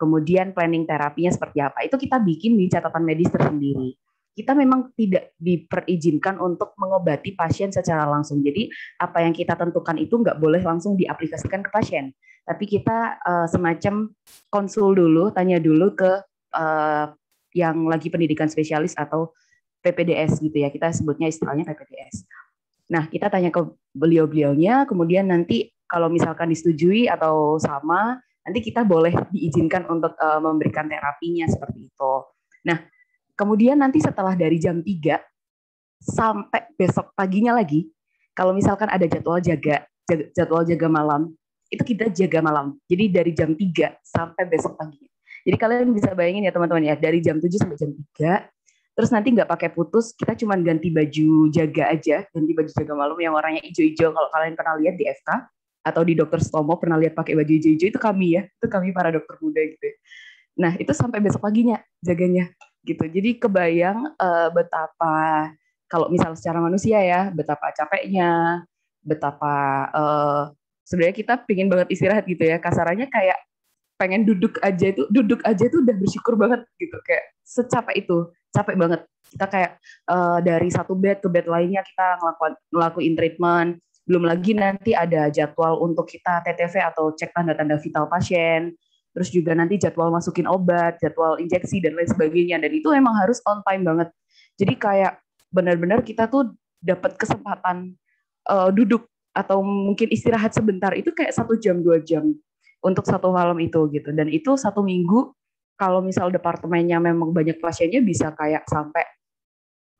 S3: kemudian planning terapinya seperti apa. Itu kita bikin di catatan medis tersendiri kita memang tidak diperizinkan untuk mengobati pasien secara langsung. Jadi apa yang kita tentukan itu nggak boleh langsung diaplikasikan ke pasien. Tapi kita uh, semacam konsul dulu, tanya dulu ke uh, yang lagi pendidikan spesialis atau PPDS gitu ya. Kita sebutnya istilahnya PPDS. Nah, kita tanya ke beliau-beliaunya, kemudian nanti kalau misalkan disetujui atau sama, nanti kita boleh diizinkan untuk uh, memberikan terapinya seperti itu. Nah, Kemudian nanti setelah dari jam 3 sampai besok paginya lagi, kalau misalkan ada jadwal jaga, jadwal jaga malam, itu kita jaga malam. Jadi dari jam 3 sampai besok pagi. Jadi kalian bisa bayangin ya teman-teman ya, dari jam 7 sampai jam 3, terus nanti nggak pakai putus, kita cuma ganti baju jaga aja, ganti baju jaga malam yang warnanya hijau-hijau. Kalau kalian pernah lihat di FK, atau di dokter Stomo pernah lihat pakai baju hijau-hijau, itu kami ya, itu kami para dokter muda gitu. Nah, itu sampai besok paginya jaganya gitu. Jadi kebayang uh, betapa kalau misal secara manusia ya, betapa capeknya, betapa uh, sebenarnya kita pingin banget istirahat gitu ya. Kasarannya kayak pengen duduk aja itu, duduk aja itu udah bersyukur banget gitu. Kayak secapek itu, capek banget. Kita kayak uh, dari satu bed ke bed lainnya kita ngelakuin ngelakuin treatment, belum lagi nanti ada jadwal untuk kita TTV atau cek tanda-tanda vital pasien, terus juga nanti jadwal masukin obat, jadwal injeksi dan lain sebagainya. Dan itu emang harus on time banget. Jadi kayak benar-benar kita tuh dapat kesempatan uh, duduk atau mungkin istirahat sebentar itu kayak satu jam dua jam untuk satu malam itu gitu. Dan itu satu minggu kalau misal departemennya memang banyak pasiennya bisa kayak sampai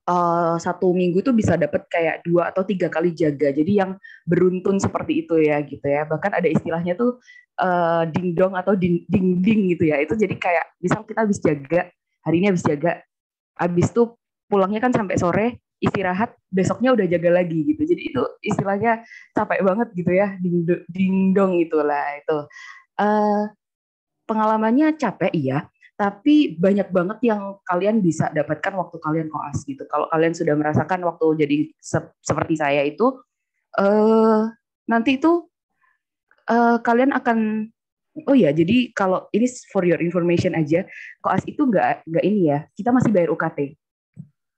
S3: uh, satu minggu itu bisa dapat kayak dua atau tiga kali jaga. Jadi yang beruntun seperti itu ya gitu ya. Bahkan ada istilahnya tuh uh, ding dong atau ding ding gitu ya. Itu jadi kayak misal kita habis jaga hari ini habis jaga, habis tuh pulangnya kan sampai sore istirahat besoknya udah jaga lagi gitu jadi itu istilahnya capek banget gitu ya ding, ding dong itulah itu uh, pengalamannya capek iya tapi banyak banget yang kalian bisa dapatkan waktu kalian koas gitu. Kalau kalian sudah merasakan waktu jadi se seperti saya itu, uh, nanti itu uh, kalian akan oh ya jadi kalau ini for your information aja, koas itu nggak nggak ini ya, kita masih bayar UKT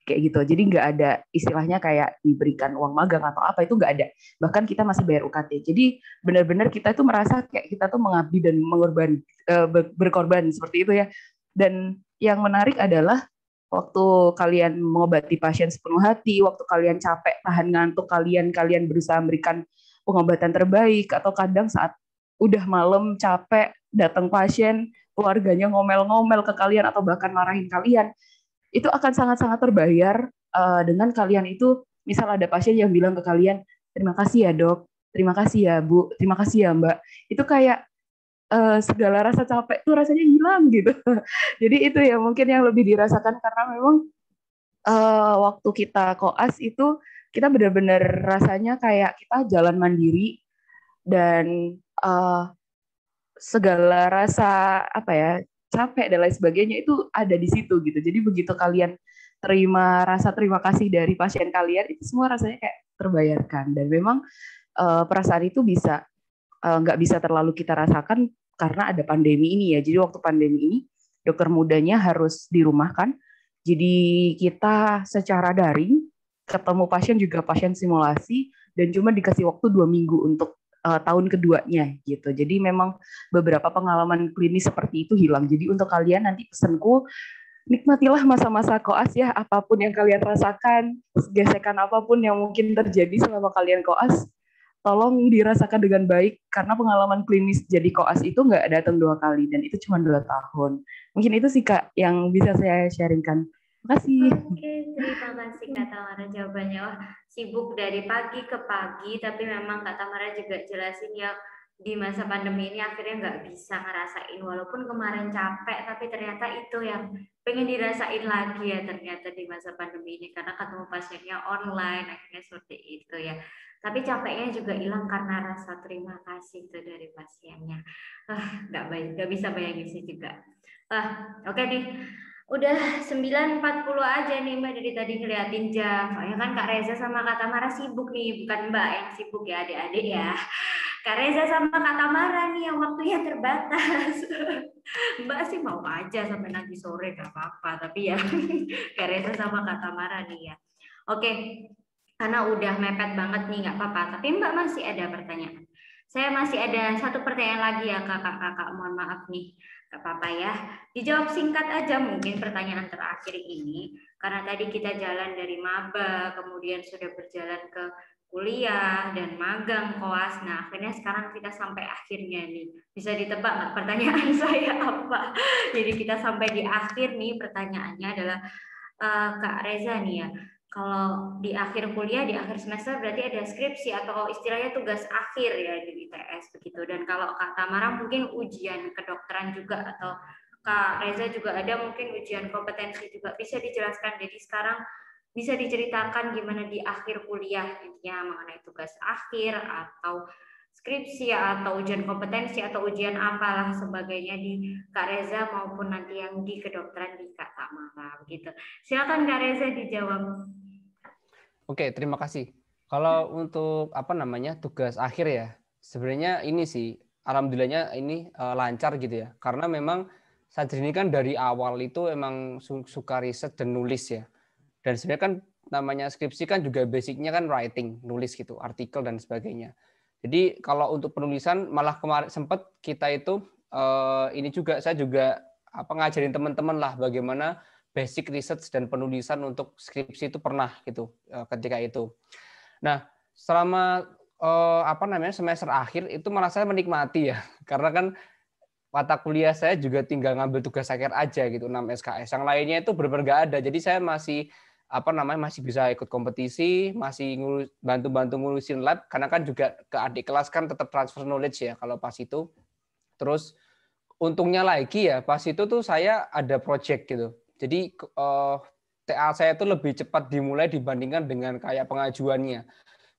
S3: kayak gitu. Jadi nggak ada istilahnya kayak diberikan uang magang atau apa itu nggak ada. Bahkan kita masih bayar UKT. Jadi benar-benar kita itu merasa kayak kita tuh mengabdi dan mengorban berkorban seperti itu ya. Dan yang menarik adalah waktu kalian mengobati pasien sepenuh hati, waktu kalian capek, tahan ngantuk, kalian kalian berusaha memberikan pengobatan terbaik atau kadang saat udah malam capek datang pasien keluarganya ngomel-ngomel ke kalian atau bahkan marahin kalian itu akan sangat-sangat terbayar uh, dengan kalian itu. Misal ada pasien yang bilang ke kalian terima kasih ya dok. Terima kasih ya bu. Terima kasih ya mbak. Itu kayak uh, segala rasa capek tuh rasanya hilang gitu. *laughs* Jadi itu ya mungkin yang lebih dirasakan karena memang uh, waktu kita koas itu kita benar-benar rasanya kayak kita jalan mandiri dan uh, segala rasa apa ya capek dan lain sebagainya itu ada di situ gitu. Jadi begitu kalian terima rasa terima kasih dari pasien kalian itu semua rasanya kayak terbayarkan dan memang uh, perasaan itu bisa nggak uh, bisa terlalu kita rasakan karena ada pandemi ini ya. Jadi waktu pandemi ini dokter mudanya harus dirumahkan. Jadi kita secara daring ketemu pasien juga pasien simulasi dan cuma dikasih waktu dua minggu untuk uh, tahun keduanya gitu. Jadi memang beberapa pengalaman klinis seperti itu hilang. Jadi untuk kalian nanti pesanku nikmatilah masa-masa koas ya apa pun yang kalian rasakan, gesekan apa pun yang mungkin terjadi selama kalian koas, tolong dirasakan dengan baik karena pengalaman klinis jadi koas itu nggak datang dua kali dan itu cuma dua tahun. Mungkin itu sih kak yang bisa saya sharingkan. Makasih.
S2: Oke, terima kasih Kak Tamara jawabannya. Wah, sibuk dari pagi ke pagi, tapi memang Kak Tamara juga jelasin ya di masa pandemi ini akhirnya nggak bisa ngerasain. Walaupun kemarin capek tapi ternyata itu yang pengen dirasain lagi ya ternyata di masa pandemi ini karena ketemu pasiennya online akhirnya seperti itu ya. Tapi capeknya juga hilang karena rasa terima kasih itu dari pasiennya. Ah nggak baik nggak bisa bayangin sih juga. Ah oke okay nih udah 9.40 aja nih Mbak dari tadi ngeliatin jam soalnya kan Kak Reza sama Kak Tamara sibuk nih. Bukan Mbak yang sibuk ya adik-adik ya. Kak Reza sama Kak Tamara nih yang waktunya terbatas. *laughs* Mbak sih mau aja sampai nanti sore gak apa-apa. Tapi ya *laughs* Kak Reza sama Kak Tamara nih ya. Oke karena udah mepet banget nih nggak apa-apa. Tapi Mbak masih ada pertanyaan. Saya masih ada satu pertanyaan lagi ya kakak-kakak. Mohon maaf nih, nggak apa-apa ya. Dijawab singkat aja mungkin pertanyaan terakhir ini. Karena tadi kita jalan dari maba, kemudian sudah berjalan ke kuliah dan magang koas. Nah, akhirnya sekarang kita sampai akhirnya nih. Bisa ditebak nggak pertanyaan *laughs* saya apa? Jadi kita sampai di akhir nih pertanyaannya adalah uh, Kak Reza nih ya kalau di akhir kuliah di akhir semester berarti ada skripsi atau istilahnya tugas akhir ya di ITS begitu dan kalau Kak Tamara mungkin ujian kedokteran juga atau Kak Reza juga ada mungkin ujian kompetensi juga bisa dijelaskan jadi sekarang bisa diceritakan gimana di akhir kuliah intinya mengenai tugas akhir atau skripsi atau ujian kompetensi atau ujian apalah sebagainya di Kak Reza maupun nanti yang di kedokteran di Kak Tamara begitu. Silakan Kak Reza dijawab.
S1: Oke, terima kasih. Kalau untuk apa namanya tugas akhir ya, sebenarnya ini sih, alhamdulillahnya ini uh, lancar gitu ya. Karena memang Sadri ini kan dari awal itu emang suka riset dan nulis ya. Dan sebenarnya kan namanya skripsi kan juga basicnya kan writing, nulis gitu, artikel dan sebagainya. Jadi kalau untuk penulisan malah kemarin sempat kita itu uh, ini juga saya juga apa ngajarin teman-teman lah bagaimana basic research dan penulisan untuk skripsi itu pernah gitu uh, ketika itu. Nah, selama uh, apa namanya semester akhir itu malah saya menikmati ya *laughs* karena kan mata kuliah saya juga tinggal ngambil tugas akhir aja gitu 6 SKS. Yang lainnya itu benar-benar ada. Jadi saya masih apa namanya masih bisa ikut kompetisi, masih bantu-bantu ngurusin lab karena kan juga ke adik kelas kan tetap transfer knowledge ya kalau pas itu. Terus untungnya lagi ya pas itu tuh saya ada project gitu. Jadi uh, eh, TA saya itu lebih cepat dimulai dibandingkan dengan kayak pengajuannya.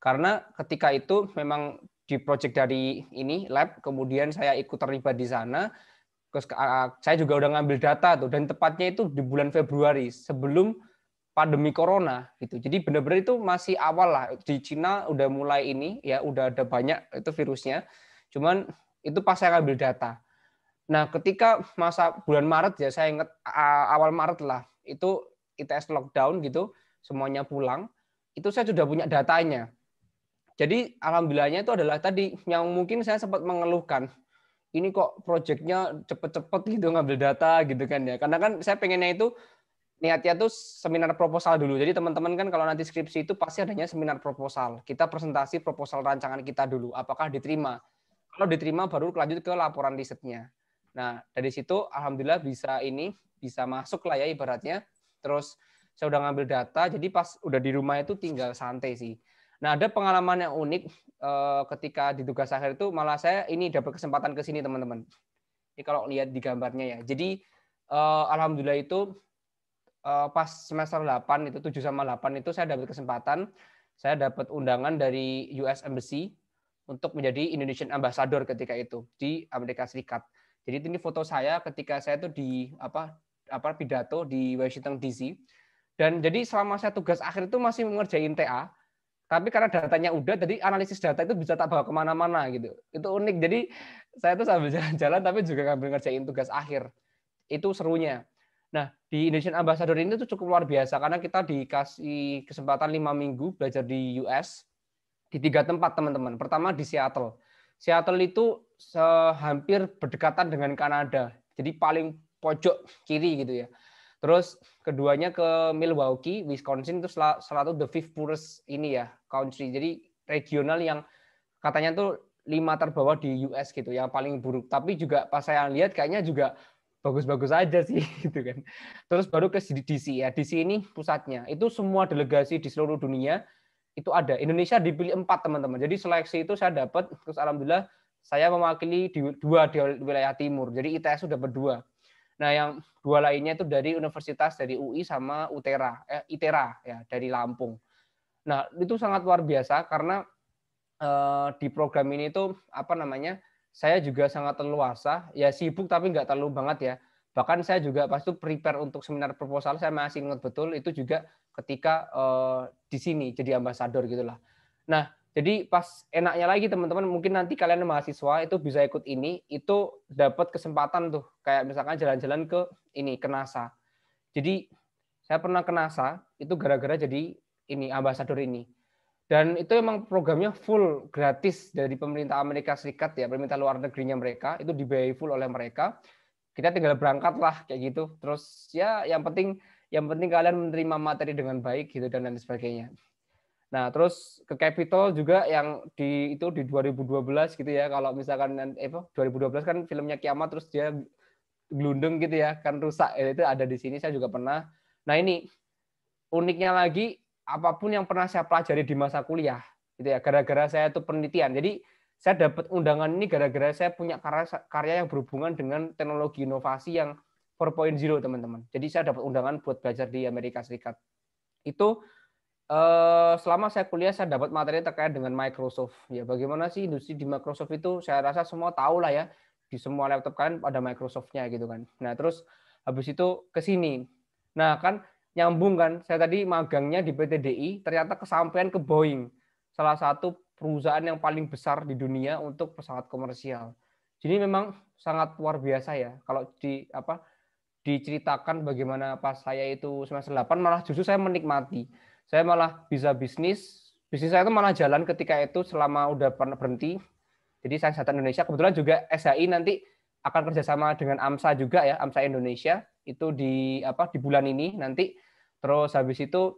S1: Karena ketika itu memang di project dari ini lab, kemudian saya ikut terlibat di sana. Terus saya juga udah ngambil data tuh dan tepatnya itu di bulan Februari sebelum pandemi corona gitu. Jadi benar-benar itu masih awal lah di Cina udah mulai ini ya udah ada banyak itu virusnya. Cuman itu pas saya ngambil data. Nah, ketika masa bulan Maret ya saya ingat awal Maret lah itu ITS lockdown gitu, semuanya pulang. Itu saya sudah punya datanya. Jadi alhamdulillahnya itu adalah tadi yang mungkin saya sempat mengeluhkan ini kok proyeknya cepet-cepet gitu ngambil data gitu kan ya. Karena kan saya pengennya itu niatnya tuh seminar proposal dulu. Jadi teman-teman kan kalau nanti skripsi itu pasti adanya seminar proposal. Kita presentasi proposal rancangan kita dulu. Apakah diterima? Kalau diterima baru lanjut ke laporan risetnya. Nah dari situ alhamdulillah bisa ini bisa masuk lah ya ibaratnya. Terus saya udah ngambil data. Jadi pas udah di rumah itu tinggal santai sih. Nah ada pengalaman yang unik eh, ketika di tugas akhir itu malah saya ini dapat kesempatan ke sini teman-teman. Ini kalau lihat di gambarnya ya. Jadi eh, alhamdulillah itu uh, pas semester 8 itu 7 sama 8 itu saya dapat kesempatan saya dapat undangan dari US Embassy untuk menjadi Indonesian Ambassador ketika itu di Amerika Serikat. Jadi ini foto saya ketika saya itu di apa apa pidato di Washington DC. Dan jadi selama saya tugas akhir itu masih mengerjain TA, tapi karena datanya udah, jadi analisis data itu bisa tak bawa ke mana-mana gitu. Itu unik. Jadi saya tuh sambil *laughs* jalan-jalan tapi juga ngambil ngerjain tugas akhir. Itu serunya. Nah, di Indonesian Ambassador ini tuh cukup luar biasa karena kita dikasih kesempatan lima minggu belajar di US di tiga tempat teman-teman. Pertama di Seattle. Seattle itu hampir berdekatan dengan Kanada, jadi paling pojok kiri gitu ya. Terus keduanya ke Milwaukee, Wisconsin itu salah satu the fifth poorest ini ya country. Jadi regional yang katanya tuh lima terbawah di US gitu, yang paling buruk. Tapi juga pas saya lihat kayaknya juga bagus-bagus aja sih *laughs* gitu kan. Terus baru ke DC ya. DC ini pusatnya. Itu semua delegasi di seluruh dunia itu ada. Indonesia dipilih empat teman-teman. Jadi seleksi itu saya dapat terus alhamdulillah saya mewakili di dua di wilayah timur. Jadi ITS sudah berdua. Nah, yang dua lainnya itu dari universitas dari UI sama UTERA, eh, ITERA ya dari Lampung. Nah, itu sangat luar biasa karena eh, di program ini itu apa namanya? saya juga sangat leluasa, ya sibuk tapi nggak terlalu banget ya. Bahkan saya juga pas itu prepare untuk seminar proposal, saya masih ingat betul itu juga ketika uh, di sini jadi ambasador gitulah. Nah, jadi pas enaknya lagi teman-teman, mungkin nanti kalian mahasiswa itu bisa ikut ini, itu dapat kesempatan tuh, kayak misalkan jalan-jalan ke ini ke NASA. Jadi saya pernah ke NASA itu gara-gara jadi ini ambasador ini dan itu memang programnya full gratis dari pemerintah Amerika Serikat ya, pemerintah luar negerinya mereka, itu dibayar full oleh mereka. Kita tinggal berangkat lah kayak gitu. Terus ya yang penting yang penting kalian menerima materi dengan baik gitu dan lain sebagainya. Nah, terus ke Capital juga yang di itu di 2012 gitu ya. Kalau misalkan eh, 2012 kan filmnya Kiamat terus dia gelundung gitu ya, kan rusak. Itu ada di sini saya juga pernah. Nah, ini uniknya lagi apa pun yang pernah saya pelajari di masa kuliah gitu ya gara-gara saya itu penelitian jadi saya dapat undangan ini gara-gara saya punya karya karya yang berhubungan dengan teknologi inovasi yang 4.0 teman-teman. Jadi saya dapat undangan buat belajar di Amerika Serikat. Itu eh, selama saya kuliah saya dapat materi terkait dengan Microsoft. Ya bagaimana sih industri di Microsoft itu? Saya rasa semua tahu lah ya di semua laptop kalian ada Microsoft-nya gitu kan. Nah terus habis itu ke sini. Nah kan nyambung kan. Saya tadi magangnya di PT DI, ternyata kesampaian ke Boeing, salah satu perusahaan yang paling besar di dunia untuk pesawat komersial. Jadi memang sangat luar biasa ya kalau di apa diceritakan bagaimana pas saya itu semester 8 malah justru saya menikmati. saya malah bisa bisnis bisnis saya itu malah jalan ketika itu selama udah pernah berhenti jadi saya Kesehatan Indonesia kebetulan juga SHI nanti akan kerjasama dengan AMSA juga ya AMSA Indonesia itu di apa di bulan ini nanti terus habis itu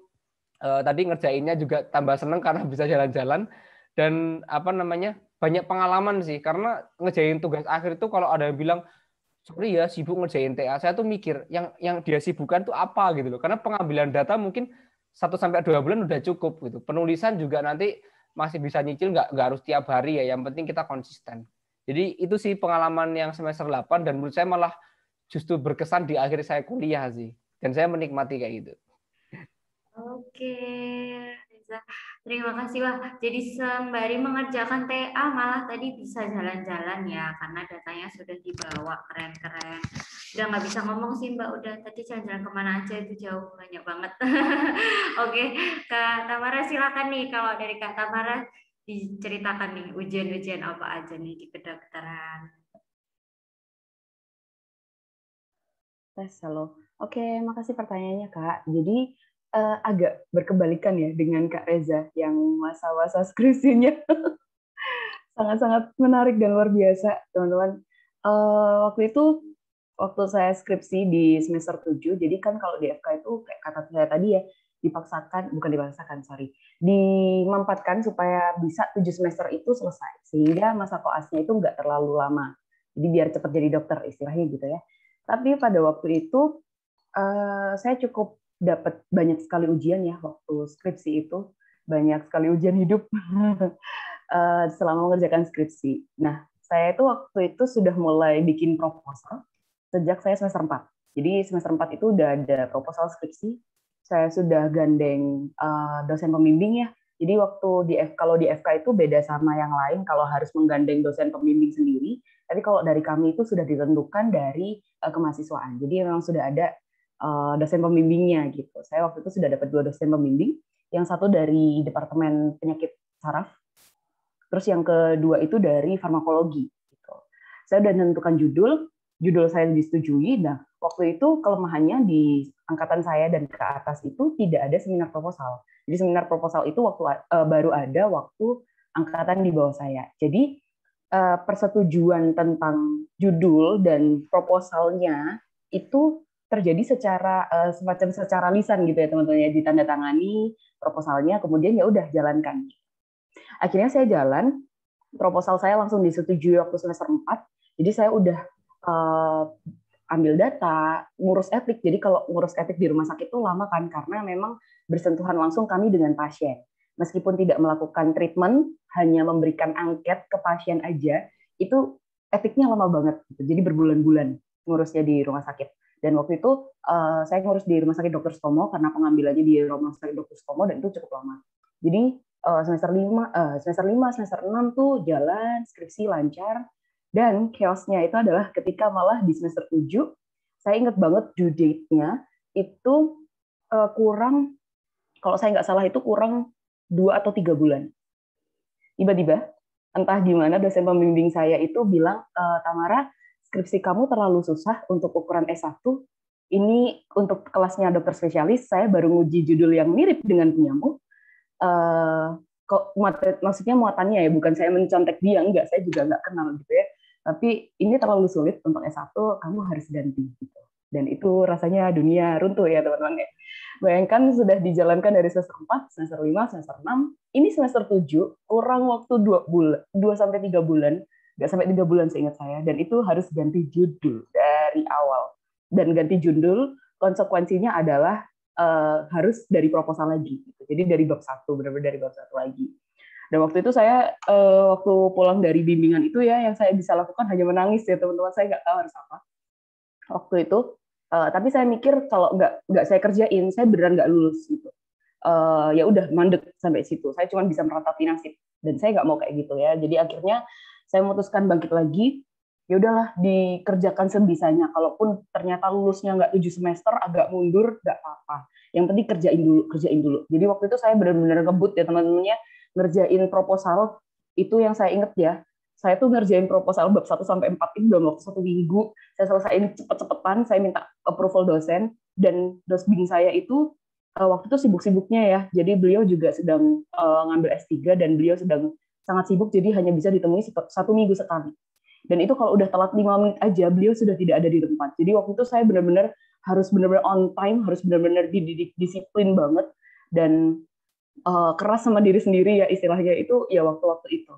S1: eh, tadi ngerjainnya juga tambah seneng karena *laughs* bisa jalan-jalan dan apa namanya banyak pengalaman sih. Karena ngerjain tugas akhir itu kalau ada yang bilang sorry ya sibuk ngerjain TA saya tuh mikir yang yang dia sibukkan tuh apa gitu loh. Karena pengambilan data mungkin satu sampai dua bulan udah cukup gitu. Penulisan juga nanti masih bisa nyicil nggak nggak harus tiap hari ya. Yang penting kita konsisten. Jadi itu sih pengalaman yang semester 8 dan menurut saya malah justru berkesan di akhir saya kuliah sih. Dan saya menikmati kayak gitu.
S2: Oke, Terima kasih lah. Jadi sembari mengerjakan TA malah tadi bisa jalan-jalan ya karena datanya sudah dibawa keren-keren. Udah nggak bisa ngomong sih Mbak. Udah tadi jalan-jalan ke mana aja itu jauh banyak banget. *laughs* Oke, Kak Tamara silakan nih kalau dari Kak Tamara diceritakan nih ujian-ujian apa aja nih di kedokteran.
S3: Tes, halo. Oke, makasih pertanyaannya Kak. Jadi uh, agak berkebalikan ya dengan Kak Reza yang masa-masa skripsinya *laughs* sangat-sangat menarik dan luar biasa, teman-teman. Uh, waktu itu waktu saya skripsi di semester 7, jadi kan kalau di FK itu kayak kata saya tadi ya, dipaksakan, bukan dipaksakan, sorry, dimampatkan supaya bisa 7 semester itu selesai. Sehingga masa koasnya itu nggak terlalu lama. Jadi biar cepat jadi dokter, istilahnya gitu ya. Tapi pada waktu itu, uh, saya cukup dapat banyak sekali ujian ya waktu skripsi itu banyak sekali ujian hidup *laughs* eh, selama mengerjakan skripsi. Nah, saya itu waktu itu sudah mulai bikin proposal sejak saya semester 4. Jadi semester 4 itu udah ada proposal skripsi. Saya sudah gandeng uh, dosen pembimbing ya. Jadi waktu di F kalau di FK itu beda sama yang lain kalau harus menggandeng dosen pembimbing sendiri. Tapi kalau dari kami itu sudah ditentukan dari uh, kemahasiswaan. Jadi memang sudah ada uh, dosen pembimbingnya gitu. Saya waktu itu sudah dapat dua dosen pembimbing, yang satu dari departemen penyakit saraf, terus yang kedua itu dari farmakologi. Gitu. Saya sudah menentukan judul, judul saya disetujui. Nah, waktu itu kelemahannya di angkatan saya dan ke atas itu tidak ada seminar proposal. Jadi seminar proposal itu waktu uh, baru ada waktu angkatan di bawah saya. Jadi uh, persetujuan tentang judul dan proposalnya itu terjadi secara uh, semacam secara lisan gitu ya teman-teman ya ditandatangani proposalnya kemudian ya udah jalankan. Akhirnya saya jalan proposal saya langsung disetujui waktu semester 4. Jadi saya udah uh, ambil data, ngurus etik. Jadi kalau ngurus etik di rumah sakit itu lama kan karena memang bersentuhan langsung kami dengan pasien. Meskipun tidak melakukan treatment, hanya memberikan angket ke pasien aja, itu etiknya lama banget. Jadi berbulan-bulan ngurusnya di rumah sakit. Dan waktu itu uh, saya ngurus di Rumah Sakit Dr. Stomo karena pengambilannya di Rumah Sakit Dr. Stomo dan itu cukup lama. Jadi uh, semester 5 uh, eh, semester 5, semester 6 tuh jalan, skripsi lancar dan chaosnya itu adalah ketika malah di semester 7 saya ingat banget due date-nya itu uh, kurang kalau saya nggak salah itu kurang dua atau tiga bulan. Tiba-tiba entah gimana dosen pembimbing saya itu bilang, e, Tamara, skripsi kamu terlalu susah untuk ukuran S1. Ini untuk kelasnya dokter spesialis, saya baru nguji judul yang mirip dengan punyamu. Uh, kok maksudnya muatannya ya, bukan saya mencontek dia, enggak, saya juga enggak kenal gitu ya. Tapi ini terlalu sulit untuk S1, kamu harus ganti gitu. Dan itu rasanya dunia runtuh ya teman-teman ya. Bayangkan sudah dijalankan dari semester 4, semester 5, semester 6, ini semester 7, kurang waktu 2 bulan, 2 sampai 3 bulan nggak sampai tiga bulan seingat saya. Dan itu harus ganti judul dari awal. Dan ganti judul konsekuensinya adalah uh, harus dari proposal lagi. Jadi dari bab satu benar-benar dari bab satu lagi. Dan waktu itu saya uh, waktu pulang dari bimbingan itu ya yang saya bisa lakukan hanya menangis ya teman-teman. Saya nggak tahu harus apa. Waktu itu uh, tapi saya mikir kalau nggak nggak saya kerjain saya beneran nggak lulus gitu. Uh, ya udah mandek sampai situ. Saya cuma bisa meratapi nasib. Dan saya nggak mau kayak gitu ya. Jadi akhirnya saya memutuskan bangkit lagi. Ya udahlah dikerjakan sebisanya. Kalaupun ternyata lulusnya nggak tujuh semester agak mundur nggak apa-apa. Yang penting kerjain dulu kerjain dulu. Jadi waktu itu saya benar-benar ngebut ya teman-temannya ngerjain proposal. Itu yang saya inget ya. Saya tuh ngerjain proposal bab 1 sampai 4 itu dalam waktu satu minggu. Saya selesaiin cepet-cepetan saya minta approval dosen. Dan dosbing saya itu uh, waktu itu sibuk-sibuknya ya. Jadi beliau juga sedang uh, ngambil S3 dan beliau sedang sangat sibuk jadi hanya bisa ditemui satu minggu sekali. Dan itu kalau udah telat lima menit aja beliau sudah tidak ada di tempat. Jadi waktu itu saya benar-benar harus benar-benar on time, harus benar-benar dididik disiplin banget dan uh, keras sama diri sendiri ya istilahnya itu ya waktu-waktu itu.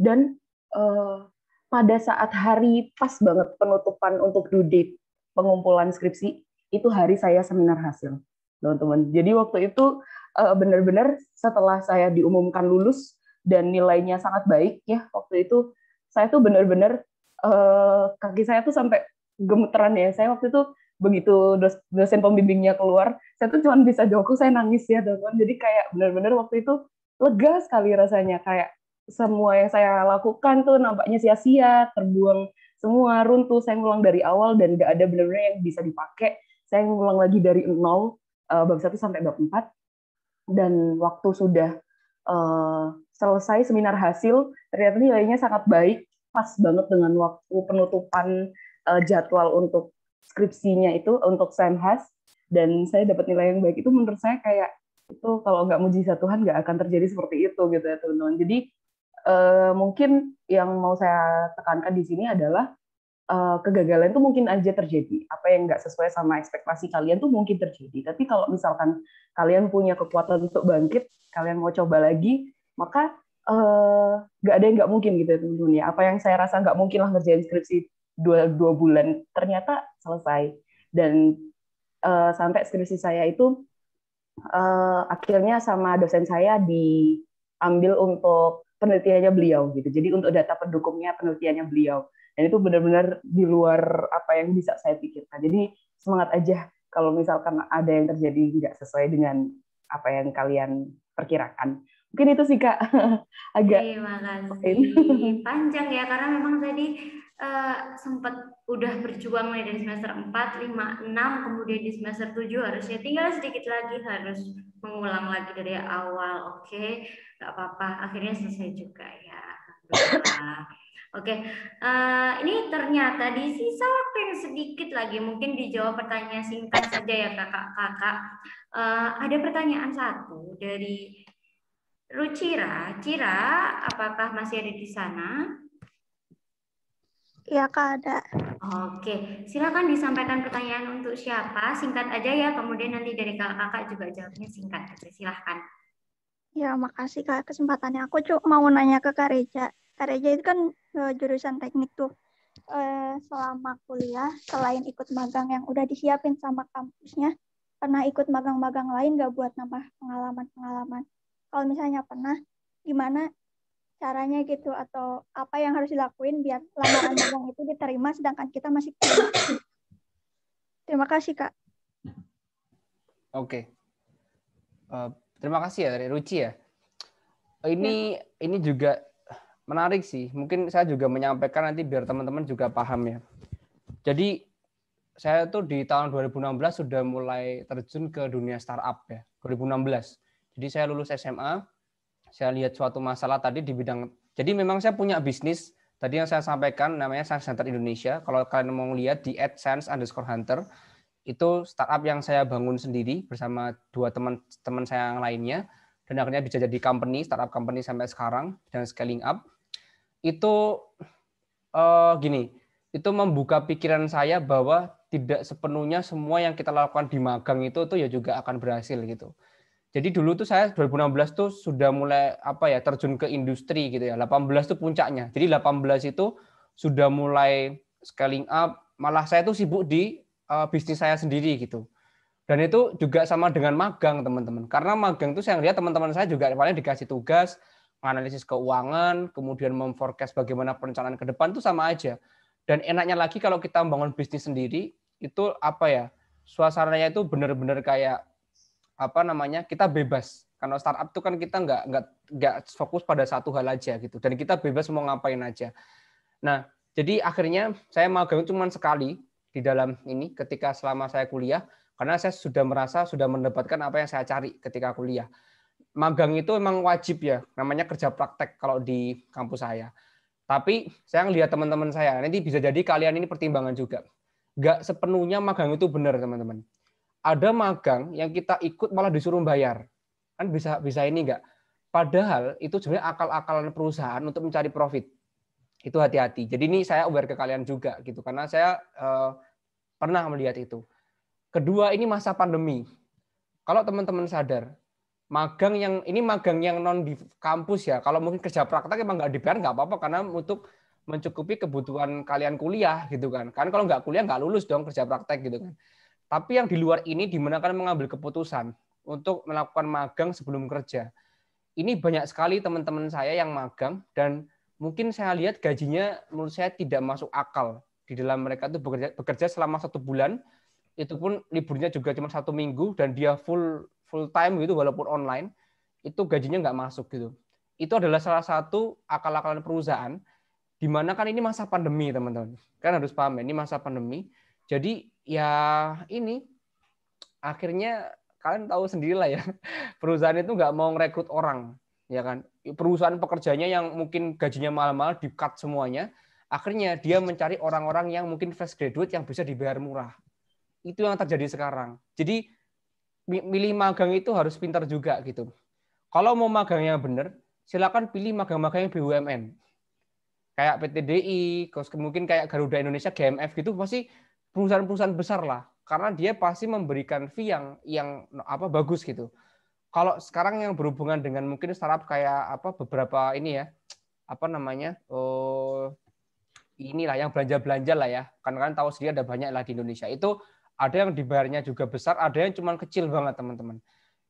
S3: Dan uh, pada saat hari pas banget penutupan untuk due date pengumpulan skripsi itu hari saya seminar hasil teman-teman. Jadi waktu itu uh, benar-benar setelah saya diumumkan lulus dan nilainya sangat baik ya waktu itu saya tuh benar-benar uh, kaki saya tuh sampai gemeteran ya. Saya waktu itu begitu dos, dosen pembimbingnya keluar, saya tuh cuma bisa jawab, saya nangis ya teman. Jadi kayak benar-benar waktu itu lega sekali rasanya kayak semua yang saya lakukan tuh nampaknya sia-sia, terbuang semua runtuh. Saya ngulang dari awal dan gak ada benar-benar yang bisa dipakai. Saya ngulang lagi dari nol uh, bab 1 sampai bab 4 dan waktu sudah uh, selesai seminar hasil ternyata nilainya sangat baik pas banget dengan waktu penutupan uh, jadwal untuk skripsinya itu untuk Semhas dan saya dapat nilai yang baik itu menurut saya kayak itu kalau nggak mujizat Tuhan nggak akan terjadi seperti itu gitu ya teman-teman jadi uh, mungkin yang mau saya tekankan di sini adalah uh, kegagalan itu mungkin aja terjadi. Apa yang nggak sesuai sama ekspektasi kalian tuh mungkin terjadi. Tapi kalau misalkan kalian punya kekuatan untuk bangkit, kalian mau coba lagi, maka uh, nggak ada yang nggak mungkin gitu ya teman-teman ya. Apa yang saya rasa nggak mungkin lah ngerjain skripsi dua, dua bulan, ternyata selesai. Dan uh, sampai skripsi saya itu uh, akhirnya sama dosen saya diambil untuk penelitiannya beliau gitu. Jadi untuk data pendukungnya penelitiannya beliau dan itu benar-benar di luar apa yang bisa saya pikirkan jadi semangat aja kalau misalkan ada yang terjadi nggak sesuai dengan apa yang kalian perkirakan mungkin itu sih kak. *laughs* Agak
S2: terima kasih *laughs* panjang ya karena memang tadi uh, sempat udah berjuang mulai dari semester 4, 5, 6 kemudian di semester 7 harusnya tinggal sedikit lagi harus mengulang lagi dari awal. Oke okay? nggak apa-apa. Akhirnya selesai juga ya. Oke, uh, ini ternyata di sisa waktu yang sedikit lagi, mungkin dijawab pertanyaan singkat saja ya kakak-kakak. Uh, ada pertanyaan satu dari Rucira. Cira, apakah masih ada di sana?
S5: Iya kak ada.
S2: Oke, silakan disampaikan pertanyaan untuk siapa, singkat aja ya. Kemudian nanti dari kakak-kakak juga jawabnya singkat aja. Silahkan.
S5: Ya, makasih kak kesempatannya. Aku cuma mau nanya ke Kak Reja. Kak Reja itu kan uh, jurusan teknik tuh. Uh, selama kuliah, selain ikut magang yang udah disiapin sama kampusnya, pernah ikut magang-magang lain nggak buat nambah pengalaman-pengalaman? Kalau misalnya pernah, gimana caranya gitu atau apa yang harus dilakuin biar lamaran *coughs* magang itu diterima sedangkan kita masih kuliah? Terima kasih kak.
S1: Oke, okay. uh, terima kasih ya dari Ruci ya. Ini ya. ini juga menarik sih. Mungkin saya juga menyampaikan nanti biar teman-teman juga paham ya. Jadi saya tuh di tahun 2016 sudah mulai terjun ke dunia startup ya, 2016. Jadi saya lulus SMA, saya lihat suatu masalah tadi di bidang, jadi memang saya punya bisnis, tadi yang saya sampaikan namanya Science Center Indonesia, kalau kalian mau lihat di AdSense underscore Hunter, itu startup yang saya bangun sendiri bersama dua teman-teman saya yang lainnya, dan akhirnya bisa jadi company, startup company sampai sekarang, dan scaling up. Itu uh, gini, itu membuka pikiran saya bahwa tidak sepenuhnya semua yang kita lakukan di magang itu tuh ya juga akan berhasil gitu. Jadi dulu tuh saya 2016 tuh sudah mulai apa ya terjun ke industri gitu ya. 18 tuh puncaknya. Jadi 18 itu sudah mulai scaling up. Malah saya tuh sibuk di uh, bisnis saya sendiri gitu. Dan itu juga sama dengan magang teman-teman. Karena magang tuh saya lihat teman-teman saya juga paling dikasih tugas analisis keuangan, kemudian memforecast bagaimana perencanaan ke depan itu sama aja. Dan enaknya lagi kalau kita membangun bisnis sendiri, itu apa ya? Suasananya itu benar-benar kayak apa namanya? Kita bebas. Karena startup itu kan kita nggak nggak nggak fokus pada satu hal aja gitu. Dan kita bebas mau ngapain aja. Nah, jadi akhirnya saya magang cuma sekali di dalam ini ketika selama saya kuliah karena saya sudah merasa sudah mendapatkan apa yang saya cari ketika kuliah magang itu memang wajib ya, namanya kerja praktek kalau di kampus saya. Tapi saya ngelihat teman-teman saya, nanti bisa jadi kalian ini pertimbangan juga. Nggak sepenuhnya magang itu benar, teman-teman. Ada magang yang kita ikut malah disuruh bayar. Kan bisa bisa ini enggak? Padahal itu sebenarnya akal-akalan perusahaan untuk mencari profit. Itu hati-hati. Jadi ini saya aware ke kalian juga gitu karena saya uh, pernah melihat itu. Kedua, ini masa pandemi. Kalau teman-teman sadar, magang yang ini magang yang non di kampus ya. Kalau mungkin kerja praktek emang nggak dibayar nggak apa-apa karena untuk mencukupi kebutuhan kalian kuliah gitu kan. Kan kalau nggak kuliah nggak lulus dong kerja praktek gitu kan. Tapi yang di luar ini di mana kalian mengambil keputusan untuk melakukan magang sebelum kerja. Ini banyak sekali teman-teman saya yang magang dan mungkin saya lihat gajinya menurut saya tidak masuk akal. Di dalam mereka itu bekerja, bekerja selama satu bulan itu pun liburnya juga cuma satu minggu dan dia full full time gitu walaupun online itu gajinya nggak masuk gitu. Itu adalah salah satu akal-akalan perusahaan di mana kan ini masa pandemi teman-teman. Kan harus paham ini masa pandemi. Jadi ya ini. Akhirnya kalian tahu sendiri lah ya *laughs* perusahaan itu nggak mau merekrut orang ya kan? Perusahaan pekerjanya yang mungkin gajinya mahal-mahal di cut semuanya. Akhirnya dia mencari orang-orang yang mungkin fresh graduate yang bisa dibayar murah. Itu yang terjadi sekarang. Jadi milih magang itu harus pintar juga gitu. Kalau mau magangnya benar silakan pilih magang-magang yang BUMN kayak PTDI, mungkin kayak Garuda Indonesia, GMF gitu pasti perusahaan-perusahaan besar lah. Karena dia pasti memberikan fee yang yang apa bagus gitu. Kalau sekarang yang berhubungan dengan mungkin startup kayak apa beberapa ini ya apa namanya oh inilah yang belanja-belanja lah ya. Kan kan tahu sendiri ada banyak lah di Indonesia. Itu ada yang dibayarnya juga besar ada yang cuma kecil banget teman-teman.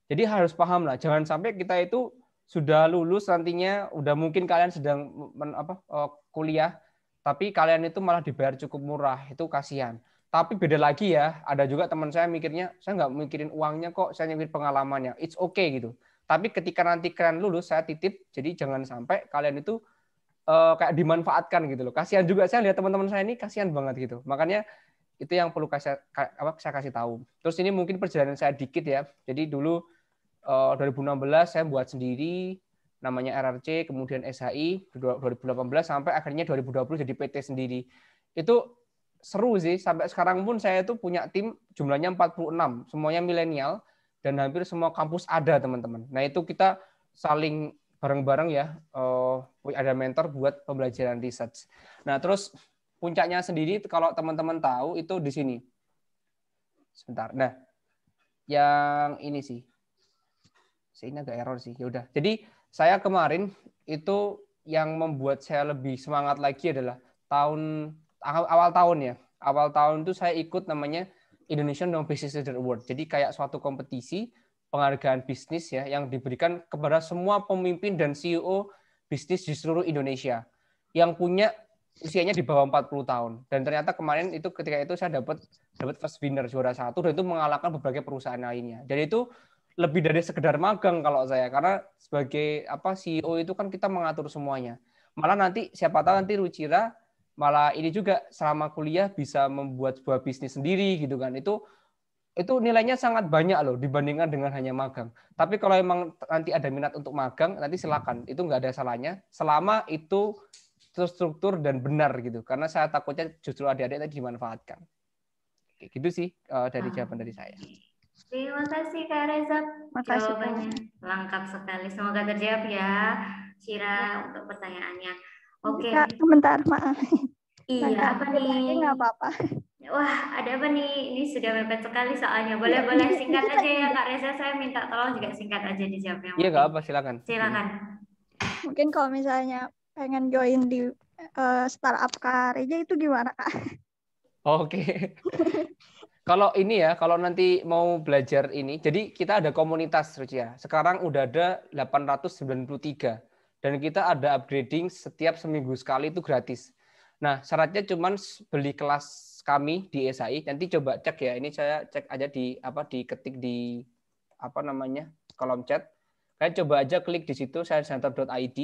S1: Jadi harus paham lah jangan sampai kita itu sudah lulus nantinya udah mungkin kalian sedang men, apa uh, kuliah tapi kalian itu malah dibayar cukup murah. Itu kasihan tapi beda lagi ya ada juga teman saya mikirnya saya nggak mikirin uangnya kok saya mikir pengalamannya. It's okay gitu. Tapi ketika nanti kalian lulus saya titip jadi jangan sampai kalian itu uh, kayak dimanfaatkan gitu loh. Kasihan juga saya lihat teman-teman saya ini kasihan banget gitu. Makanya itu yang perlu kasih apa saya kasih tahu. Terus ini mungkin perjalanan saya dikit ya. Jadi dulu 2016 eh, saya buat sendiri namanya RRC, kemudian SHI 2018 sampai akhirnya 2020 jadi PT sendiri. Itu seru sih sampai sekarang pun saya itu punya tim jumlahnya 46, semuanya milenial dan hampir semua kampus ada teman-teman. Nah itu kita saling bareng-bareng ya, uh, ada mentor buat pembelajaran research. Nah terus puncaknya sendiri kalau teman-teman tahu itu di sini. Sebentar. Nah yang ini sih saya ini agak error sih. Ya udah. Jadi saya kemarin itu yang membuat saya lebih semangat lagi adalah tahun awal tahun ya. Awal tahun itu saya ikut namanya Indonesian Young Business Leader Award. Jadi kayak suatu kompetisi penghargaan bisnis ya yang diberikan kepada semua pemimpin dan CEO bisnis di seluruh Indonesia yang punya usianya di bawah 40 tahun. Dan ternyata kemarin itu ketika itu saya dapat dapat first winner juara satu dan itu mengalahkan berbagai perusahaan lainnya. Jadi itu lebih dari sekedar magang kalau saya karena sebagai apa CEO itu kan kita mengatur semuanya. Malah nanti siapa tahu nanti Rucira malah ini juga selama kuliah bisa membuat sebuah bisnis sendiri gitu kan. Itu itu nilainya sangat banyak loh dibandingkan dengan hanya magang. Tapi kalau emang nanti ada minat untuk magang, nanti silakan. Itu nggak ada salahnya selama itu terstruktur dan benar gitu. Karena saya takutnya justru adik-adik tadi dimanfaatkan. Kayak gitu sih uh, dari jawaban dari saya.
S2: Terima kasih Kak Reza. Makasih, Jawabannya Kak. lengkap sekali. Semoga terjawab ya, Cira untuk pertanyaannya. Oke. Okay.
S5: sebentar, maaf.
S2: Iya, apa nih?
S5: Nggak apa-apa.
S2: Wah, ada apa nih? Ini sudah mepet sekali soalnya. Boleh boleh singkat aja ya Kak Reza. Saya minta tolong juga singkat aja dijawabnya.
S1: Iya, nggak apa, silakan.
S2: Silakan.
S5: Mungkin kalau misalnya pengen join di uh, startup Kak Reza itu gimana Kak?
S1: Oke. *laughs* Kalau ini ya, kalau nanti mau belajar ini, jadi kita ada komunitas, Rucia. Sekarang udah ada 893 dan kita ada upgrading setiap seminggu sekali itu gratis. Nah, syaratnya cuma beli kelas kami di SAI. Nanti coba cek ya. Ini saya cek aja di apa diketik di apa namanya kolom chat. Kalian coba aja klik di situ science-center.id.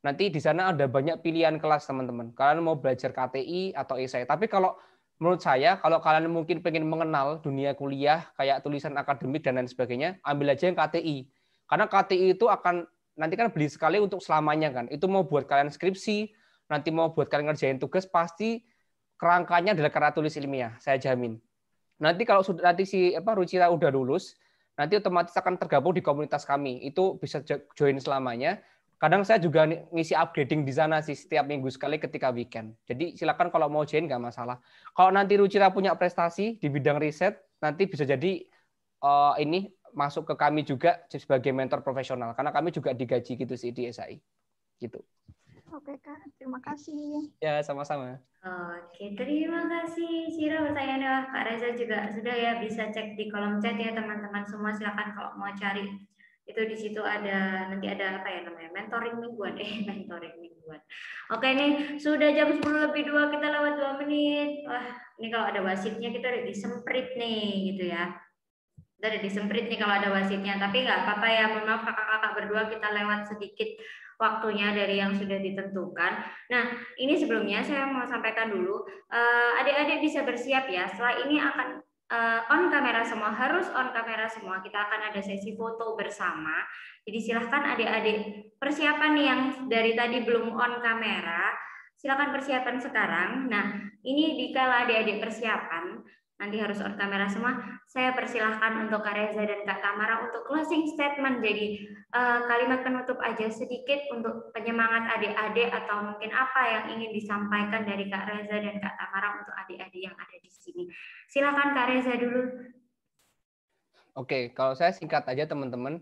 S1: Nanti di sana ada banyak pilihan kelas teman-teman. Kalian mau belajar KTI atau SAI. Tapi kalau menurut saya kalau kalian mungkin pengen mengenal dunia kuliah kayak tulisan akademik dan lain sebagainya, ambil aja yang KTI. Karena KTI itu akan nanti kan beli sekali untuk selamanya kan. Itu mau buat kalian skripsi, nanti mau buat kalian ngerjain tugas pasti kerangkanya adalah karya tulis ilmiah, saya jamin. nanti kalau sudah nanti si apa Rucira udah lulus, nanti otomatis akan tergabung di komunitas kami. Itu bisa join selamanya. Kadang saya juga ngisi upgrading di sana sih setiap minggu sekali ketika weekend. Jadi silakan kalau mau join nggak masalah. Kalau nanti Rucira punya prestasi di bidang riset, nanti bisa jadi uh, ini masuk ke kami juga sebagai mentor profesional karena kami juga digaji gitu sih di SAI gitu.
S6: Oke kak, terima kasih.
S1: Ya sama-sama.
S2: Oke, terima kasih Sira pertanyaannya. Kak Reza juga sudah ya bisa cek di kolom chat ya teman-teman semua silakan kalau mau cari itu di situ ada nanti ada apa ya namanya mentoring mingguan eh *laughs* mentoring mingguan. Oke nih sudah jam 10 lebih dua kita lewat dua menit. Wah ini kalau ada wasitnya kita udah disemprit nih gitu ya. Udah disemprit nih kalau ada wasitnya tapi nggak apa-apa ya mohon maaf kakak-kakak berdua kita lewat sedikit waktunya dari yang sudah ditentukan. Nah, ini sebelumnya saya mau sampaikan dulu, eh, adik-adik bisa bersiap ya. Setelah ini akan uh, on kamera semua, harus on kamera semua. Kita akan ada sesi foto bersama. Jadi silahkan adik-adik persiapan yang dari tadi belum on kamera, silahkan persiapan sekarang. Nah, ini dikala adik-adik persiapan, nanti harus on kamera semua. Saya persilahkan untuk Kak Reza dan Kak Tamara untuk closing statement. Jadi uh, kalimat penutup aja sedikit untuk penyemangat adik-adik atau mungkin apa yang ingin disampaikan dari Kak Reza dan Kak Tamara untuk adik-adik yang ada di sini. Silakan Kak Reza dulu.
S1: Oke, kalau saya singkat aja teman-teman.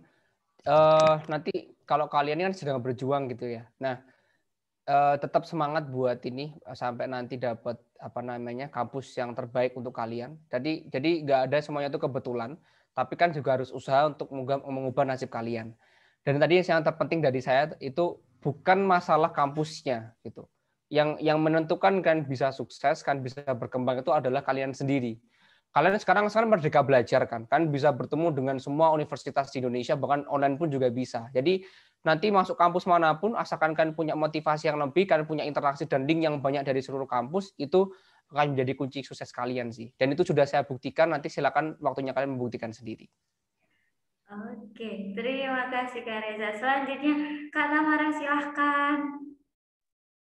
S1: Uh, nanti kalau kalian ini kan sedang berjuang gitu ya. Nah, uh, tetap semangat buat ini sampai nanti dapat apa namanya kampus yang terbaik untuk kalian. Jadi jadi nggak ada semuanya itu kebetulan, tapi kan juga harus usaha untuk mengubah, nasib kalian. Dan tadi yang terpenting dari saya itu bukan masalah kampusnya gitu. Yang yang menentukan kan bisa sukses kan bisa berkembang itu adalah kalian sendiri. Kalian sekarang sekarang merdeka belajar kan, kan bisa bertemu dengan semua universitas di Indonesia bahkan online pun juga bisa. Jadi nanti masuk kampus mana pun asalkan kalian punya motivasi yang lebih kalian punya interaksi dan link yang banyak dari seluruh kampus itu akan menjadi kunci sukses kalian sih dan itu sudah saya buktikan nanti silakan waktunya kalian membuktikan sendiri
S2: Oke, terima kasih Kak Reza. Selanjutnya Kak Tamara silahkan.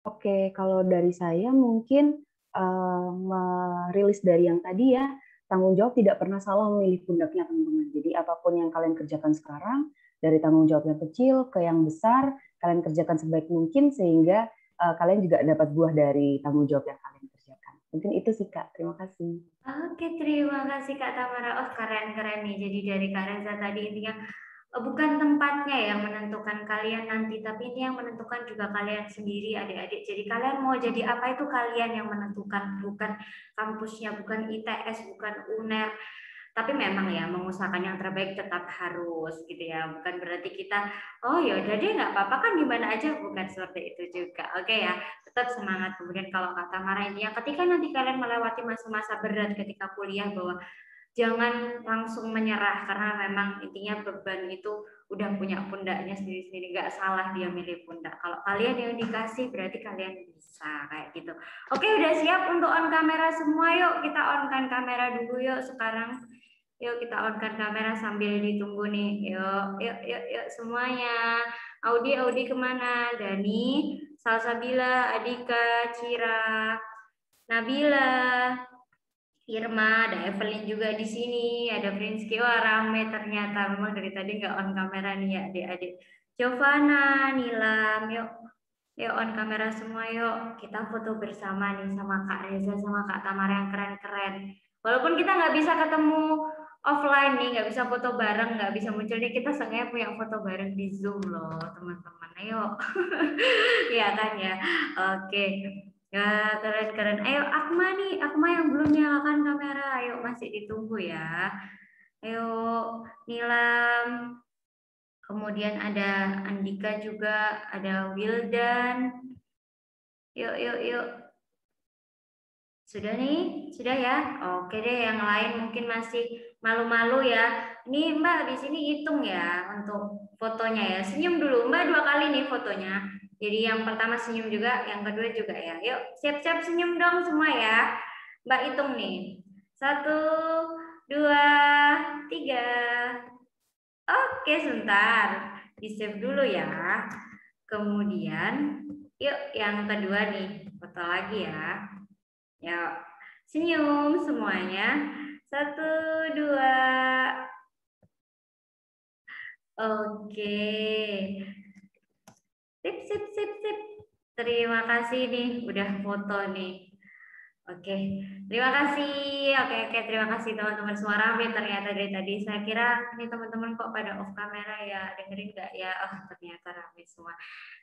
S3: Oke, kalau dari saya mungkin uh, merilis dari yang tadi ya, tanggung jawab tidak pernah salah memilih pundaknya teman-teman. Jadi apa pun yang kalian kerjakan sekarang, dari tanggung jawab yang kecil ke yang besar kalian kerjakan sebaik mungkin sehingga uh, kalian juga dapat buah dari tanggung jawab yang kalian kerjakan. Mungkin itu sih kak. Terima kasih.
S2: Oke terima kasih kak Tamara. Oh keren keren nih jadi dari kak Reza tadi intinya eh, bukan tempatnya yang menentukan kalian nanti, tapi ini yang menentukan juga kalian sendiri, adik-adik. Jadi kalian mau jadi apa itu kalian yang menentukan, bukan kampusnya, bukan ITS, bukan UNER tapi memang ya mengusahakan yang terbaik tetap harus gitu ya. Bukan berarti kita oh ya udah deh nggak apa-apa kan gimana aja. Bukan seperti itu juga. Oke ya tetap semangat. Kemudian kalau kata Mara ini ya ketika nanti kalian melewati masa-masa berat ketika kuliah bahwa jangan langsung menyerah karena memang intinya beban itu udah punya pundaknya sendiri-sendiri. Nggak salah dia milih pundak. Kalau kalian yang dikasih berarti kalian bisa kayak gitu. Oke udah siap untuk on kamera semua? Yuk kita on kan kamera dulu yuk sekarang Yuk kita onkan kamera sambil ditunggu nih. Yuk, yuk, yuk, yuk semuanya. Audi, Audi ke mana? Dani, Salsabila, Adika, Cira, Nabila, Irma, ada Evelyn juga di sini, ada Prinsky, wah rame ternyata memang dari tadi nggak on kamera nih ya adik-adik. Giovanna, Nilam, yuk, yuk on kamera semua yuk, kita foto bersama nih sama Kak Reza sama Kak Tamara yang keren-keren. Walaupun kita nggak bisa ketemu offline nih nggak bisa foto bareng nggak bisa muncul nih kita sengaja punya foto bareng di zoom loh teman-teman. Ayo. *laughs* Ya kan ya? Oke. Ya keren keren ayo Akma nih. Akma yang belum nyalakan kamera. Ayo masih ditunggu ya. Ayo Nilam. Kemudian ada Andika juga ada Wildan. Yuk yuk yuk. Sudah nih? Sudah ya? Oke deh yang lain mungkin masih malu-malu ya. Ini Mbak di sini hitung ya untuk fotonya ya. Senyum dulu Mbak dua kali nih fotonya. Jadi yang pertama senyum juga, yang kedua juga ya. Yuk siap-siap senyum dong semua ya. Mbak hitung nih. Satu, dua, tiga. Oke sebentar. Di save dulu ya. Kemudian yuk yang kedua nih. Foto lagi ya. Yuk senyum semuanya. Satu, dua. Oke. Sip, sip, sip, sip. Terima kasih nih, udah foto nih. Oke, terima kasih. Oke, oke, terima kasih teman-teman semua rame ternyata dari tadi. Saya kira ini teman-teman kok pada off kamera ya, dengerin nggak ya? Oh, ternyata rame semua.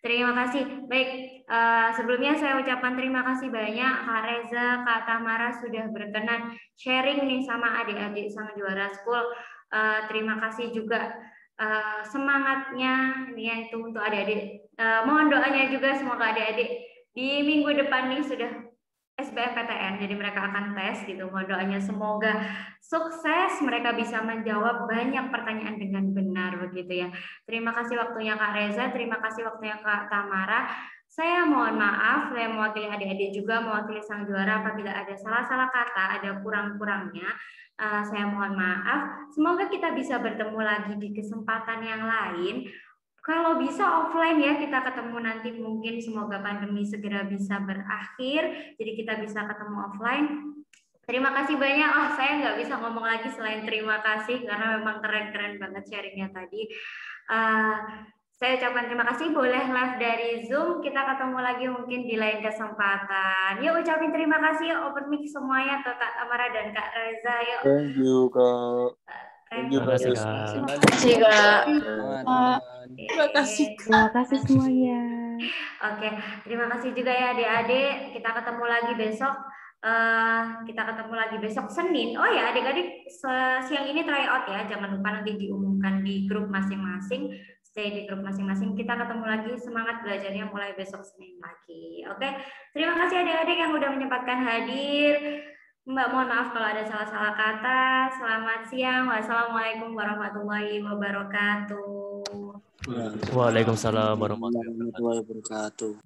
S2: Terima kasih. Baik, uh, sebelumnya saya ucapkan terima kasih banyak Kak Reza, Kak Tamara sudah berkenan sharing nih sama adik-adik sang juara school. Uh, terima kasih juga uh, semangatnya nih itu untuk adik-adik. Uh, mohon doanya juga semoga adik-adik di minggu depan nih sudah SBMPTN, jadi mereka akan tes gitu. Mohon doanya semoga sukses, mereka bisa menjawab banyak pertanyaan dengan benar begitu ya. Terima kasih waktunya Kak Reza, terima kasih waktunya Kak Tamara. Saya mohon maaf, saya mewakili adik-adik juga, mewakili sang juara apabila ada salah-salah kata, ada kurang-kurangnya. Uh, saya mohon maaf. Semoga kita bisa bertemu lagi di kesempatan yang lain kalau bisa offline ya kita ketemu nanti mungkin. Semoga pandemi segera bisa berakhir jadi kita bisa ketemu offline. Terima kasih banyak. Oh saya nggak bisa ngomong lagi selain terima kasih karena memang keren-keren banget sharingnya tadi. Uh, saya ucapkan terima kasih. Boleh live dari Zoom. Kita ketemu lagi mungkin di lain kesempatan. Yuk ucapin terima kasih. Open mic semuanya ke Kak Tamara dan Kak Reza. Yuk.
S7: Thank you Kak
S2: Terima kasih, Kak.
S3: Terima kasih, Kak. Terima kasih. Terima kasih semuanya.
S2: Oke, terima kasih juga ya adik-adik. Kita ketemu lagi besok. Uh, kita ketemu lagi besok Senin. Oh ya, adik-adik siang ini try out ya. Jangan lupa nanti diumumkan di grup masing-masing. Stay di grup masing-masing. Kita ketemu lagi. Semangat belajarnya mulai besok Senin lagi. Oke, terima kasih adik-adik yang udah menyempatkan hadir. Mbak mohon maaf kalau ada salah-salah kata. Selamat siang. Wassalamualaikum warahmatullahi wabarakatuh.
S8: Waalaikumsalam warahmatullahi wabarakatuh.